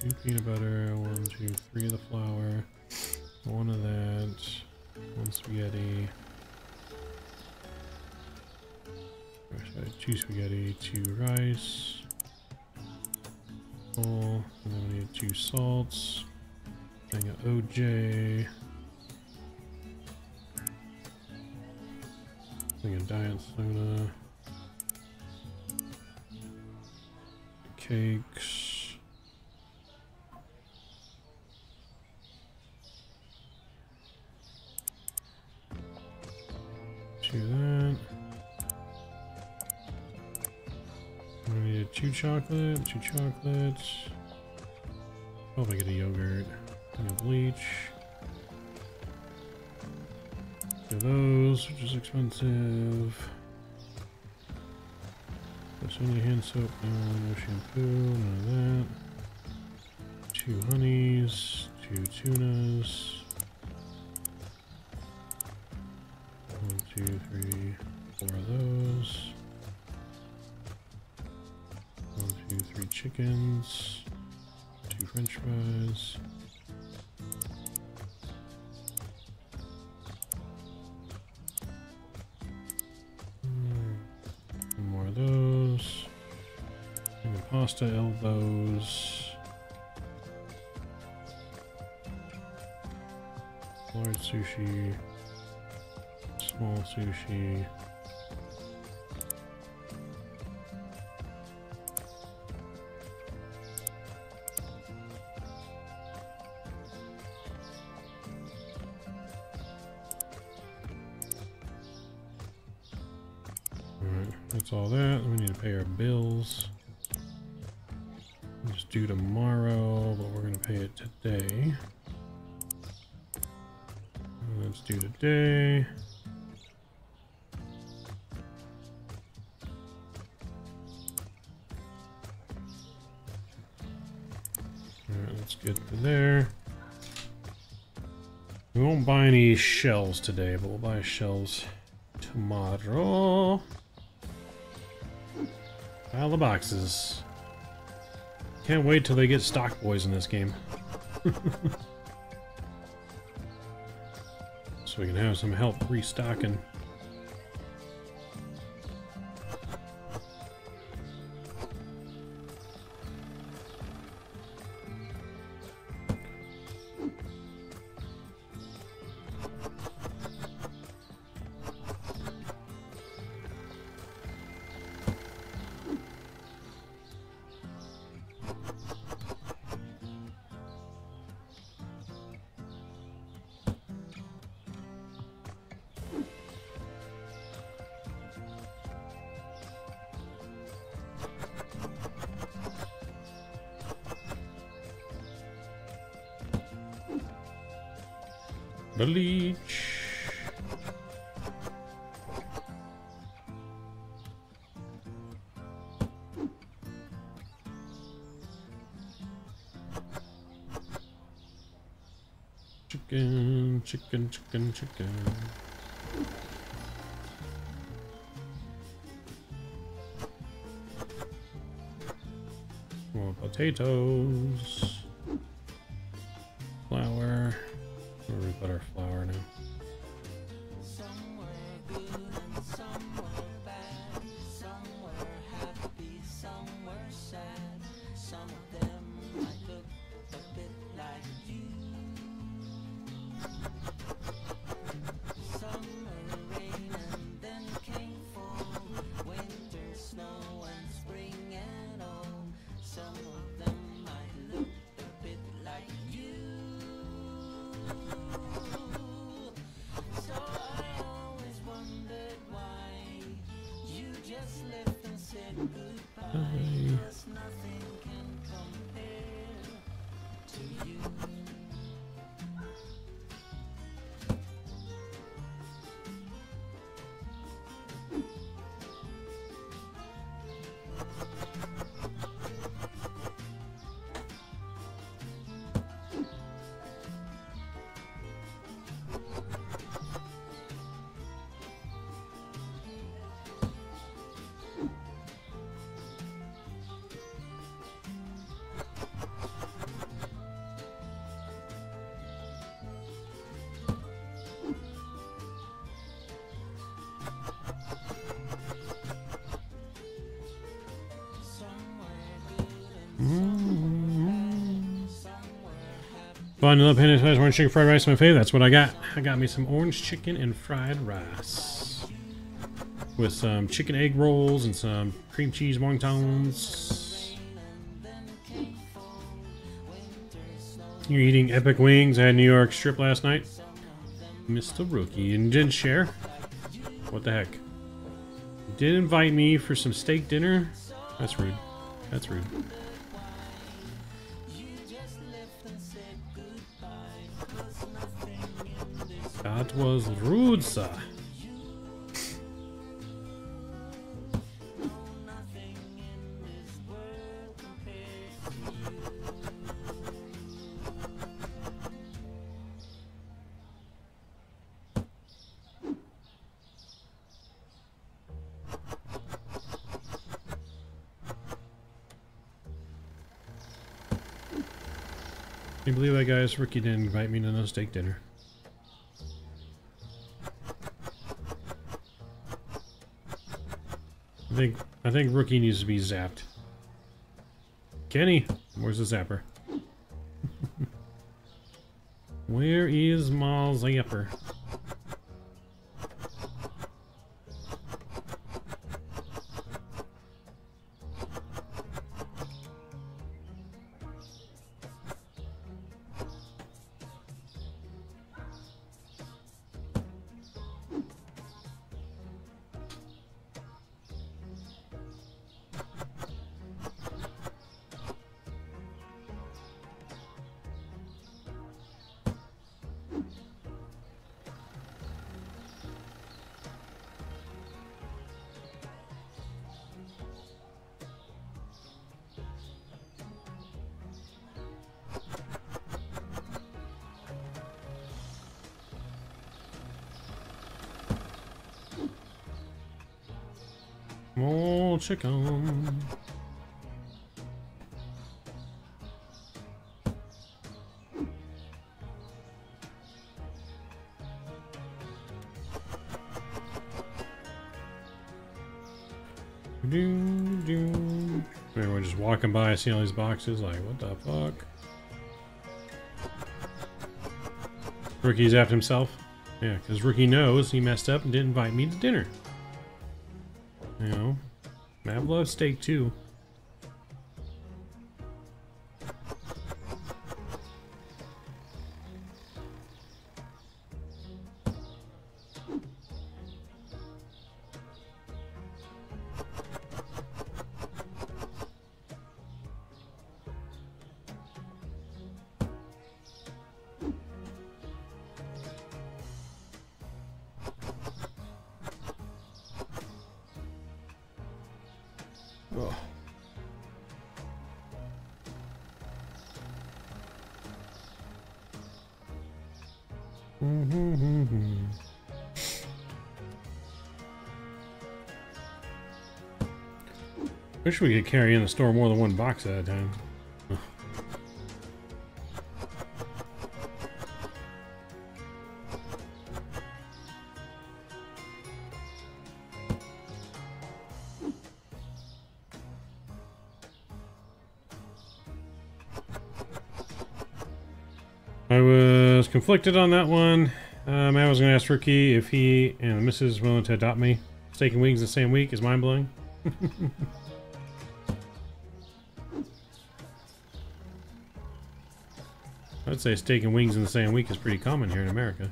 Two peanut butter, one, two, three of the flour. One of that. One spaghetti. two spaghetti, two rice. Full. And then we need two salts. Thing of OJ. Thing of diet soda. Cakes. Do that. We need two chocolate, two chocolates. Hope I get a yogurt. And a bleach. Those, which is expensive. That's only hand soap, no, no shampoo, none of that. Two honeys, two tunas. Chickens. Two french fries. Mm, more of those. And pasta elbows. Large sushi. Small sushi. Shells today, but we'll buy shells tomorrow. Pile the boxes. Can't wait till they get stock boys in this game. so we can have some help restocking. Chicken, chicken, Little penny size orange chicken fried rice, my fave. That's what I got. I got me some orange chicken and fried rice. With some chicken egg rolls and some cream cheese wontons. You're eating epic wings. I had New York strip last night. Mr. Rookie. And didn't share. What the heck? You did invite me for some steak dinner? That's rude. That's rude. Can you believe that guy's Ricky didn't invite me to no steak dinner? I think rookie needs to be zapped. Kenny, where's the zapper? Where is my zapper? Chicken. Do, do. Just walking by, seeing all these boxes, like, what the fuck? Rookie's after himself. Yeah, because Rookie knows he messed up and didn't invite me to dinner. Loves steak too. Wish we could carry in the store more than one box at a time. Conflicted on that one. Um, I was going to ask Ricky if he and the missus willing to adopt me. Steak and wings the same week is mind blowing. I'd say steak and wings in the same week is pretty common here in America.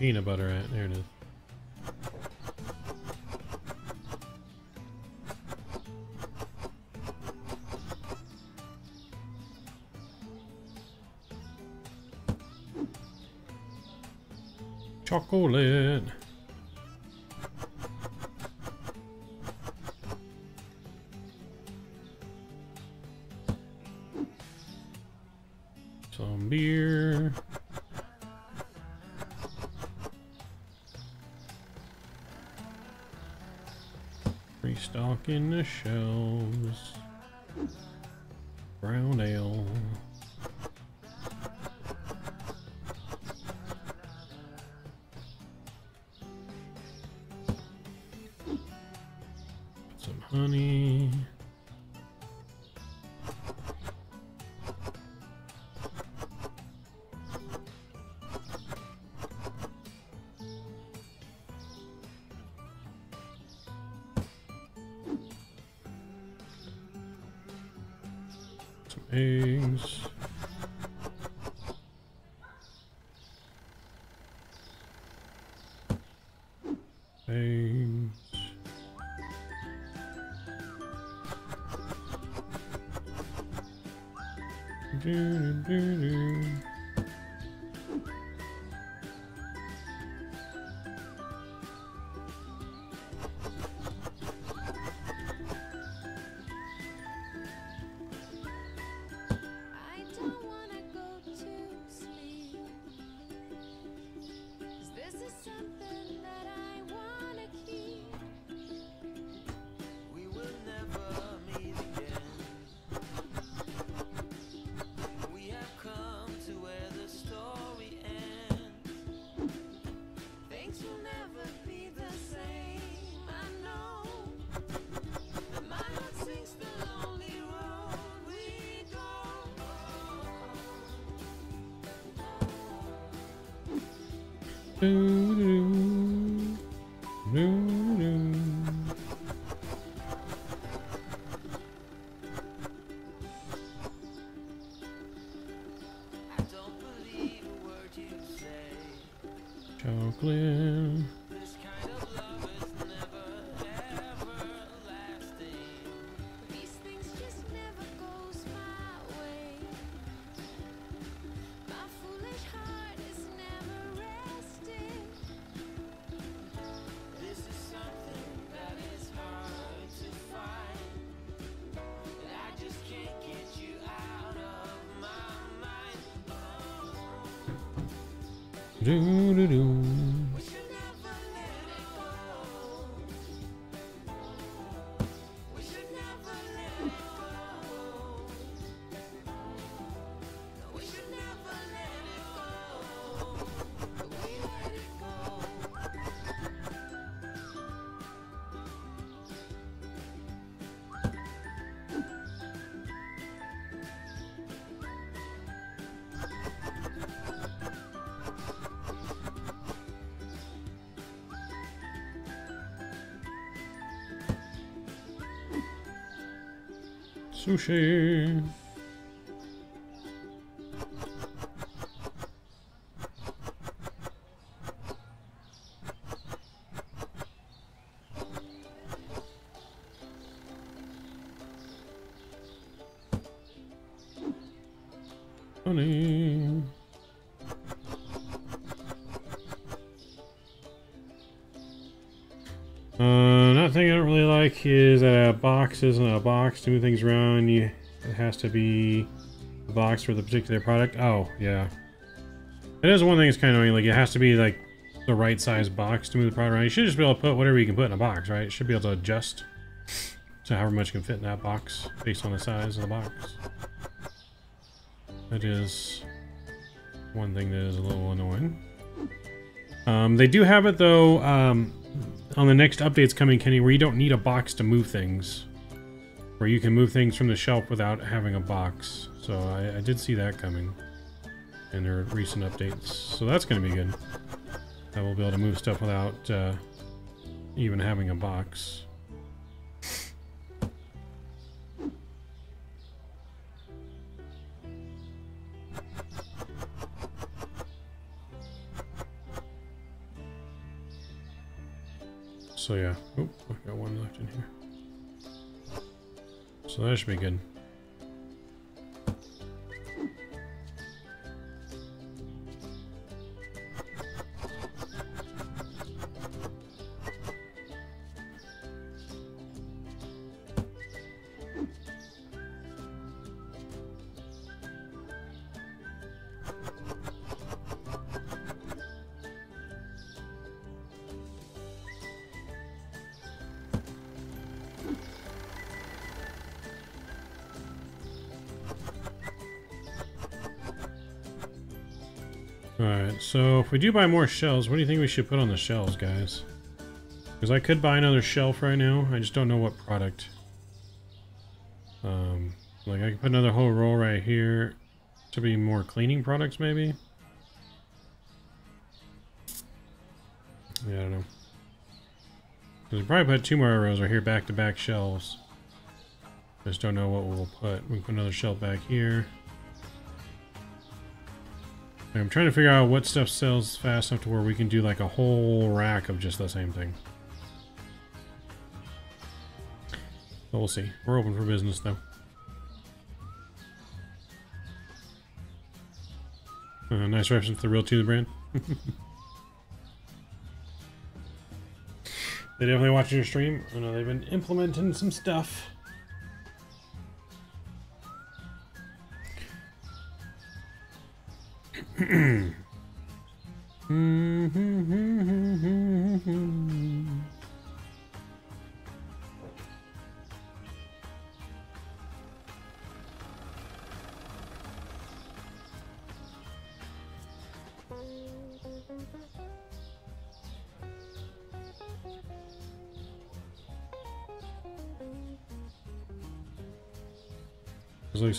Peanut butter at? There it is. Chocolate. Restocking Do-do. Do-do-do. We should Sushi. Isn't a box to move things around. You, it has to be a box for the particular product. Oh, yeah. It is one thing that's kind of annoying. Like, it has to be, like, the right size box to move the product around. You should just be able to put whatever you can put in a box, right? It should be able to adjust to however much can fit in that box based on the size of the box. That is one thing that is a little annoying. Um, they do have it, though, um, on the next updates coming, Kenny, where you don't need a box to move things. Where you can move things from the shelf without having a box. So I, I did see that coming in their recent updates. So that's going to be good. I will be able to move stuff without uh, even having a box. So yeah, oh, I've got one left in here. So that should be good. If we do buy more shells, what do you think we should put on the shells, guys? Because I could buy another shelf right now, I just don't know what product. Um, like I could put another whole roll right here to be more cleaning products, maybe? Yeah, I don't know. We probably put two more rows right here, back-to-back shelves. I just don't know what we'll put. We can put another shelf back here. I'm trying to figure out what stuff sells fast enough to where we can do like a whole rack of just the same thing. But we'll see. We're open for business though. Uh, nice reference to the real Tuna brand. they definitely watching your stream. I know they've been implementing some stuff.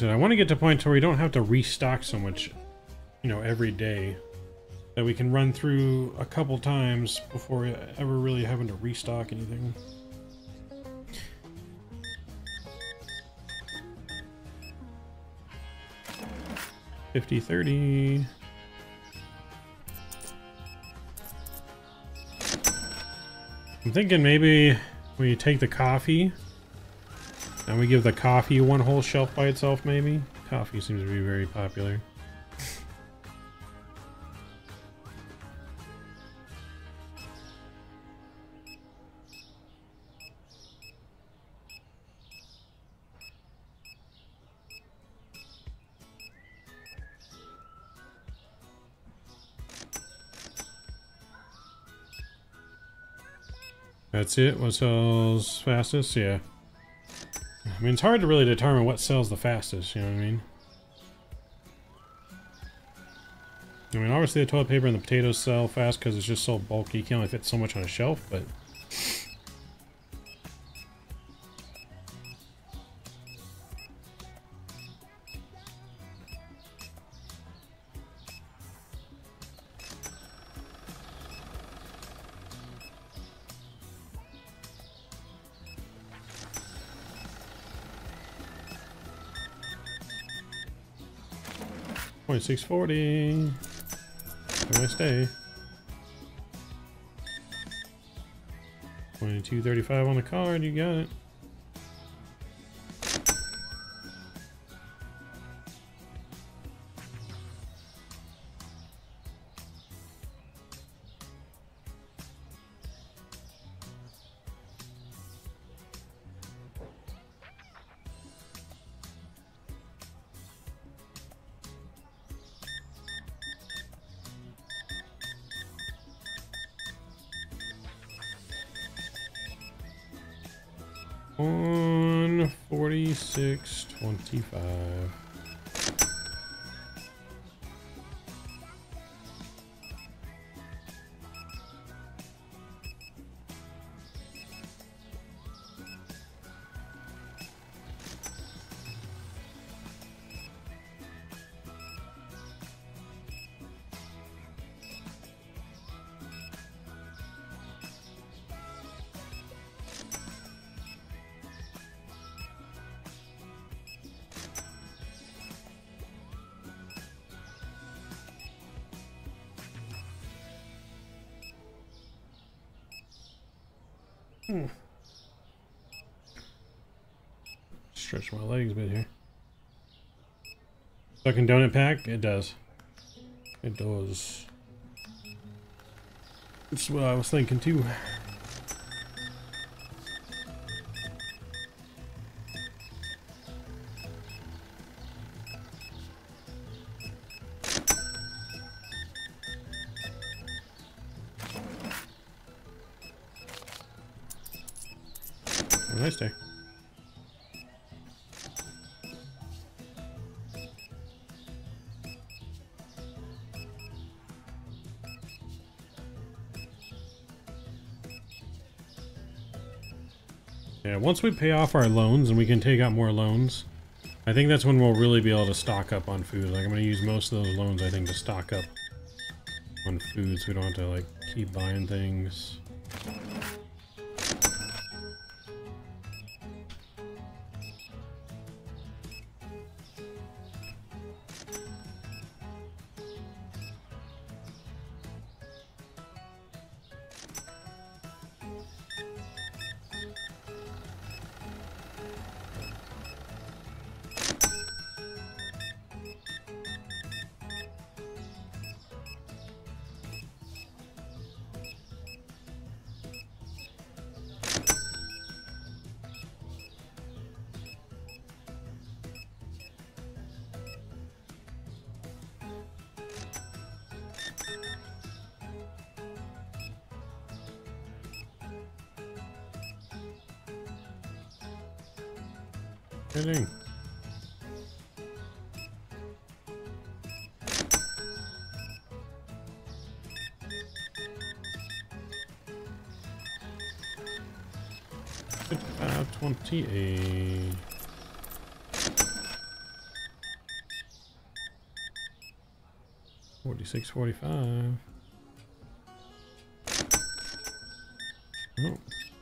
Said, I want to get to a point where we don't have to restock so much, you know, every day. That we can run through a couple times before ever really having to restock anything. Fifty thirty. I'm thinking maybe we take the coffee and we give the coffee one whole shelf by itself, maybe? Coffee seems to be very popular. That's it? What sells fastest? Yeah. I mean, it's hard to really determine what sells the fastest, you know what I mean? I mean, obviously the toilet paper and the potatoes sell fast because it's just so bulky. You can only fit so much on a shelf, but... 2640. Have a nice day. 2235 on the card, you got it. 55. My legs a bit here. Fucking donut pack? It does. It does. That's what I was thinking too. Once we pay off our loans and we can take out more loans, I think that's when we'll really be able to stock up on food. Like, I'm going to use most of those loans, I think, to stock up on food so we don't have to, like, keep buying things. 645. Oh,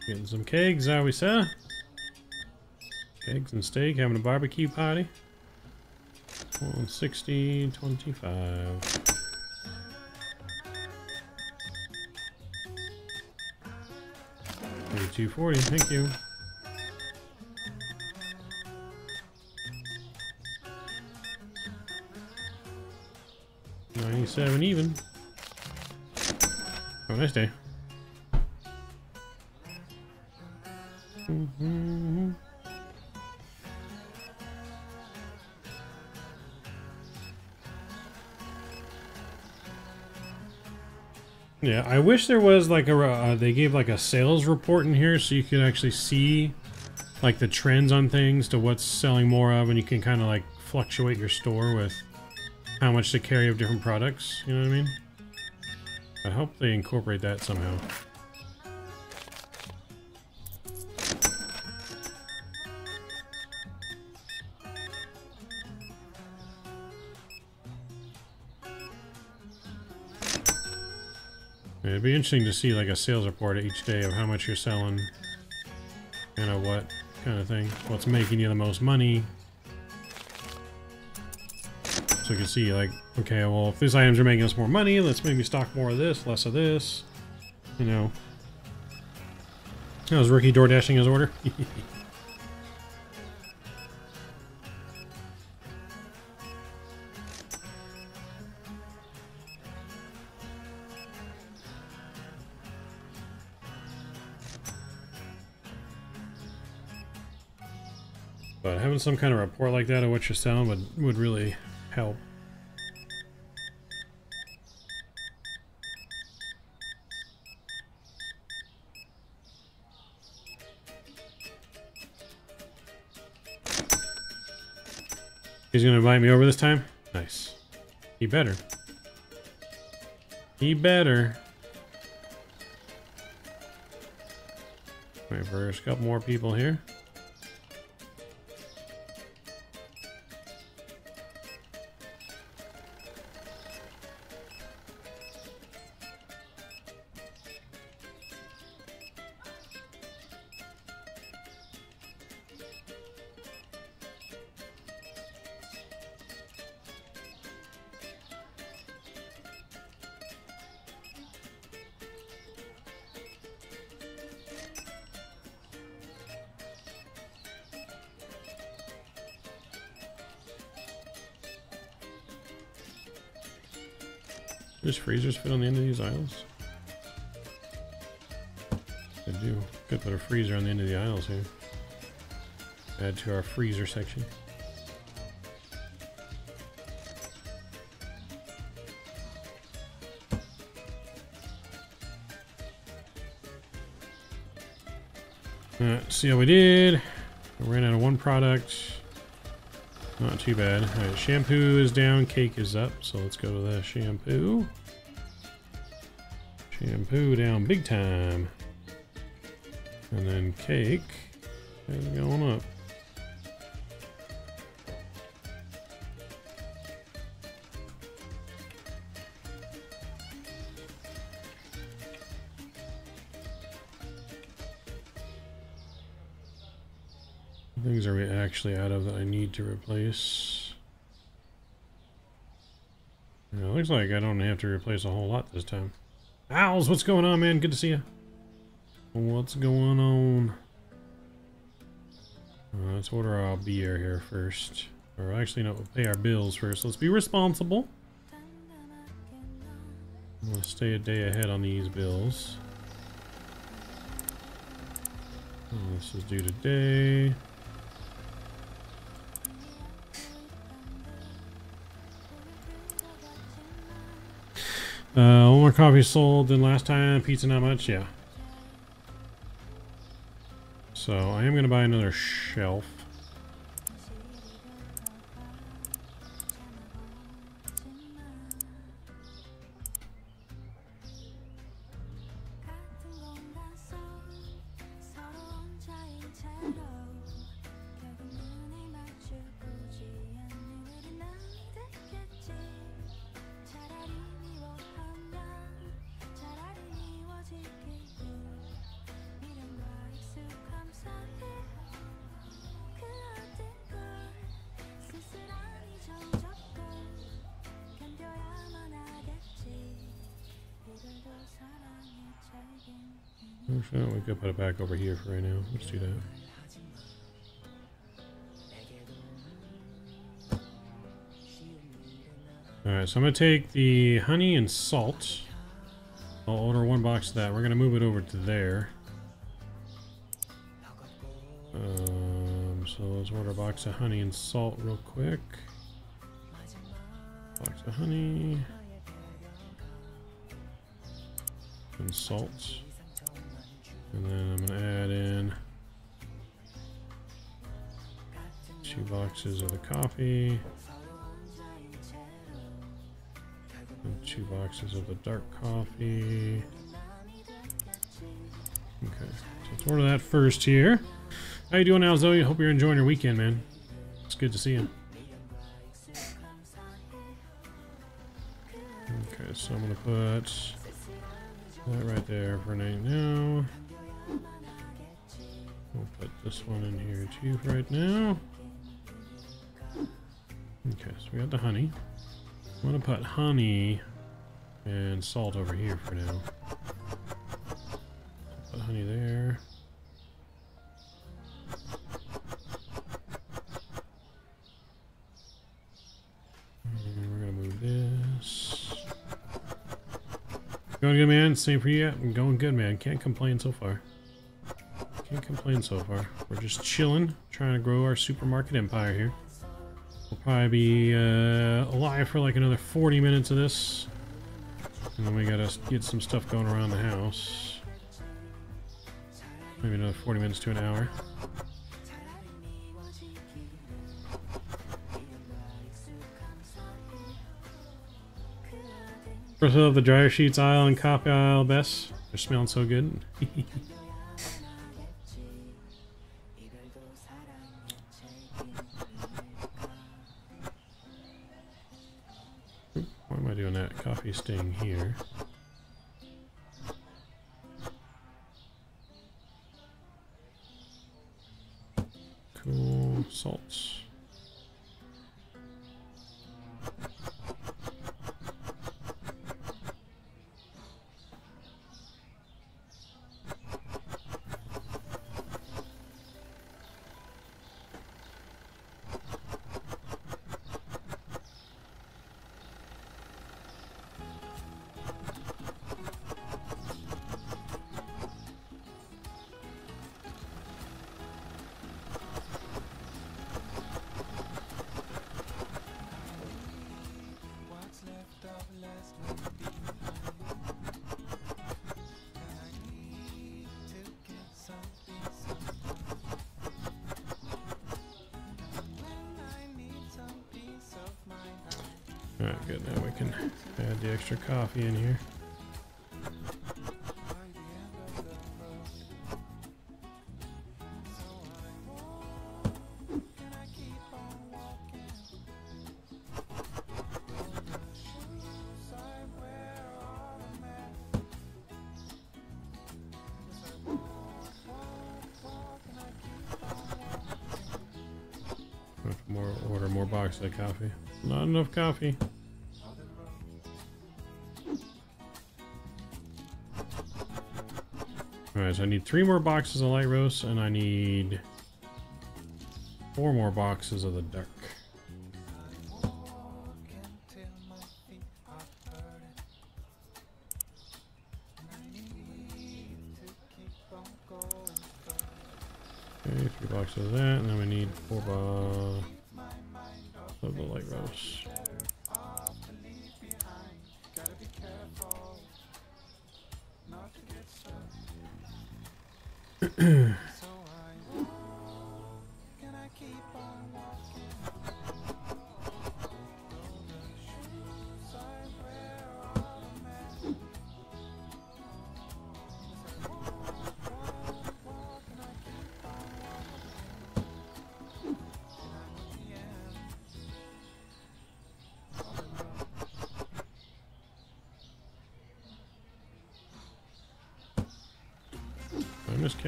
getting some kegs, are we, sir? Kegs and steak, having a barbecue party. 160, 25. Two forty. thank you. Ninety-seven even. Have a nice day. Mhm. Yeah, I wish there was like a uh, they gave like a sales report in here so you could actually see like the trends on things to what's selling more of and you can kind of like fluctuate your store with how much to carry of different products, you know what I mean? I hope they incorporate that somehow. It'd be interesting to see like a sales report each day of how much you're selling, kind of what kind of thing, what's making you the most money. So we can see like, okay, well, if these items are making us more money, let's maybe stock more of this, less of this. You know. That was Ricky door dashing his order. But having some kind of report like that of what you're selling would, would really help. He's gonna invite me over this time? Nice. He better. He better. Wait a couple more people here. To our freezer section. Alright, see how we did. We ran out of one product. Not too bad. Alright, shampoo is down, cake is up, so let's go to the shampoo. Shampoo down big time. And then cake is going up. Actually out of that I need to replace? It looks like I don't have to replace a whole lot this time. Owls, what's going on, man? Good to see you. What's going on? Uh, let's order our beer here first. Or actually, no, we'll pay our bills first. Let's be responsible. Let's stay a day ahead on these bills. Uh, This is due today. Uh, one more coffee sold than last time. Pizza not much, yeah. So I am gonna buy another shelf. Actually, we could put it back over here for right now. Let's do that. Alright, so I'm going to take the honey and salt. I'll order one box of that. We're going to move it over to there. Um, so let's order a box of honey and salt real quick. Box of honey. And salt. And then I'm going to add in two boxes of the coffee. And two boxes of the dark coffee. Okay, so let's order that first here. How you doing now, Zoe? Hope you're enjoying your weekend, man. It's good to see you. Okay, so I'm gonna put that right there for now. This one in here too right now. Okay, so we got the honey. I'm gonna put honey and salt over here for now. Put honey there. We're gonna move this. Going good, man. Same for you. I'm going good, man. Can't complain so far. Can't complain so far. We're just chilling, trying to grow our supermarket empire here. We'll probably be uh, alive for like another 40 minutes of this. And then we gotta get some stuff going around the house. Maybe another 40 minutes to an hour. First of the dryer sheets aisle and copy aisle best. They're smelling so good. staying here. Cool. Salts. Boxes of coffee. Not enough coffee. Alright, so I need three more boxes of light roast, and I need four more boxes of the dark.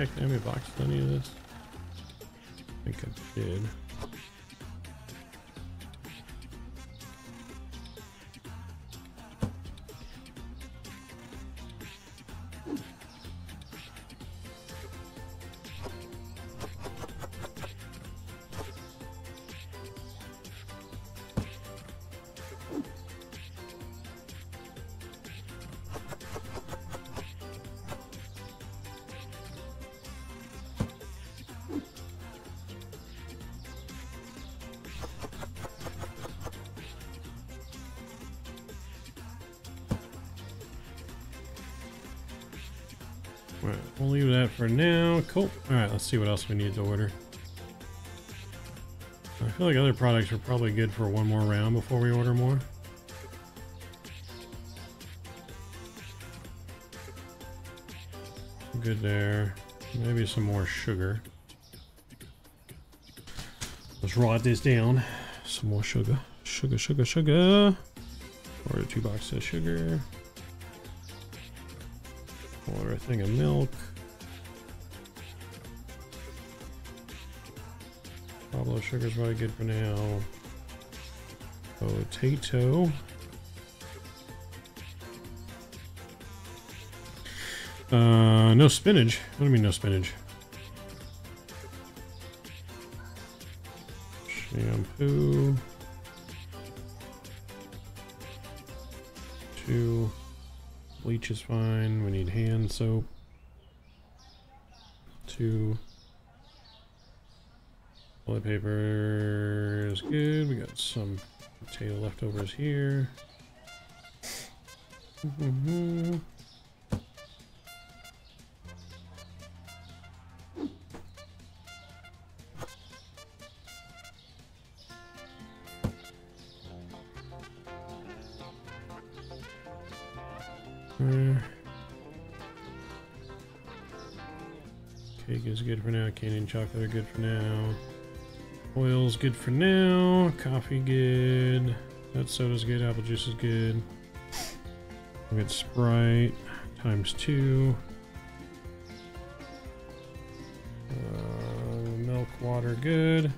How many boxes I need of this? For now. Cool. Alright, let's see what else we need to order. I feel like other products are probably good for one more round before we order more. Good there. Maybe some more sugar. Let's write this down. Some more sugar. Sugar, sugar, sugar. Order two boxes of sugar. Order a thing of milk. sugar's probably good for now. Potato. Uh, no spinach. What do you mean no spinach? Shampoo. Two. Bleach is fine. We need hand soap. Two. Toilet paper is good. We got some potato leftovers here. Mhm. Uh, Cake is good for now. Candy and chocolate are good for now. Good for now. Coffee good. That soda's good. Apple juice is good. We got Sprite times two. Uh, milk, water, good.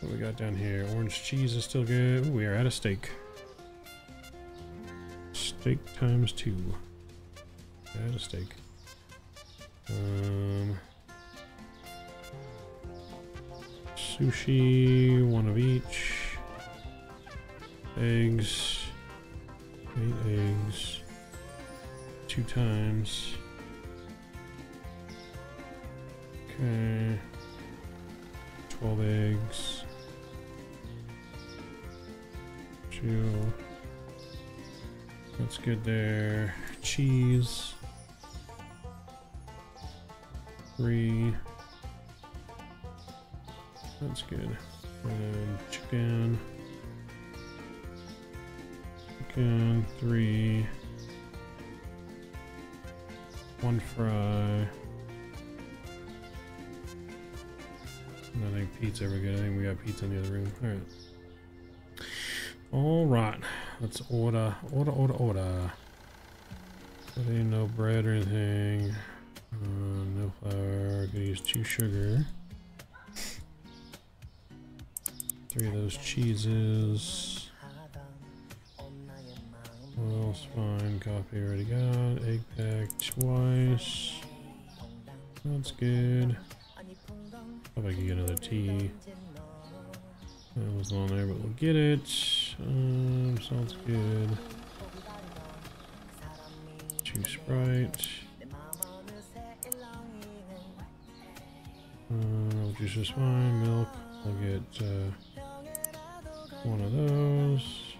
What we got down here? Orange cheese is still good. Ooh, we are at a steak. Steak times two. Add a steak. Um, sushi, one of each. Eggs. Eight eggs. Two times. Okay. Twelve eggs. Two. That's good there. Cheese. Three. That's good. And chicken. Chicken. Three. One fry. I think pizza we're good. I think we got pizza in the other room. Alright. Alright. Let's order, order, order, order. There ain't no bread or anything. Uh, no flour. Gonna use two sugar. Three of those cheeses. What else? Fine. Coffee already got. Egg pack twice. That's good. Hope I can get another tea. That was on there, but we'll get it. Um, sounds good. Two Sprite. Uh, juice is fine. Milk. I'll get uh, one of those.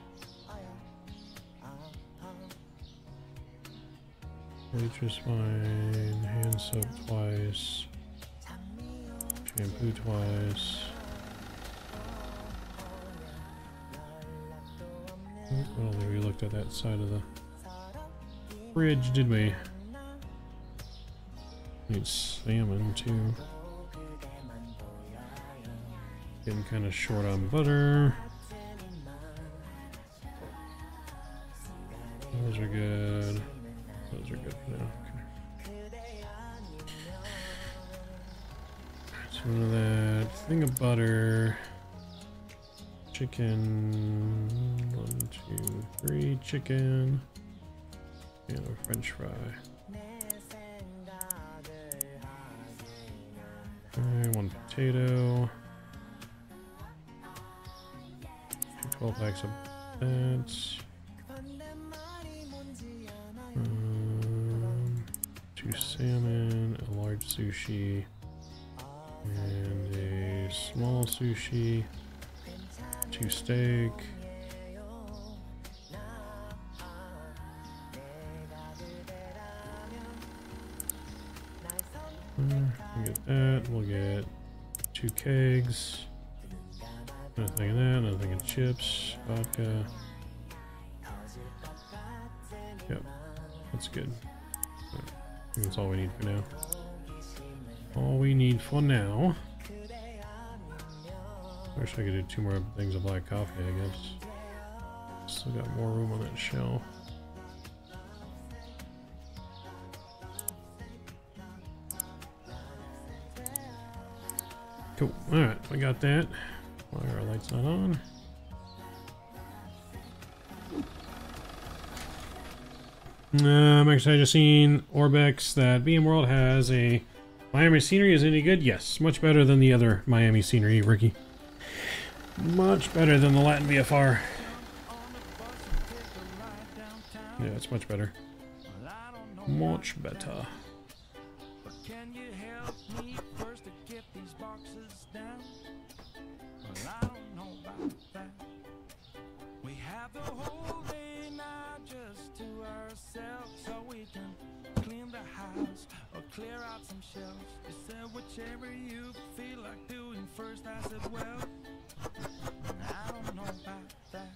Waitress fine. Hand soap twice. Shampoo twice. I don't think we looked at that side of the fridge, did we? Need salmon too. Getting kind of short on butter. Chicken. One, two, three. Chicken. And a French fry. Okay, one potato. Two 12 packs of that. Um, two salmon, a large sushi, and a small sushi, two steak. We'll get that. We'll get two kegs. Nothing of that. Nothing of chips. Vodka. Yep, that's good. That's all we need for now. All we need for now. Wish I could do two more things of black coffee, I guess. Still got more room on that shelf. Cool. Alright, we got that. Why are our lights not on? Um, actually, I just seen Orbx that BM World has a Miami scenery. Is any good? Yes, much better than the other Miami scenery, Ricky. Much better than the Latin VFR. Yeah, it's much better. Much better. clear out some shelves. You said whichever you feel like doing first. I said, well, I don't know about that.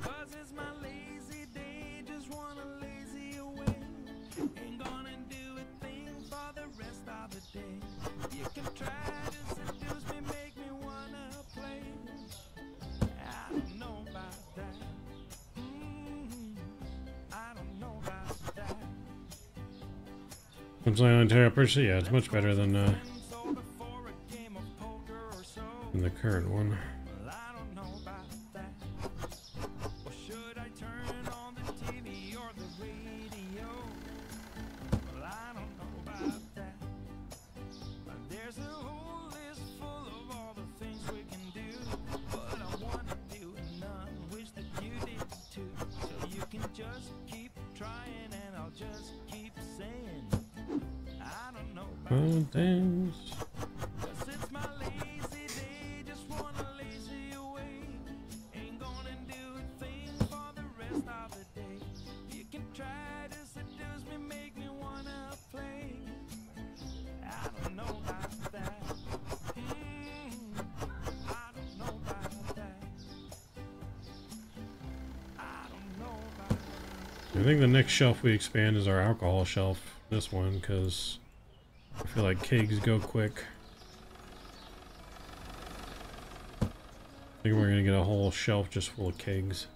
Cause it's my lazy day, just wanna lazy away. Ain't gonna do a thing for the rest of the day. You can try to Can on Terra Persia. Yeah, it's much better than, uh, than the current one. next shelf we expand is our alcohol shelf. This one, because I feel like kegs go quick. I think we're going to get a whole shelf just full of kegs.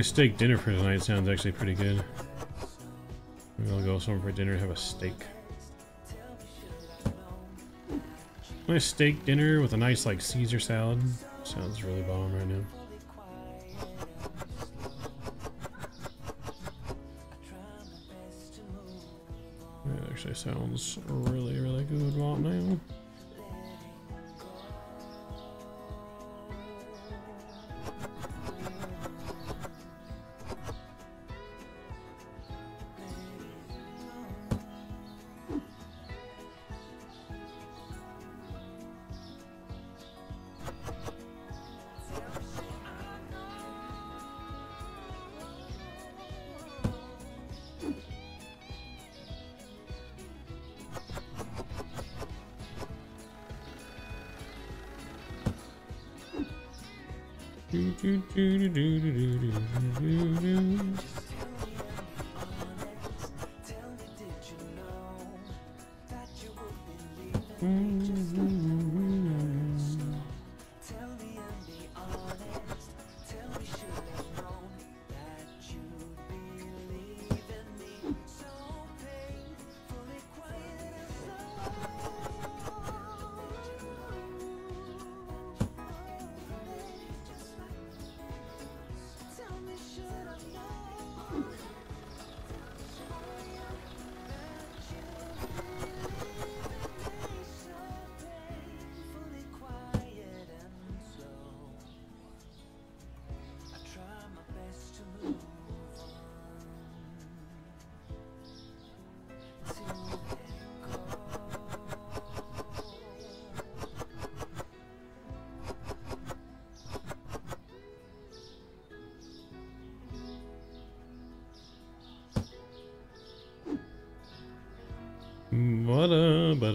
My steak dinner for tonight sounds actually pretty good. Maybe I'll go somewhere for dinner and have a steak. Nice steak dinner with a nice like Caesar salad. Sounds really bomb right now. It actually sounds really, really good right now.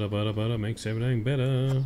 Butter, butter, makes everything better.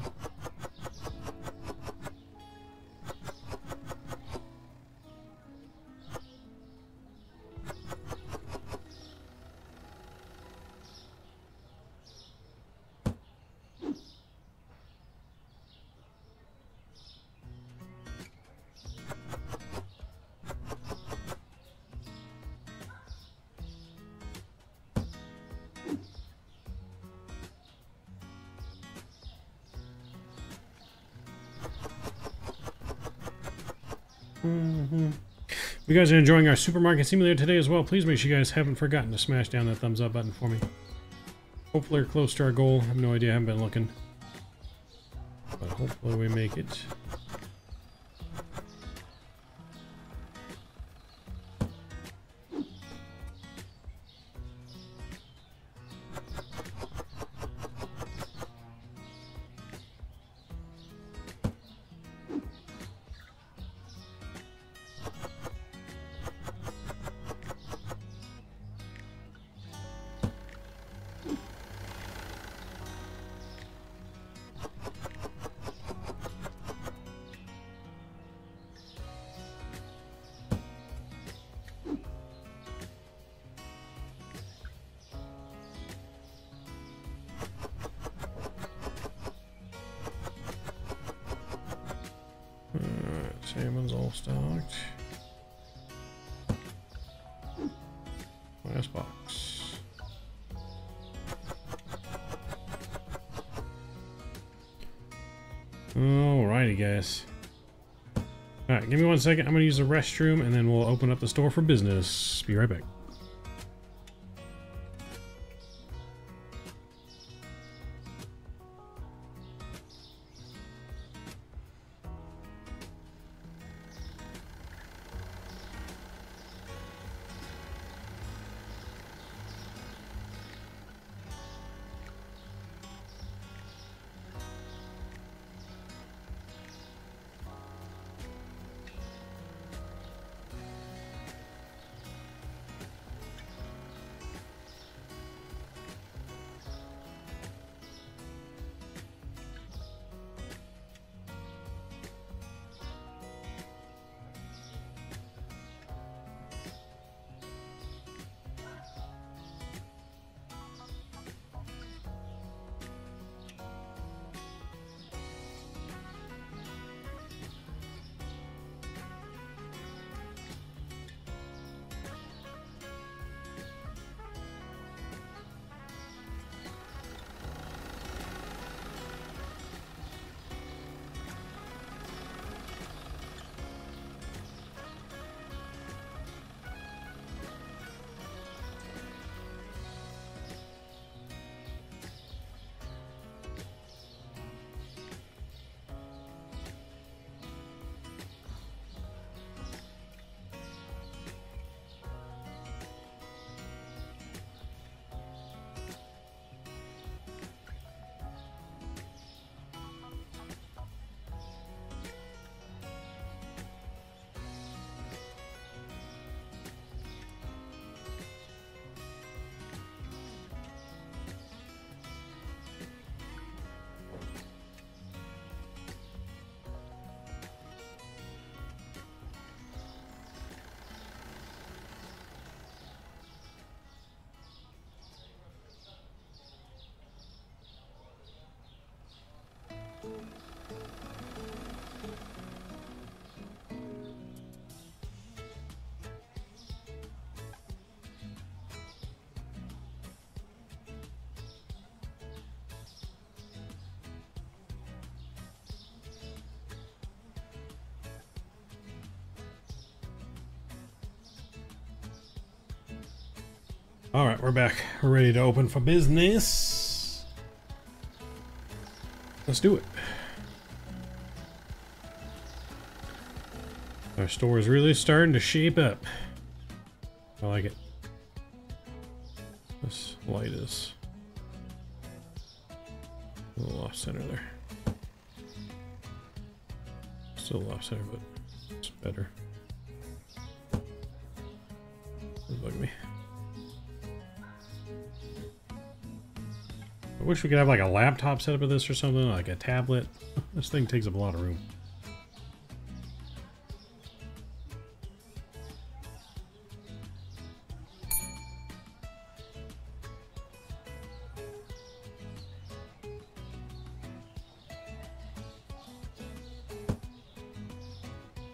You guys are enjoying our supermarket simulator today as well, please make sure you guys haven't forgotten to smash down that thumbs up button for me. Hopefully we're close to our goal. I have no idea, I haven't been looking. But hopefully we make it. Salmon's all stocked. Last box. Alrighty, guys. Alright, give me one second. I'm going to use the restroom and then we'll open up the store for business. Be right back. All right, we're back. We're ready to open for business. Let's do it. Our store is really starting to shape up. Wish we could have like a laptop set up of this or something, like a tablet. this thing takes up a lot of room.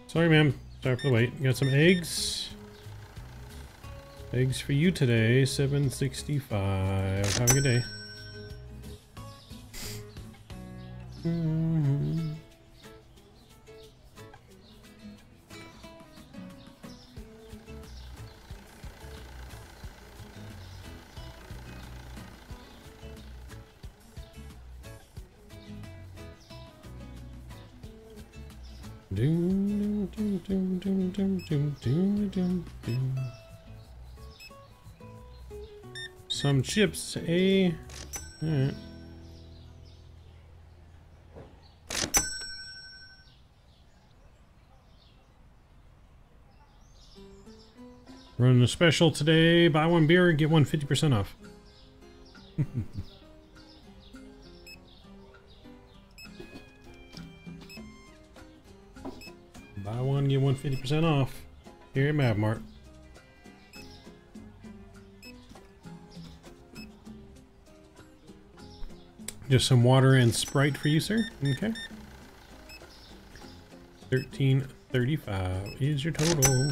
Sorry, ma'am. Sorry for the wait. Got some eggs. Eggs for you today. 765. Have a good day. Chips, eh? Alright. Running a special today. Buy one beer, get one 50% off. Buy one, get one 50% off. Here at MavMart. Just some water and Sprite for you, sir. Okay. 1335 is your total.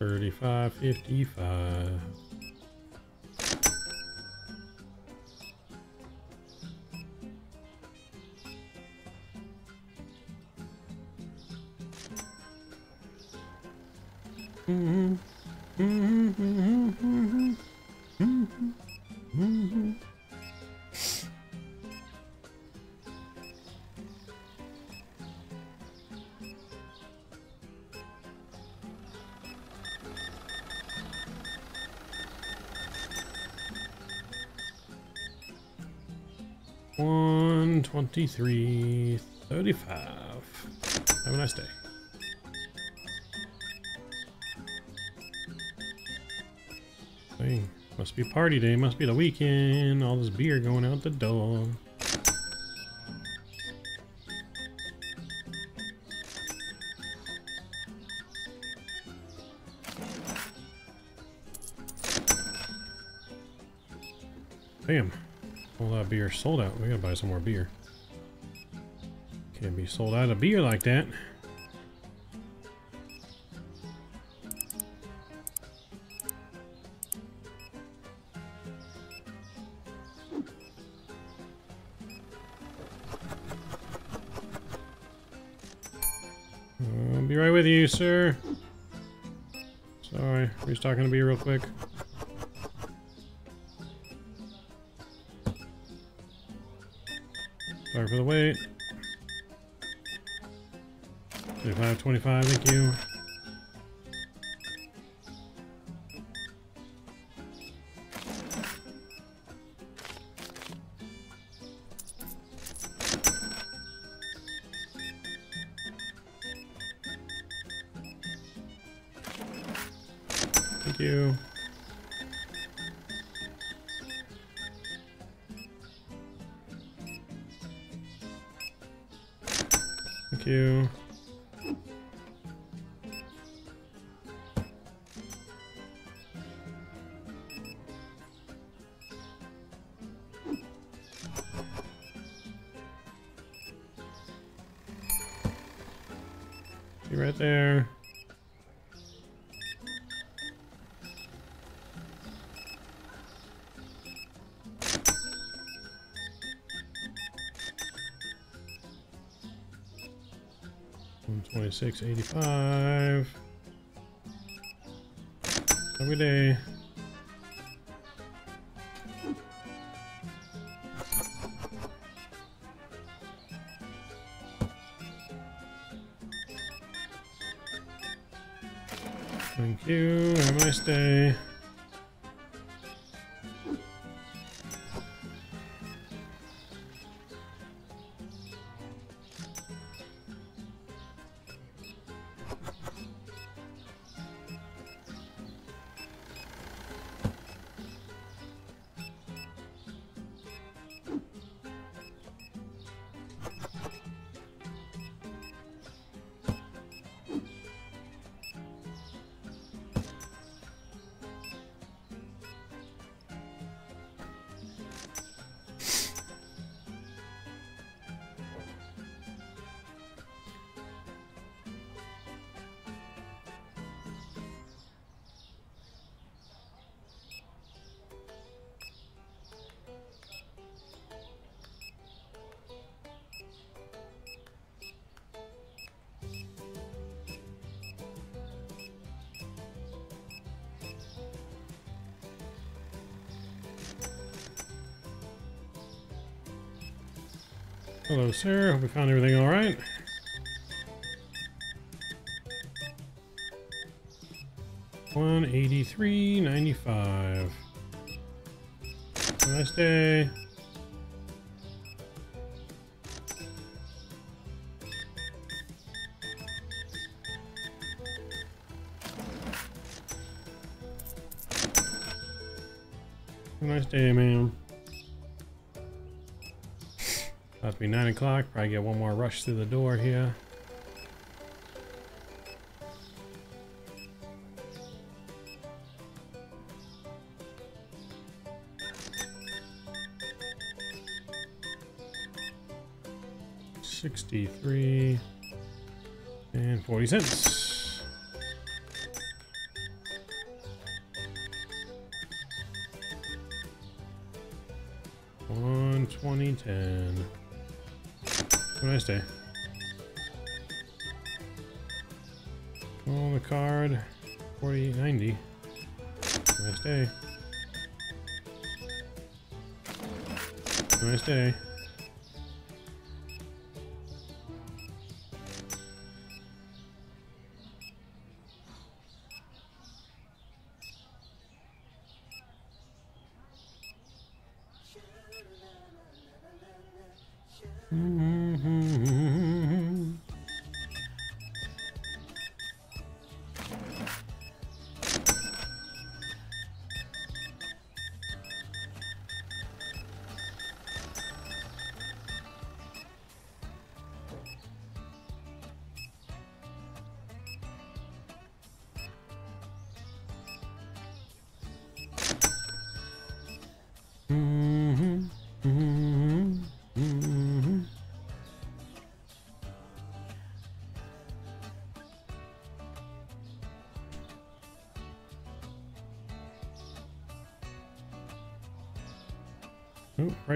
Thirty-five, fifty-five. One twenty-three thirty-five. Have a nice day. Hey, must be party day. Must be the weekend. All this beer going out the door. Damn. All that beer sold out. We gotta buy some more beer. Can't be sold out of beer like that. I'll be right with you, sir. Sorry, restocking a beer real quick. Sorry for the wait. 25, 25, thank you. 685 every day. Hello, sir. Hope we found everything all right. One eighty-three ninety-five. Nice day. 9 o'clock. Probably get one more rush through the door here. Sixty-three and forty cents. One twenty ten. Day. On the card, forty ninety. Nice day. Nice day.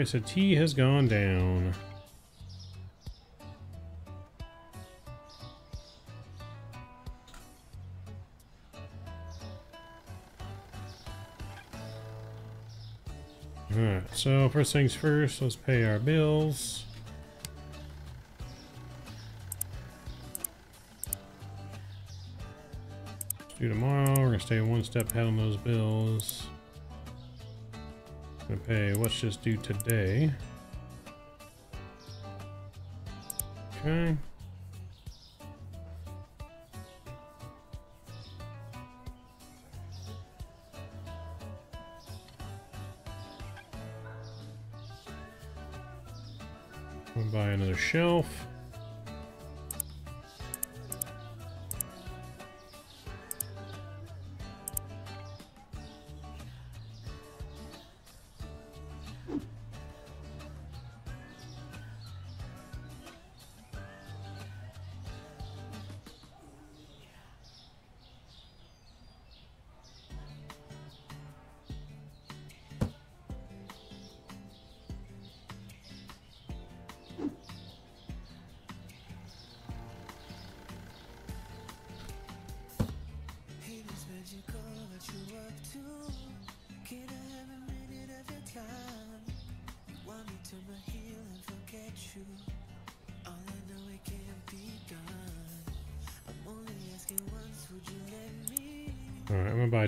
Price of tea has gone down. Alright, so first things first, let's pay our bills. Let's do tomorrow. We're gonna stay one step ahead on those bills. Pay, let's just do today. Okay.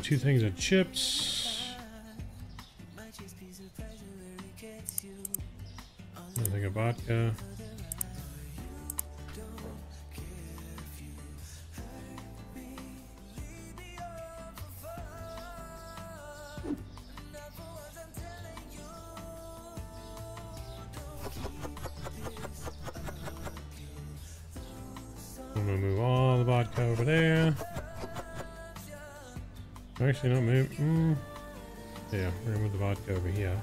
Two things of chips. Nothing just be Gonna move the vodka over here.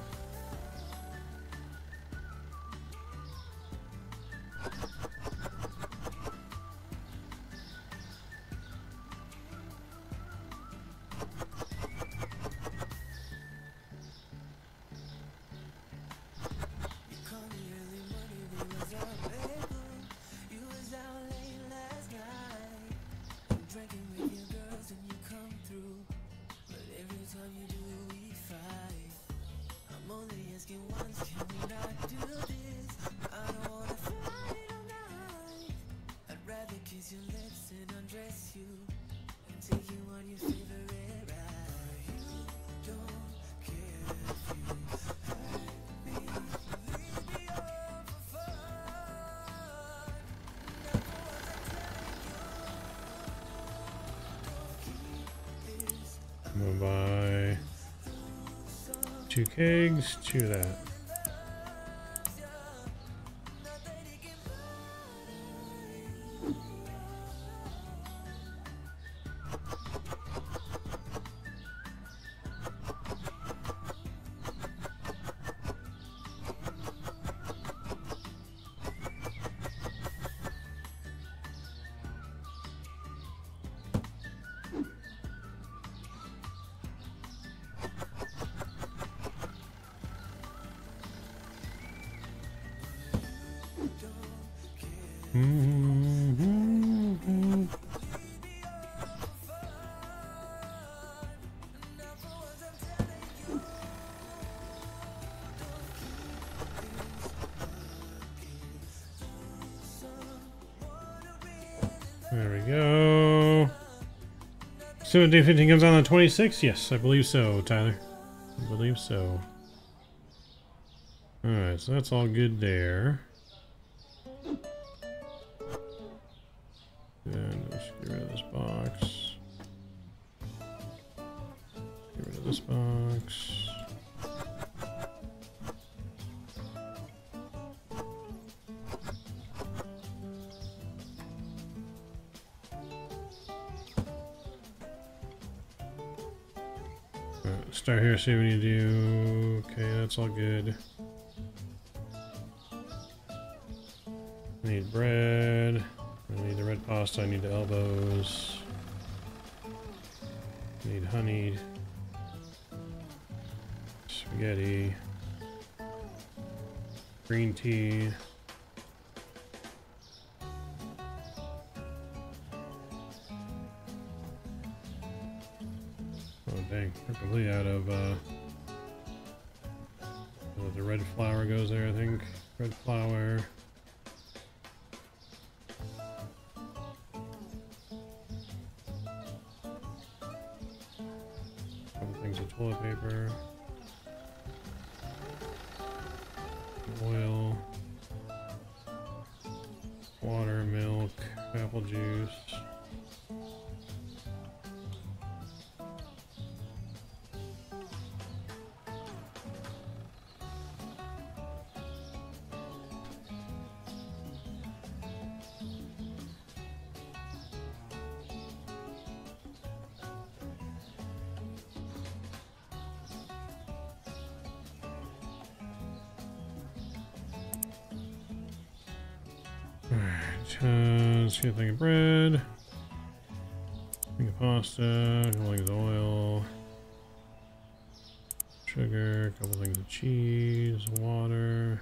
Two kegs, two of that. So day 15 comes on the 26th? Yes, I believe so, Tyler. I believe so. Alright, so that's all good there. What we need to do. Okay, that's all good. I need bread. I need the red pasta. I need the elbows. I need honey. Spaghetti. Green tea. Completely out of uh the red flour goes there, I think. Red flour. Get a thing of bread. Thing of pasta, a couple things of oil. Sugar, a couple things of cheese, water.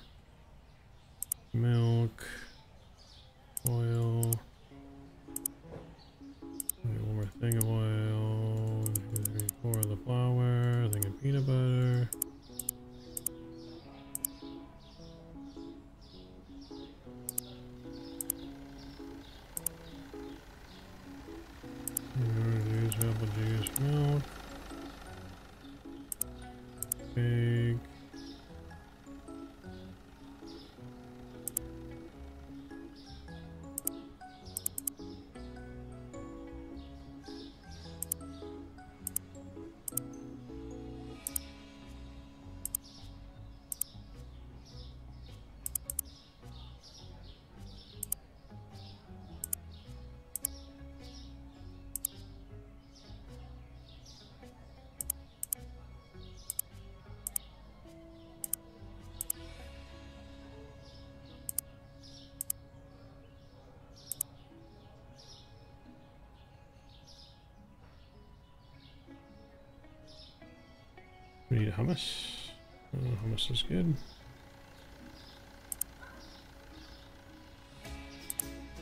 We need hummus. Uh, hummus is good.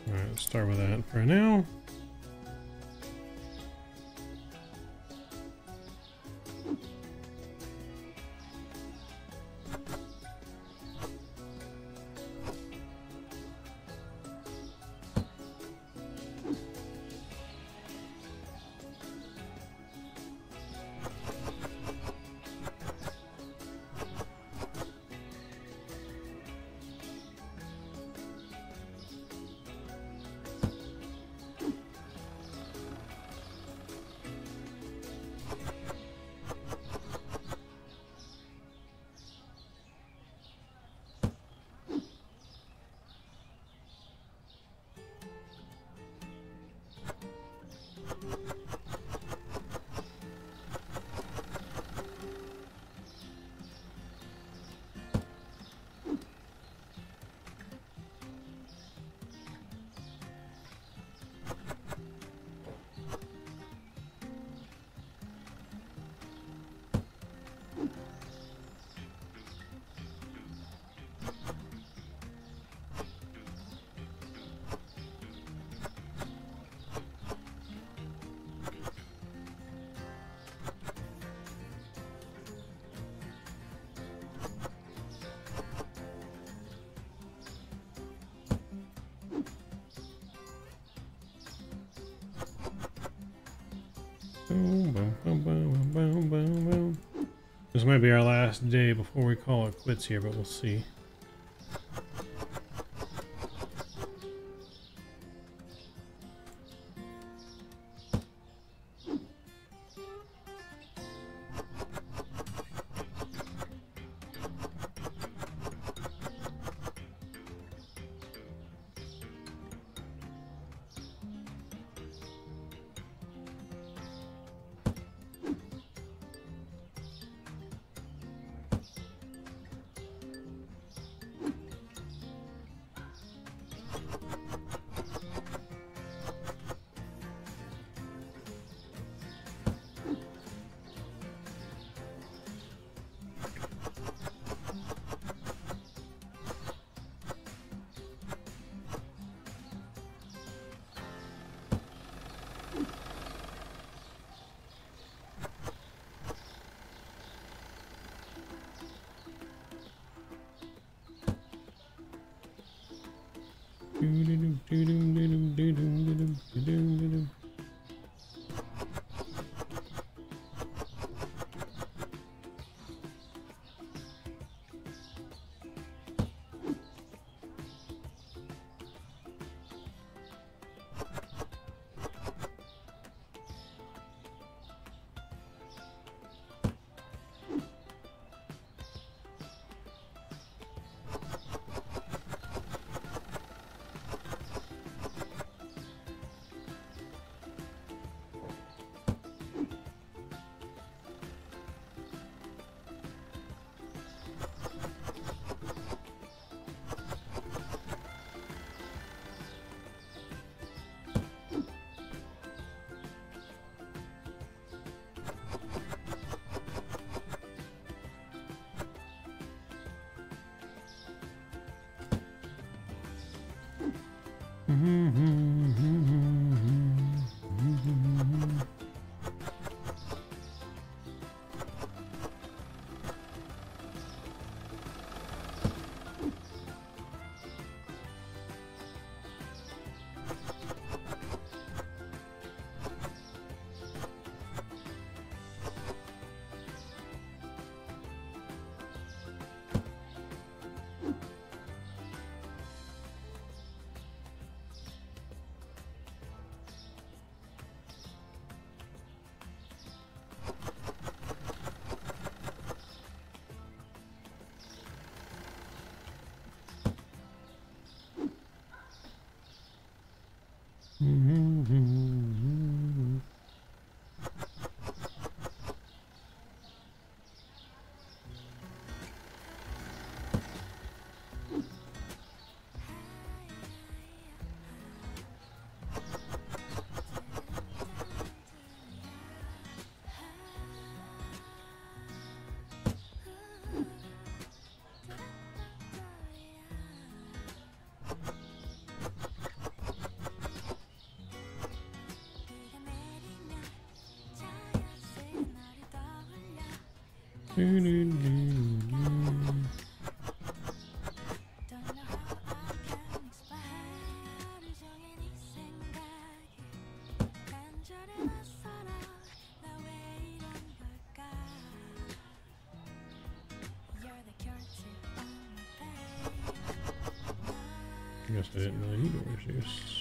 Alright, let's start with that for now. This might be our last day before we call it quits here, but we'll see. I guess I didn't really need orange juice.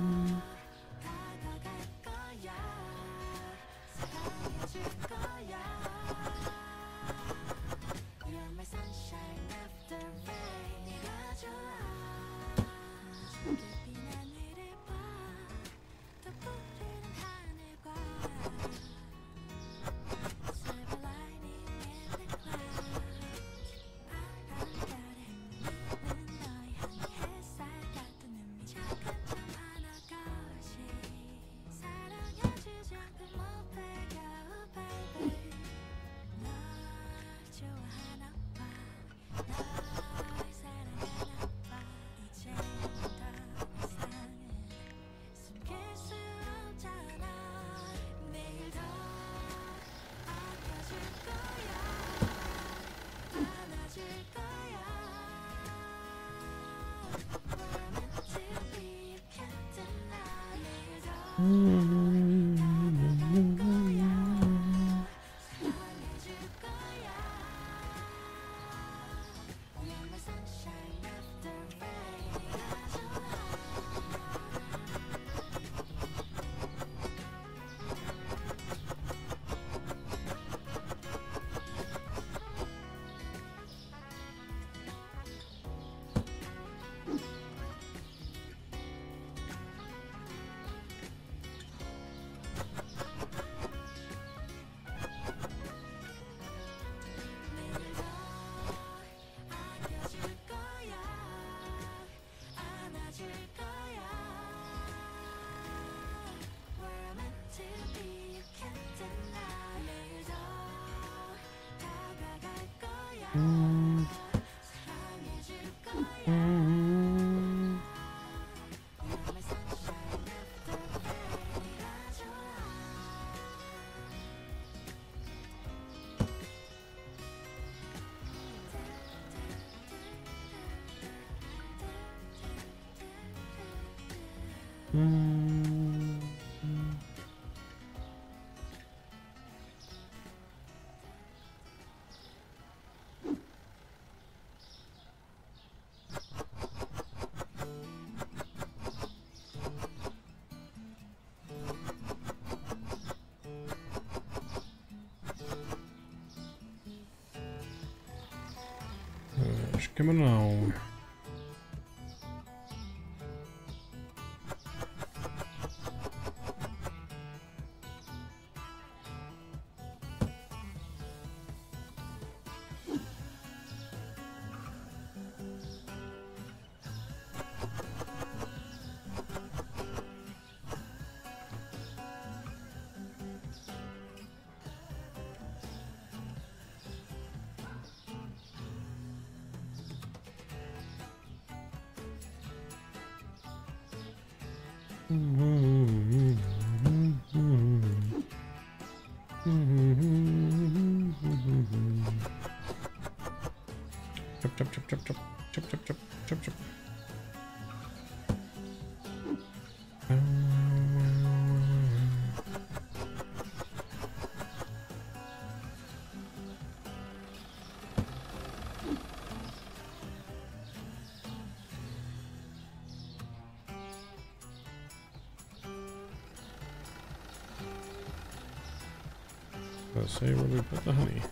음. 음. 음. acho que não. Mm-hmm. say where we put the honey.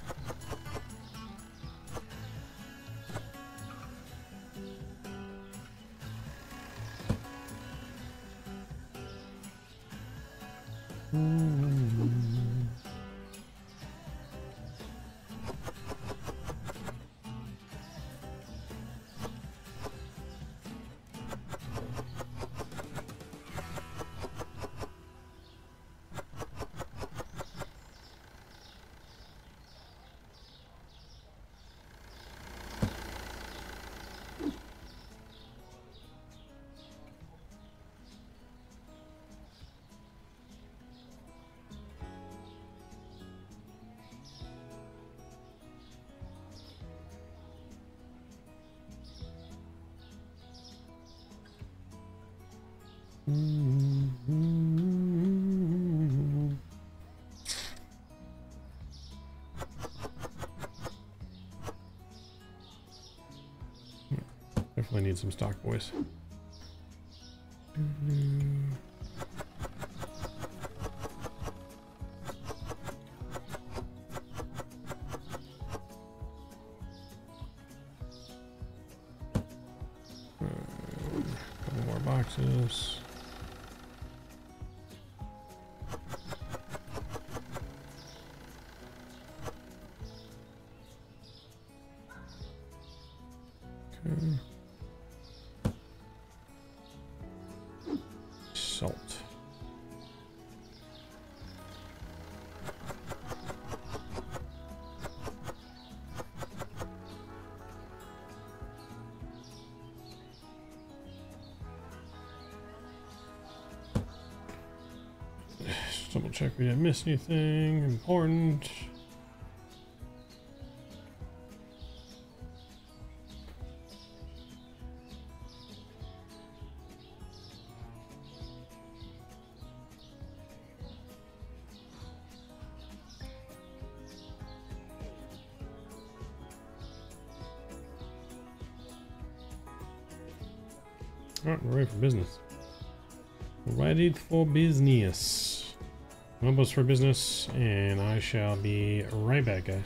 Need some stock boys. Check we didn't miss anything important. Alright, we're ready for business. Ready for business. Almost for business, and I shall be right back, guys.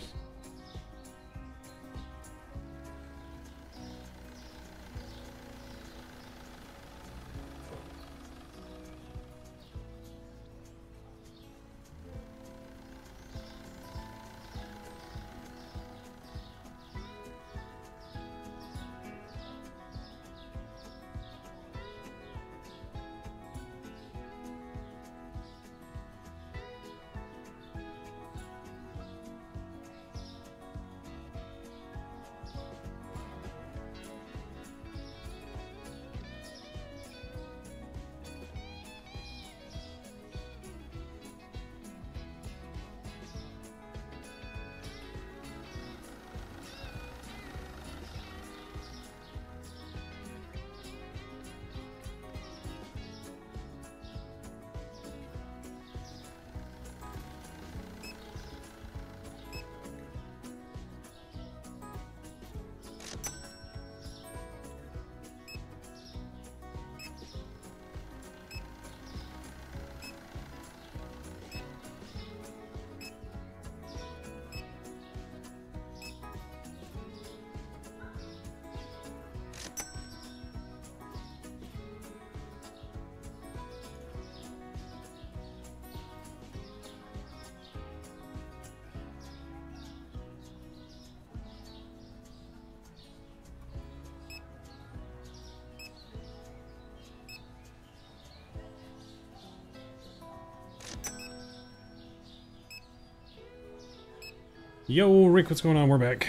Yo, Rick, what's going on? We're back.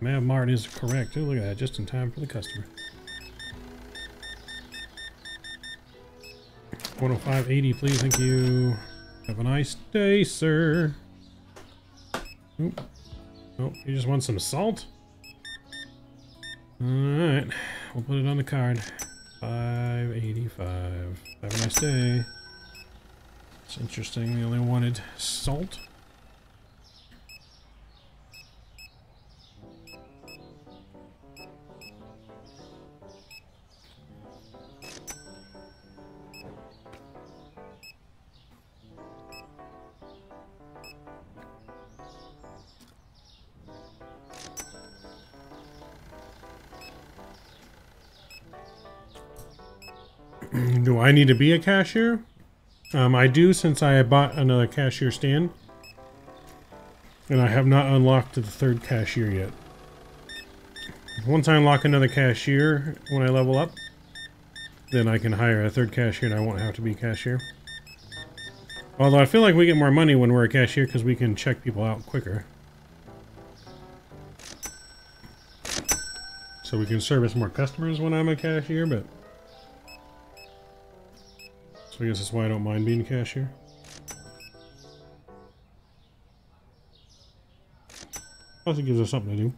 Mav Mart is correct. Oh, look at that, just in time for the customer. 105.80, please, thank you. Have a nice day, sir. Oop. Oh, you just want some salt? Alright, we'll put it on the card. 585. Have a nice day. It's interesting, they only wanted salt. I need to be a cashier? Um, I do since I bought another cashier stand. And I have not unlocked the third cashier yet. Once I unlock another cashier when I level up, then I can hire a third cashier and I won't have to be cashier. Although I feel like we get more money when we're a cashier because we can check people out quicker. So we can service more customers when I'm a cashier, but... I guess that's why I don't mind being cashier. Plus it gives us something to do.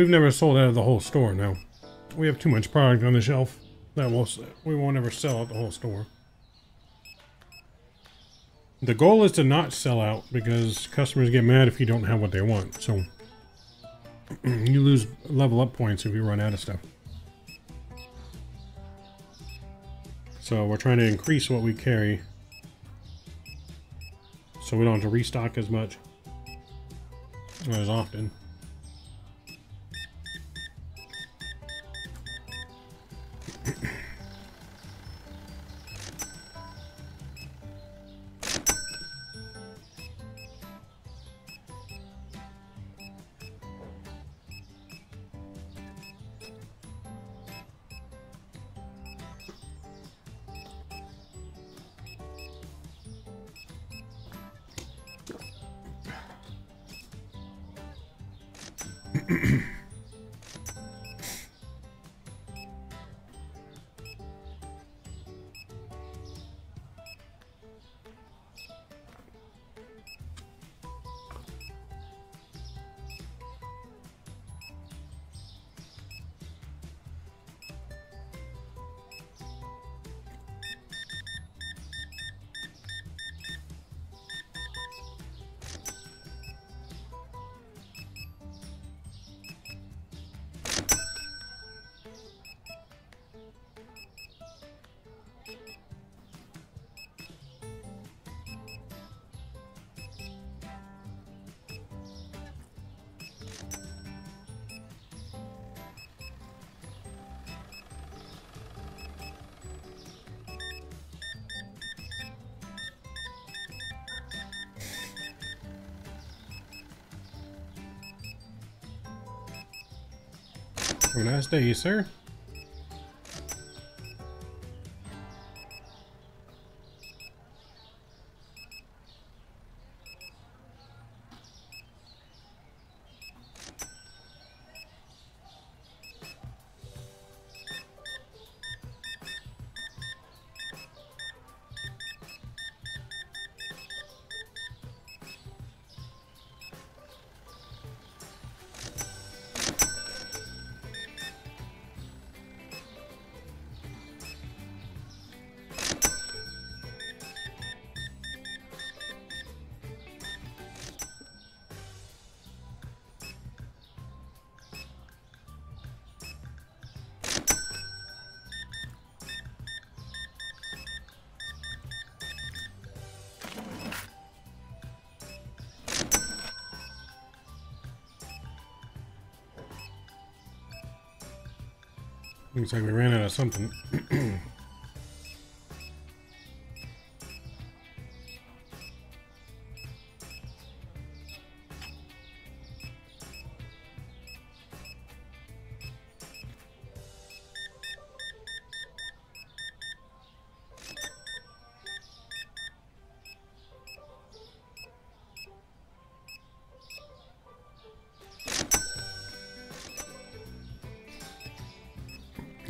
We've never sold out of the whole store now. We have too much product on the shelf that will we won't ever sell out the whole store. The goal is to not sell out because customers get mad if you don't have what they want. So you lose level up points if you run out of stuff. So we're trying to increase what we carry so we don't have to restock as much as often. Day, sir. Looks like we ran out of something.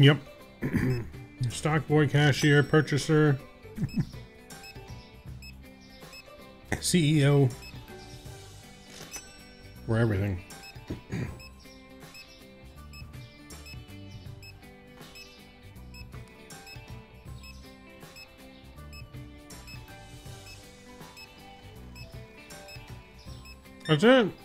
Yep. Stock boy, cashier, purchaser, CEO. We're everything. That's it.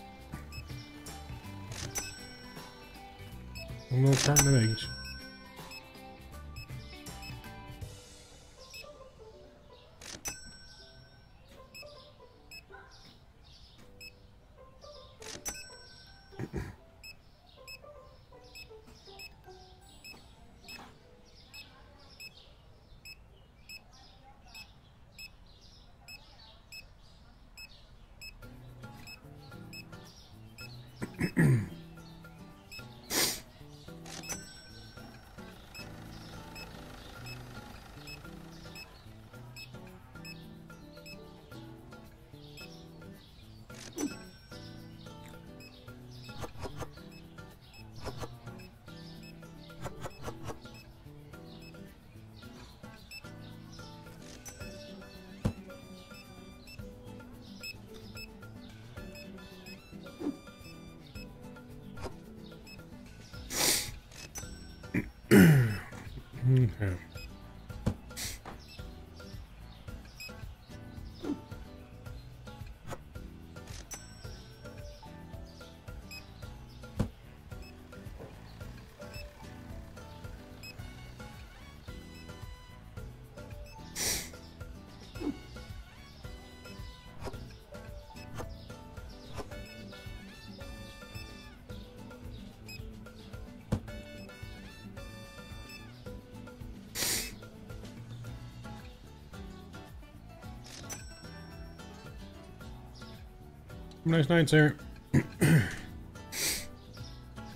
Nice night, sir. I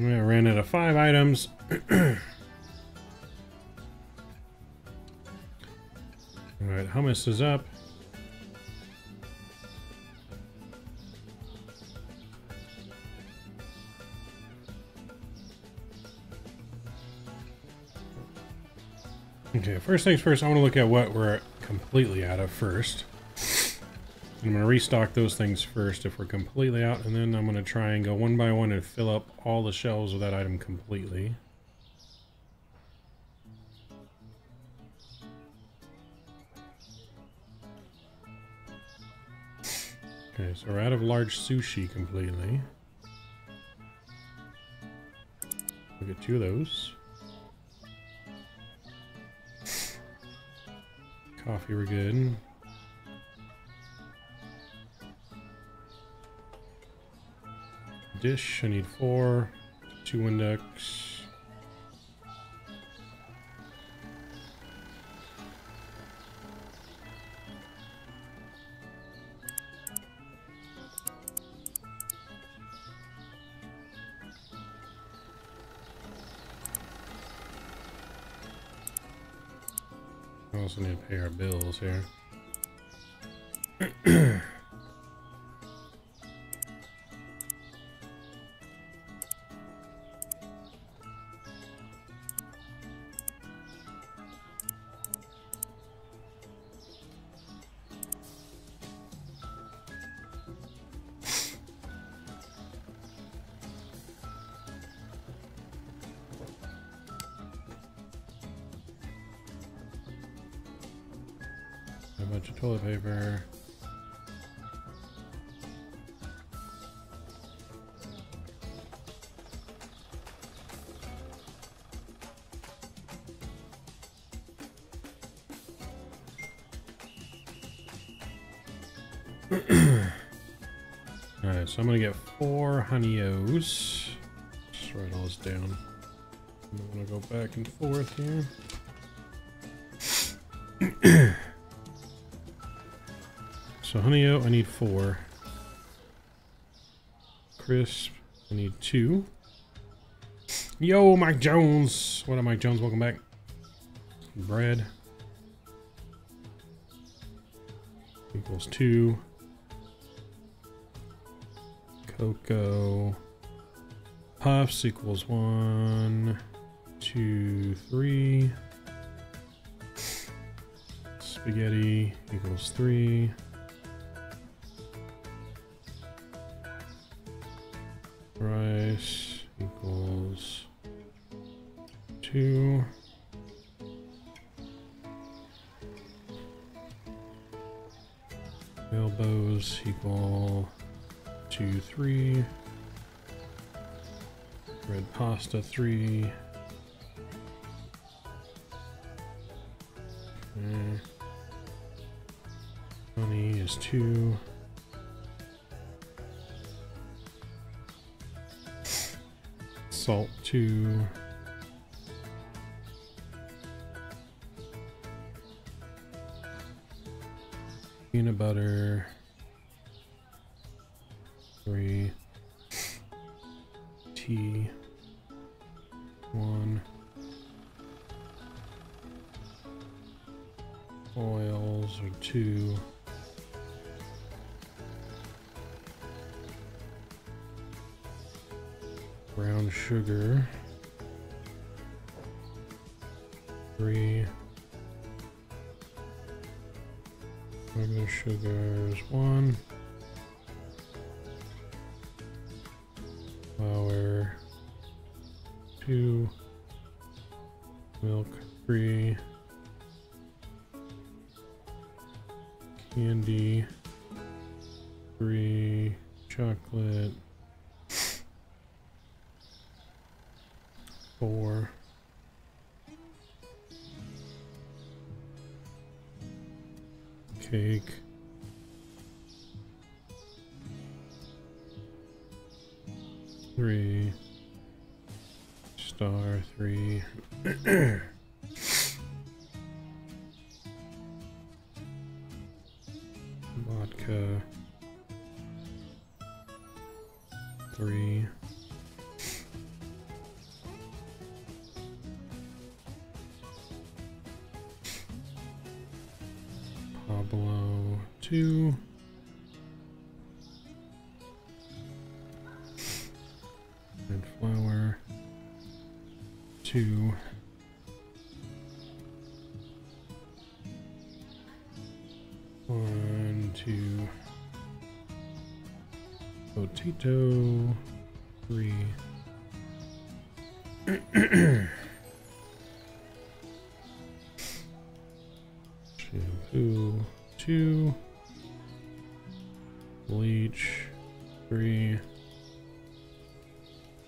ran out of five items. Alright, hummus is up. Okay, first things first, I want to look at what we're completely out of first. I'm going to restock those things first if we're completely out, and then I'm going to try and go one by one and fill up all the shelves with that item completely. Okay, so we're out of large sushi completely. We'll get two of those. Coffee, we're good. Dish, I need four. Two index. I also need to pay our bills here. Here. So honey oat, I need four. Crisp, I need two. Yo, Mike Jones. What up, Mike Jones? Welcome back. Bread equals two. Cocoa puffs equals one, two, three. Spaghetti equals three. Rice equals two. Elbows equal two, three. Red pasta, three. Cake. Three. Star three. Potato three. Shampoo two. Bleach three.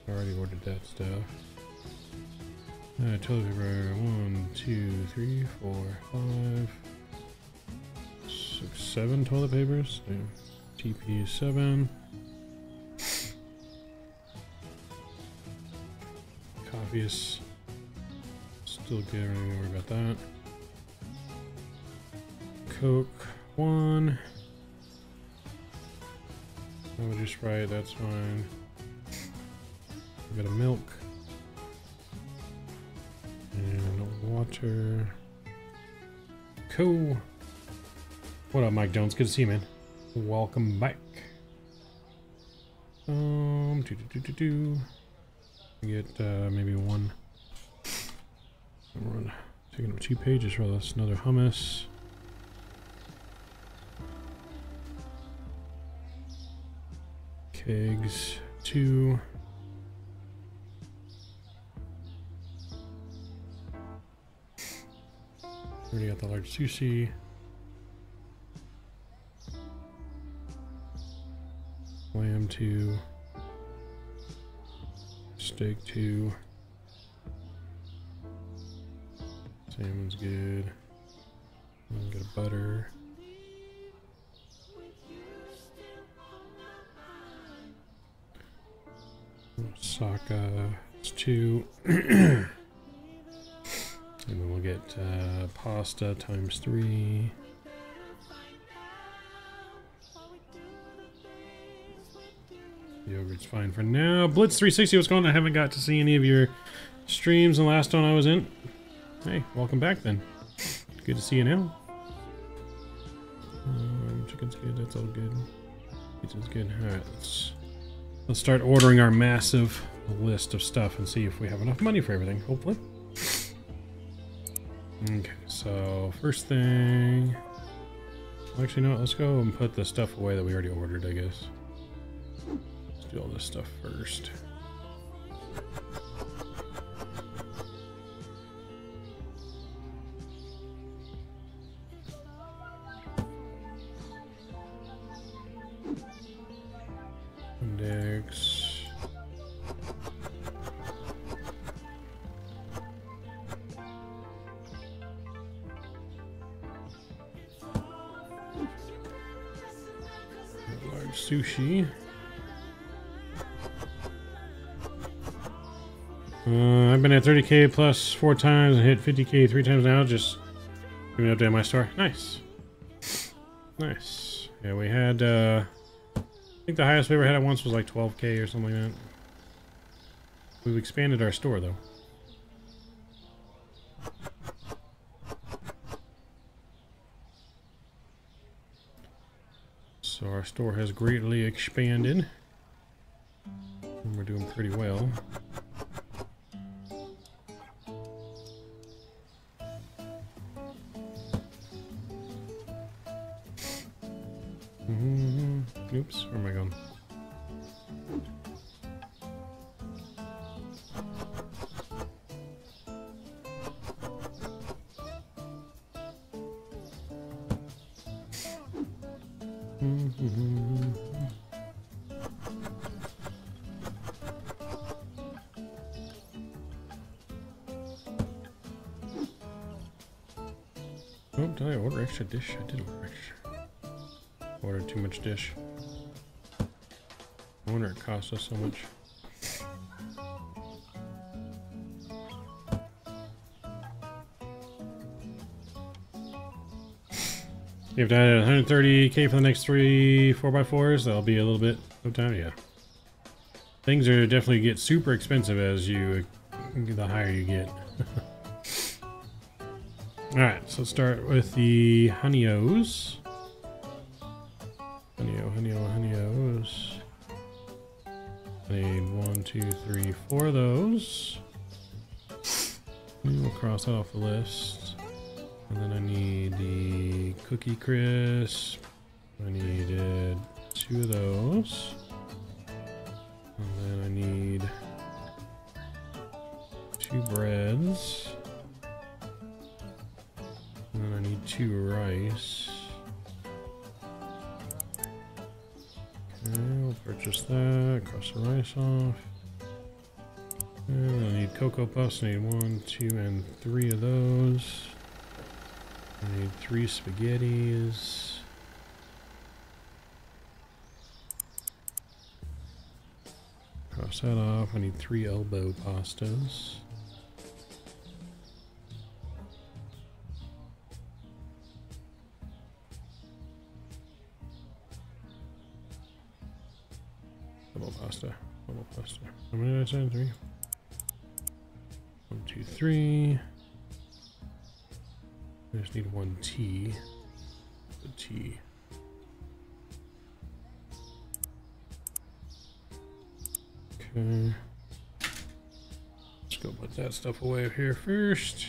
Already ordered that stuff. Uh, toilet paper one, two, three, four, five, six, seven toilet papers. TP seven. Is still good. I worry about that. Coke one. Energy Sprite, that's fine. We got a milk. And water. Cool. What up, Mike Jones? Good to see you, man. Welcome back. Um, do do do do do. Get uh, maybe one. Run. Taking up two pages for this. Another hummus. Kegs two. Already got the large sushi. Lamb two. Steak two. Salmon's good. Get a butter. Saka. It's two. and then we'll get uh, pasta times three. Yogurt's fine for now. Blitz 360, what's going on? I haven't got to see any of your streams the last one I was in. Hey, welcome back then. Good to see you now. Um, chicken's good, that's all good. Pizza's good. Alright, let's let's start ordering our massive list of stuff and see if we have enough money for everything, hopefully. Okay, so first thing actually no, let's go and put the stuff away that we already ordered, I guess. Do all this stuff first. At 30k plus four times and hit 50k three times now. Just giving an update on my store. Nice. Nice. Yeah, we had, uh, I think the highest we ever had at once was like 12k or something like that. We've expanded our store though. So our store has greatly expanded. And we're doing pretty well. Us so much. You have to add 130k for the next three 4x4s. That'll be a little bit of time, yeah. Things are definitely get super expensive as you the higher you get. Alright, so start with the honeyos. We'll cross that off the list. And then I need the Cookie Crisp. I needed two of those. And then I need two breads. And then I need two rice. Okay, we'll purchase that. Cross the rice off. Cocoa Puffs. I need one, two, and three of those. I need three spaghettis. Cross that off. I need three elbow pastas. Double pasta. Double pasta. How many did I say? Three? Two, three. I just need one T. The T. Okay. Let's go put that stuff away here first.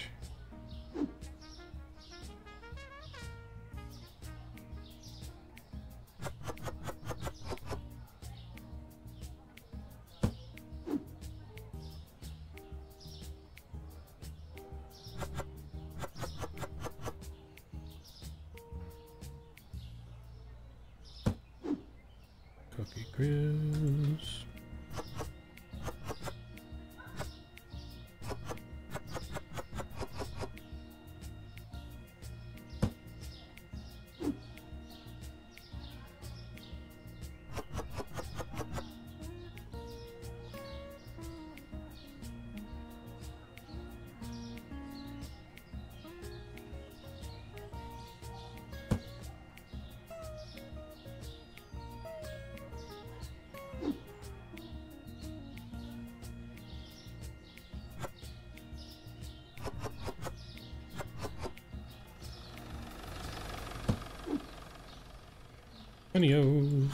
You.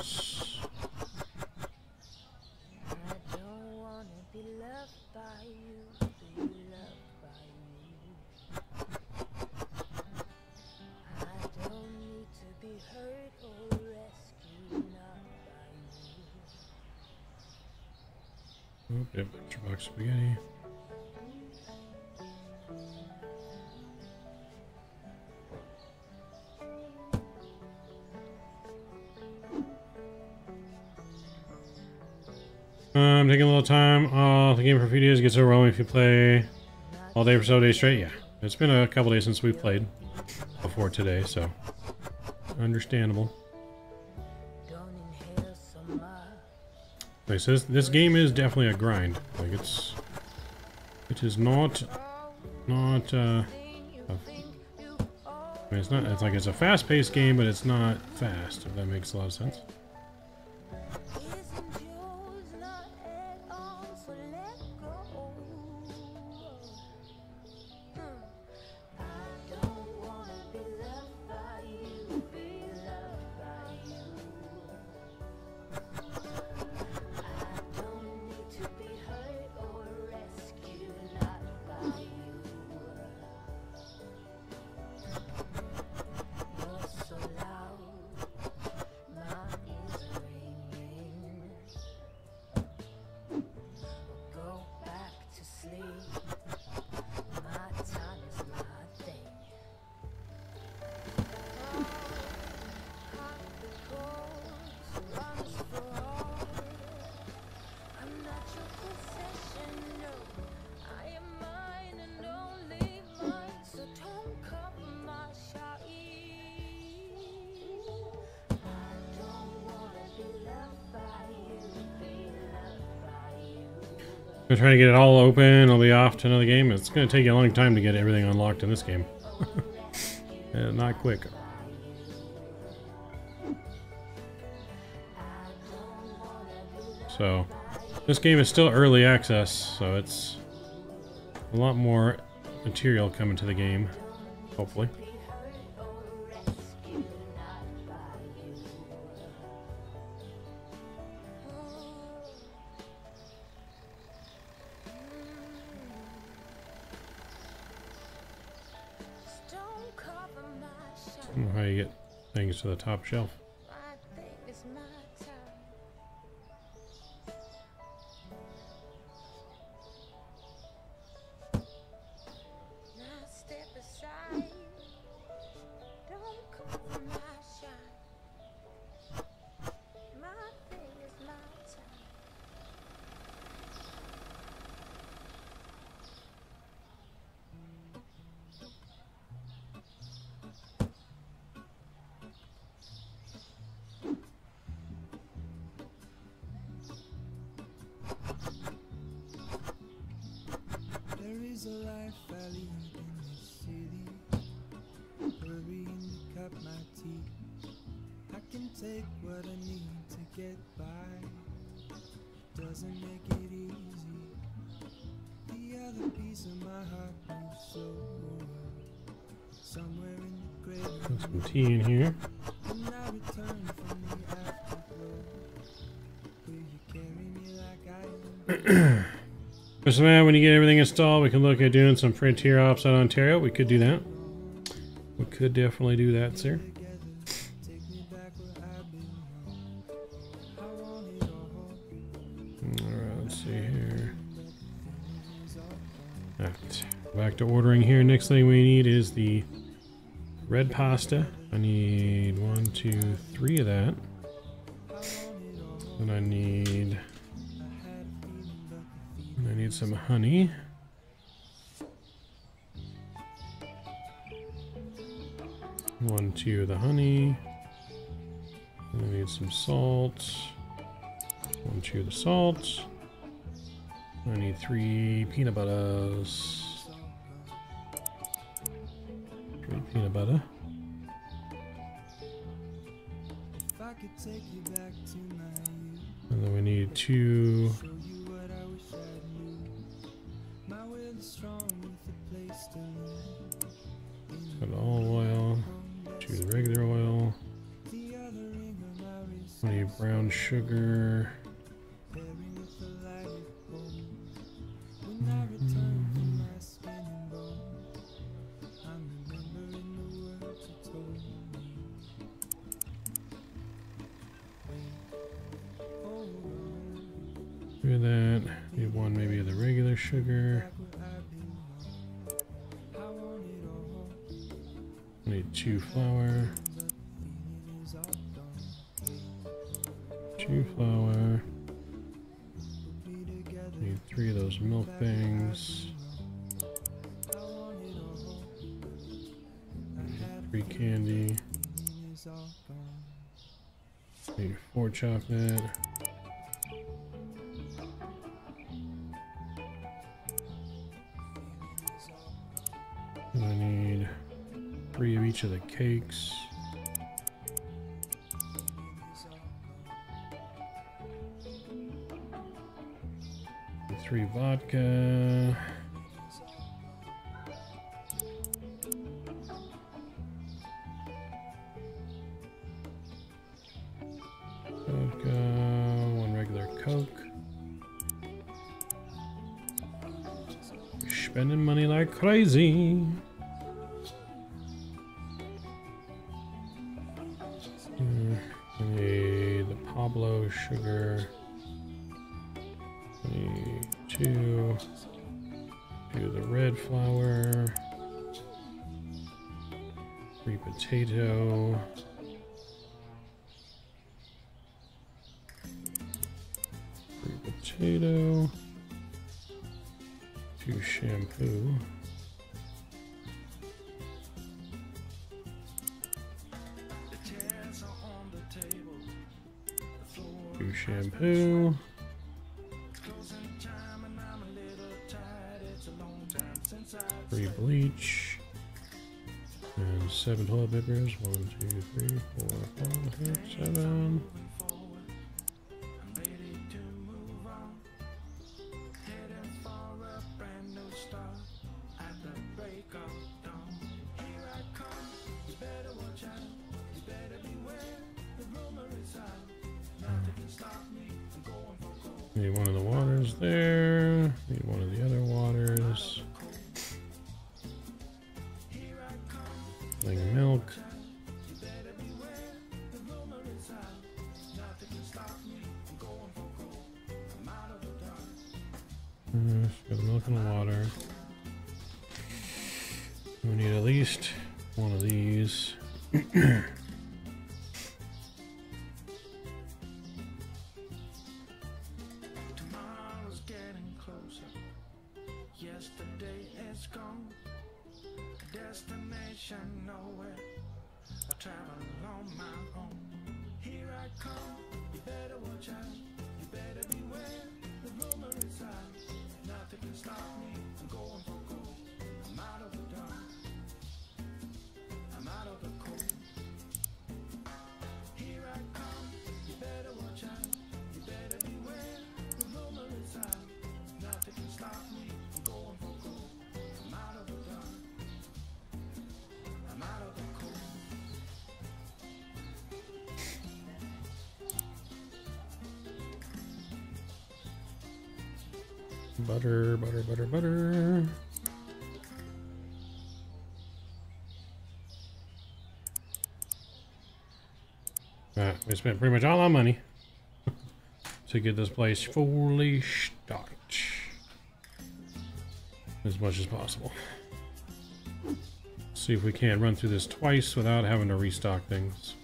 Oh, yep, extra box spaghetti. I'm taking a little time off the game for a few days. Gets overwhelming if you play all day for so days straight. Yeah, it's been a couple days since we played before today, so understandable. Like so this, this game is definitely a grind. Like it's, it is not, not. Uh, a, I mean, it's not. It's like it's a fast-paced game, but it's not fast. If that makes a lot of sense. Trying to get it all open. I'll be off to another game. It's going to take you a long time to get everything unlocked in this game. Uh, not quick. So, this game is still early access, so it's a lot more material coming to the game, hopefully. Things to the top shelf. When you get everything installed, we can look at doing some Frontier Ops out Ontario. We could do that. We could definitely do that, sir. Alright, let's see here. Back to ordering here. Next thing we need is the red pasta. I need one, two, three of that. And I need. Some honey. One, two of the honey. I need some salt. One, two of the salt. I need three peanut butters. Three peanut butter. Sugar. Candy. Need four chocolate. And I need three of each of the cakes. Three. Vodka, crazy. Need one of the waters there. Need one of the other waters. Of milk. Mm, Got the milk and water. We need at least one of these. Nowhere. I travel on my own. Here I come. You better watch out. Butter, butter, butter, butter. Alright, we spent pretty much all our money to get this place fully stocked. As much as possible. See if we can run through this twice without having to restock things.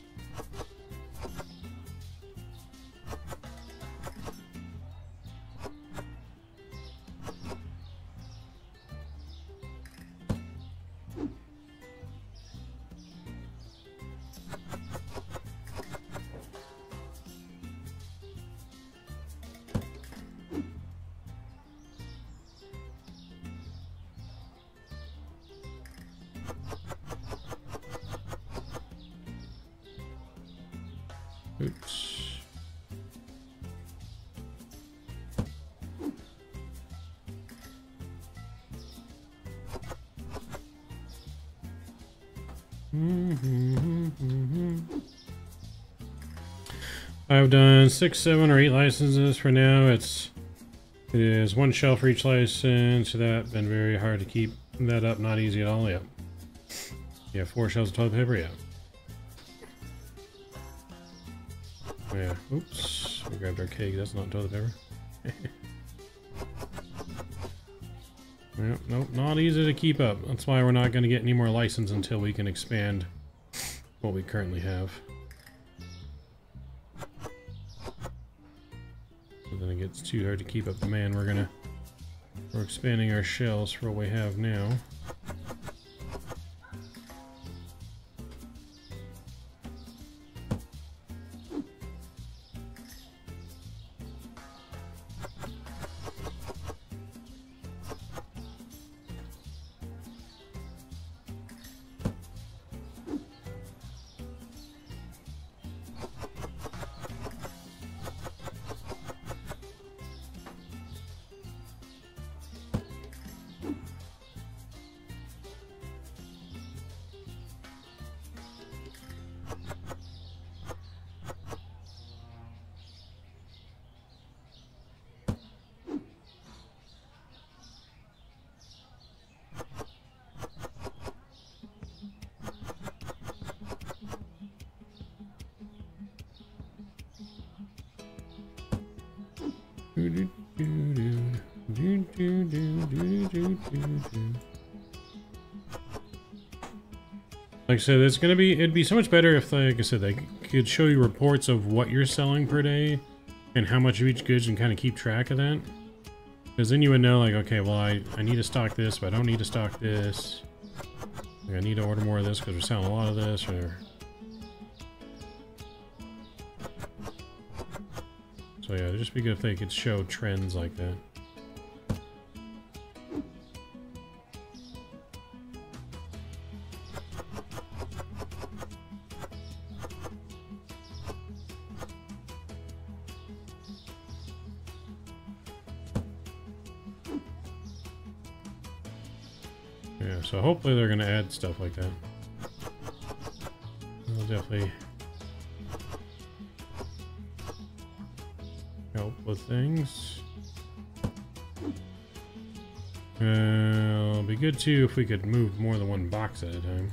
Six, seven, or eight licenses for now. It's it is one shell for each license. That been very hard to keep that up. Not easy at all. Yeah. Yeah, four shells of toilet paper. Yeah. Oh, Yeah. Oops. We grabbed our cake. That's not toilet paper. Yep, nope, not easy to keep up. That's why we're not going to get any more license until we can expand what we currently have. So then it gets too hard to keep up the man. We're gonna we're expanding our shells for what we have now. Like I said, it's gonna be it'd be so much better if like I said they could show you reports of what you're selling per day and how much of each goods and kind of keep track of that. Because then you would know, like, okay, well, I, I need to stock this, but I don't need to stock this. Like, I need to order more of this because we're selling a lot of this, or... So yeah, it'd just be good if they could show trends like that. Yeah, so hopefully they're gonna add stuff like that. That'll definitely help with things. Uh, it'll be good too if we could move more than one box at a time.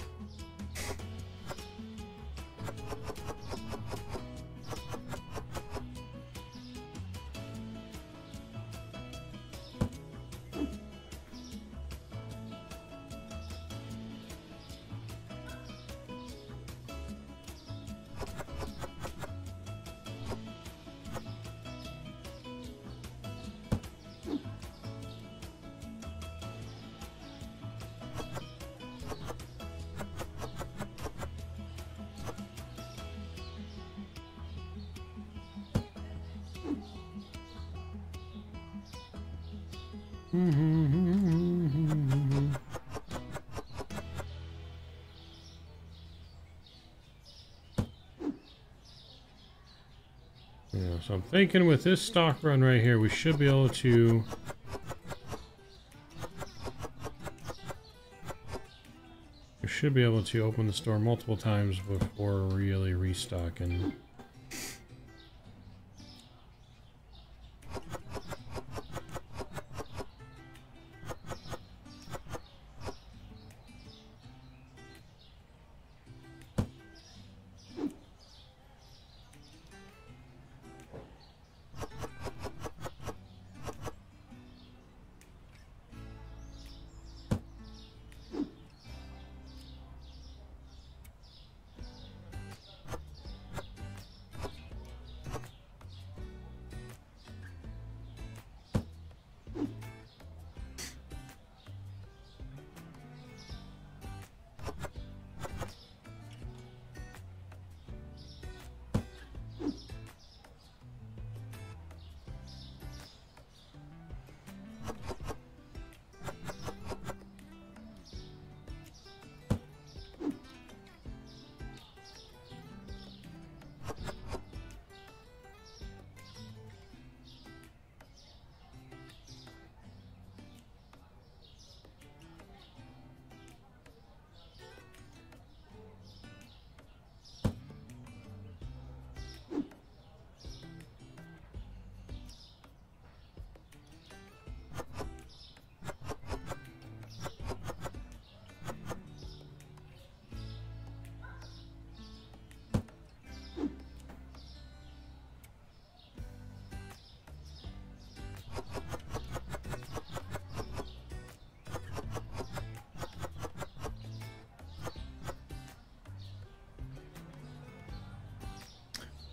Thinking with this stock run right here, we should be able to... We should be able to open the store multiple times before really restocking.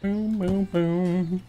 Boom, boom, boom.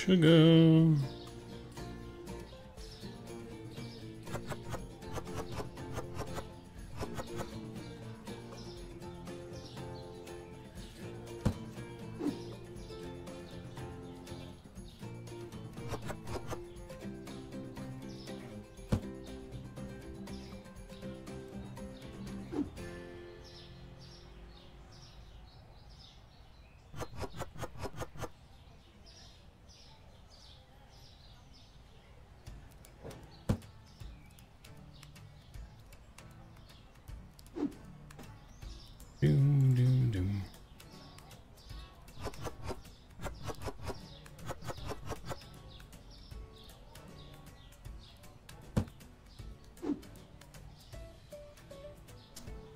Sugar.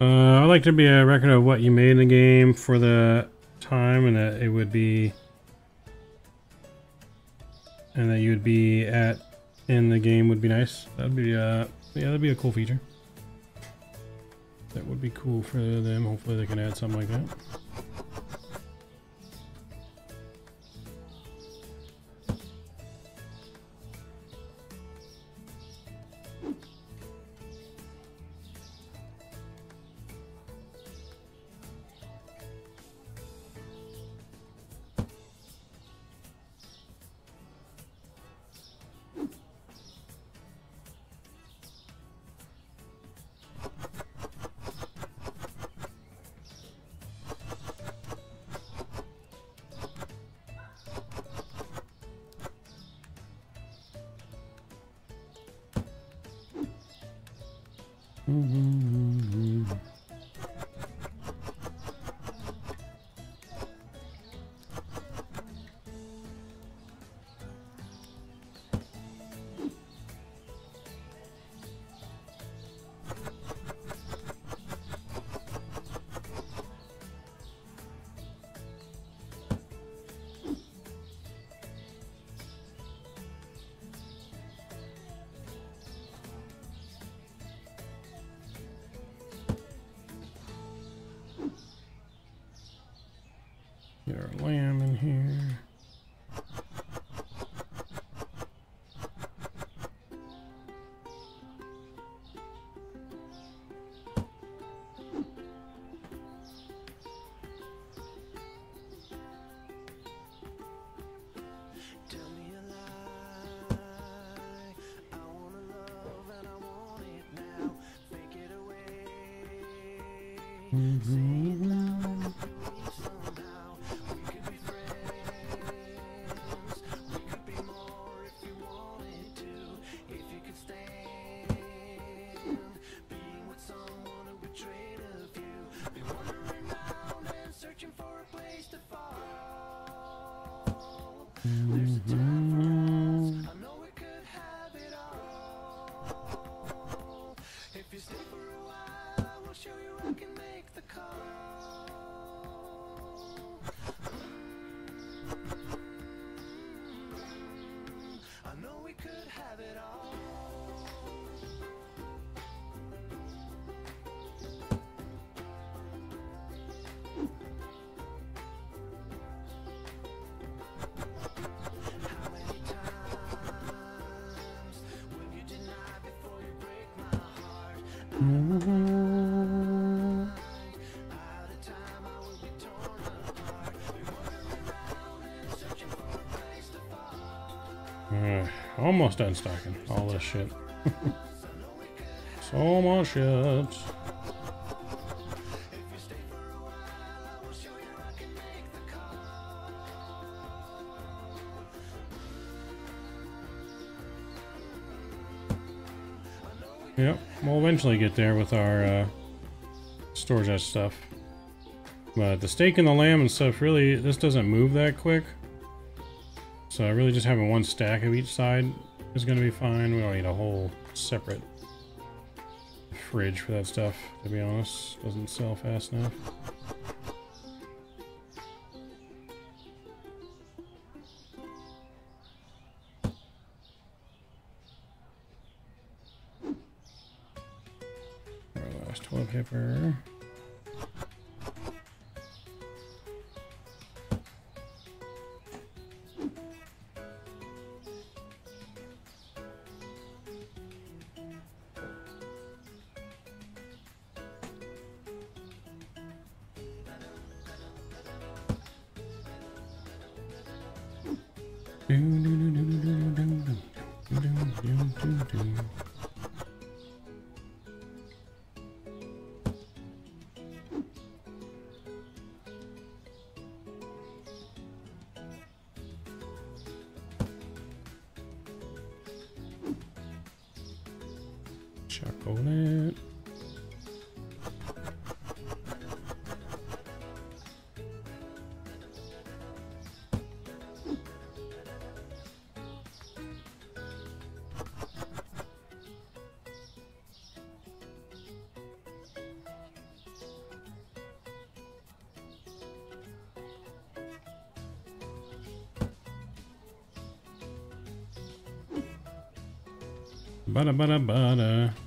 Uh, I'd like to be a record of what you made in the game for the time and that it would be and that you'd be at in the game would be nice. That'd be uh yeah, that'd be a cool feature. That would be cool for them. Hopefully they can add something like that. Hmm. Almost done stocking all this shit. so much shit. Eventually get there with our uh, storage that stuff. But the steak and the lamb and stuff really, this doesn't move that quick. So really just having one stack of each side is going to be fine. We don't need a whole separate fridge for that stuff, to be honest. Doesn't sell fast enough. Bada bada bada.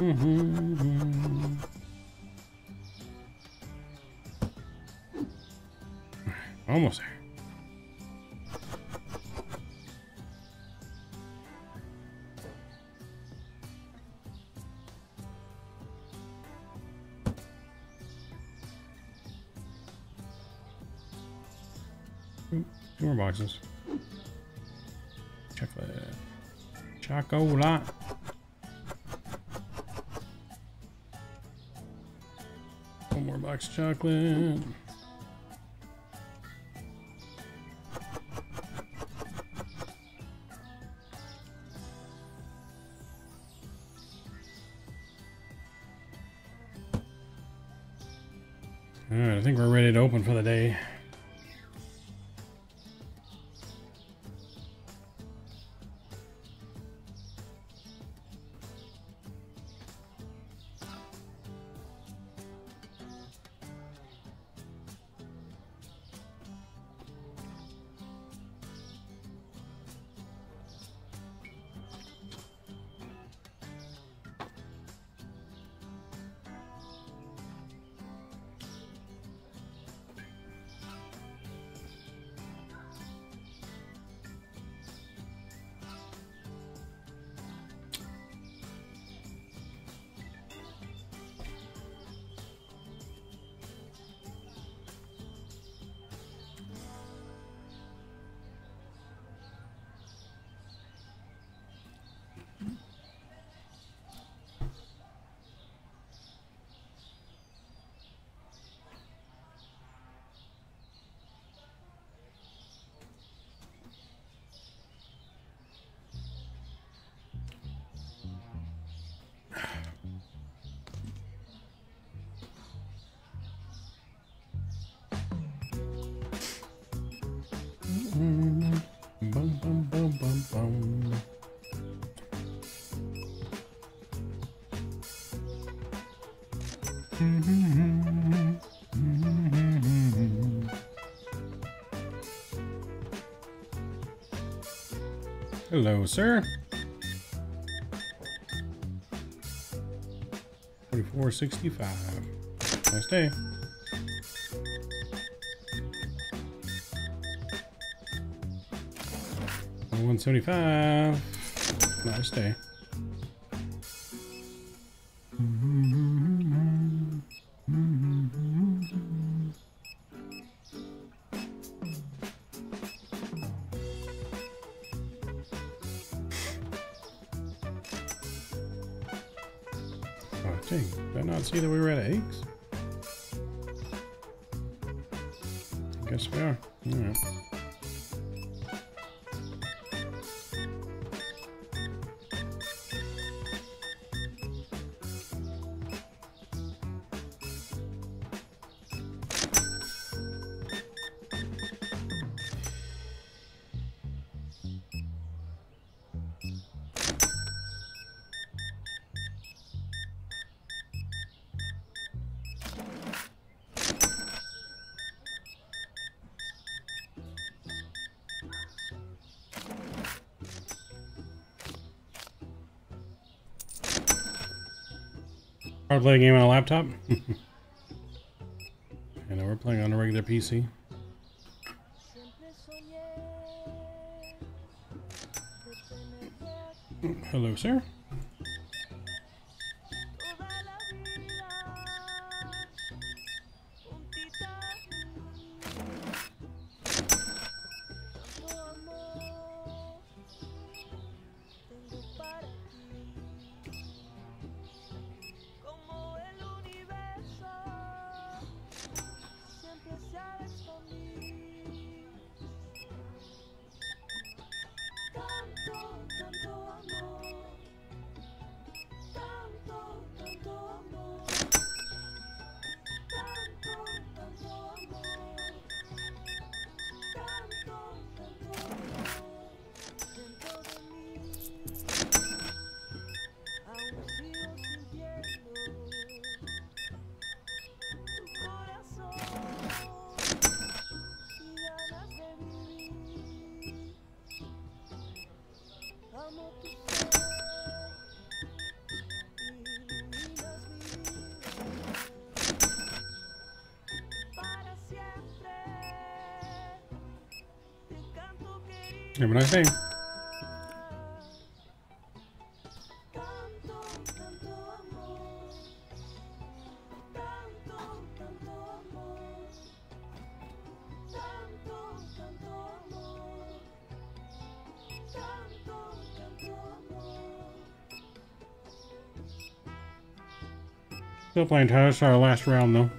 Mm-hmm. Almost there. Two more boxes. Chocolate. Chocolate. Of chocolate. Alright, I think we're ready to open for the day. Hello, sir. Forty-four sixty-five. Nice day. One seventy-five. Nice day. Hard to play a game on a laptop? I know we're playing on a regular PC. Hello, sir. Have a nice day. Still playing. It's our last round, though.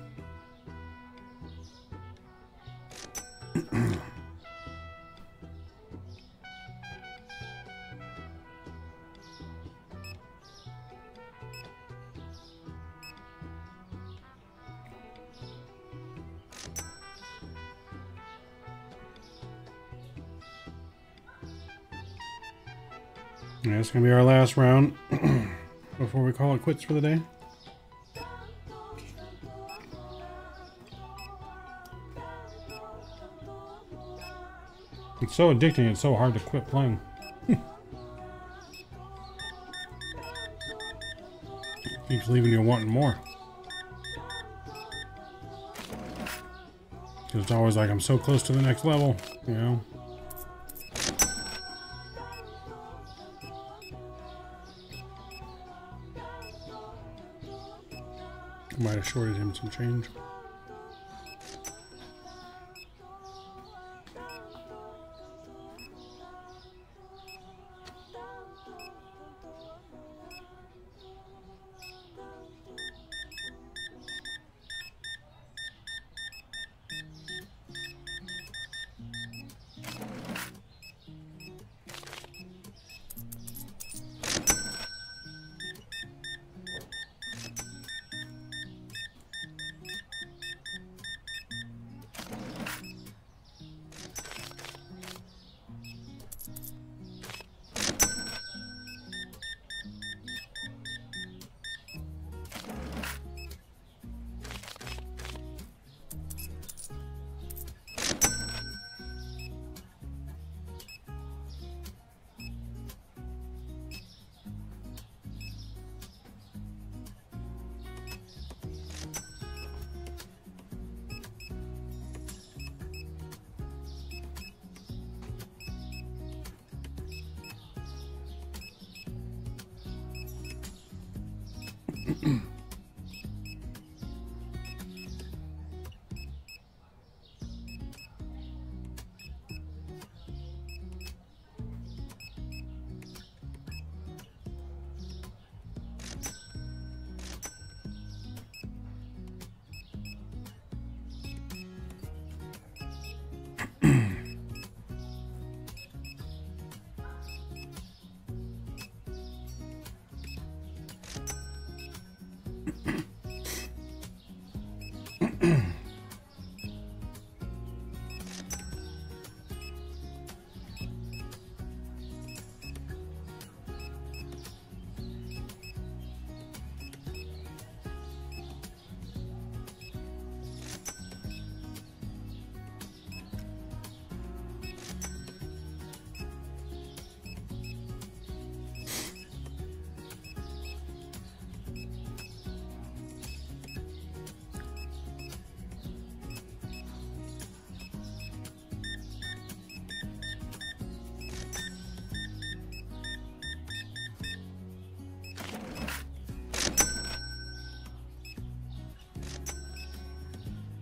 It's gonna be our last round before we call it quits for the day. It's so addicting, it's so hard to quit playing. Keeps leaving you wanting more. Because it's always like, I'm so close to the next level, you know? Shorted him some change.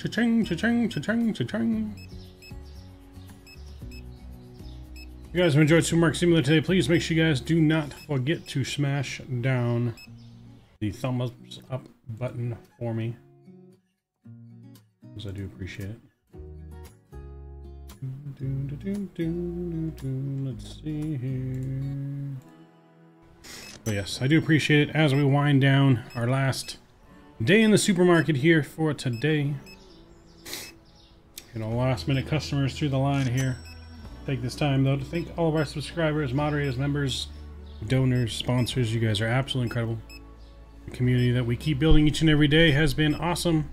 Cha-ching, cha-ching, cha-ching, cha-ching. If you guys have enjoyed Super Market Simulator today, please make sure you guys do not forget to smash down the thumbs up button for me. Because I do appreciate it. Do, do, do. Let's see here. But yes, I do appreciate it as we wind down our last day in the supermarket here for today. Last minute customers through the line here. Take this time though to thank all of our subscribers, moderators, members, donors, sponsors. You guys are absolutely incredible. The community that we keep building each and every day has been awesome.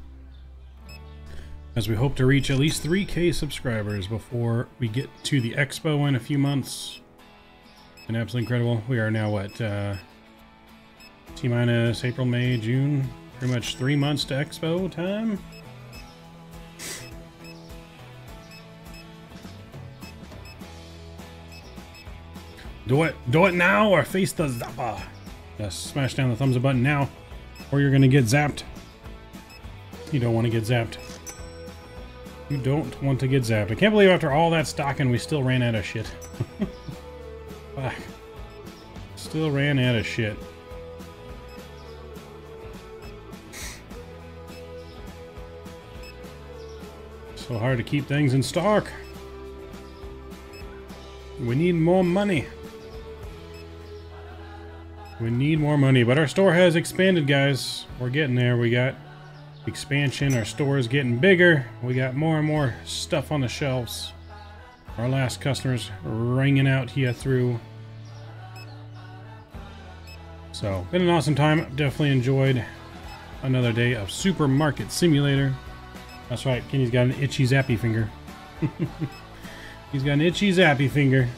As we hope to reach at least 3k subscribers before we get to the expo in a few months. And absolutely incredible. We are now what uh T minus April, May, June. Pretty much three months to expo time. Do it. Do it now or face the zappa. Yes, smash down the thumbs up button now or you're to get zapped. You don't want to get zapped. You don't want to get zapped. I can't believe after all that stocking we still ran out of shit. Fuck. Still ran out of shit. So hard to keep things in stock. We need more money. We need more money, but our store has expanded, guys. We're getting there. We got expansion. Our store is getting bigger. We got more and more stuff on the shelves. Our last customers ringing out here through. So, been an awesome time. Definitely enjoyed another day of Supermarket Simulator. That's right, Kenny's got an itchy zappy finger. He's got an itchy zappy finger.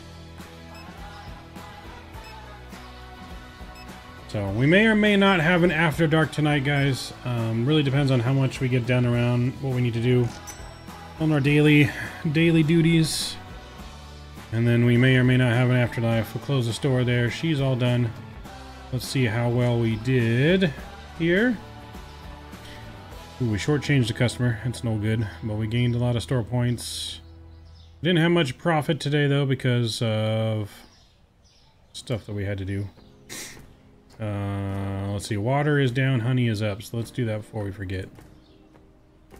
So we may or may not have an after dark tonight, guys. Um, really depends on how much we get done around what we need to do on our daily daily duties. And then we may or may not have an afterlife. We'll close the store there. She's all done. Let's see how well we did here. Ooh, we shortchanged the customer. It's no good. But we gained a lot of store points. Didn't have much profit today, though, because of stuff that we had to do. Uh, let's see. Water is down, honey is up. So let's do that before we forget.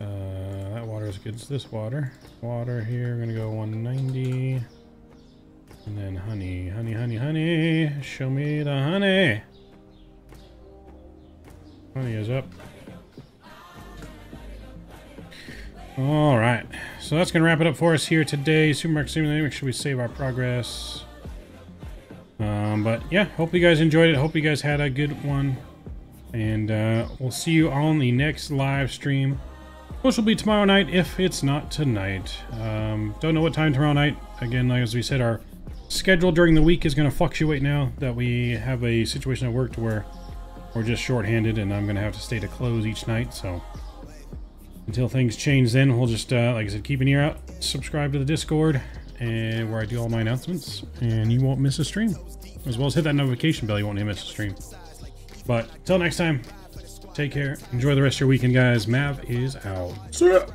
Uh, that water is good. It's this water. Water here, we're gonna go 190. And then honey, honey, honey, honey. Show me the honey. Honey is up. All right. So that's to wrap it up for us here today. Supermarket Simulator. Make sure we save our progress. Um, but yeah, hope you guys enjoyed it. Hope you guys had a good one. And uh, we'll see you on the next live stream, which will be tomorrow night if it's not tonight. Um, don't know what time tomorrow night. Again, like as we said, our schedule during the week is going to fluctuate now that we have a situation at work to where we're just shorthanded and I'm going to have to stay to close each night. So until things change then, we'll just, uh, like I said, keep an ear out, subscribe to the Discord, and where I do all my announcements, and you won't miss a stream. As well as hit that notification bell, you won't miss a stream. But until next time, Take care. Enjoy the rest of your weekend, guys. Mav is out. See ya.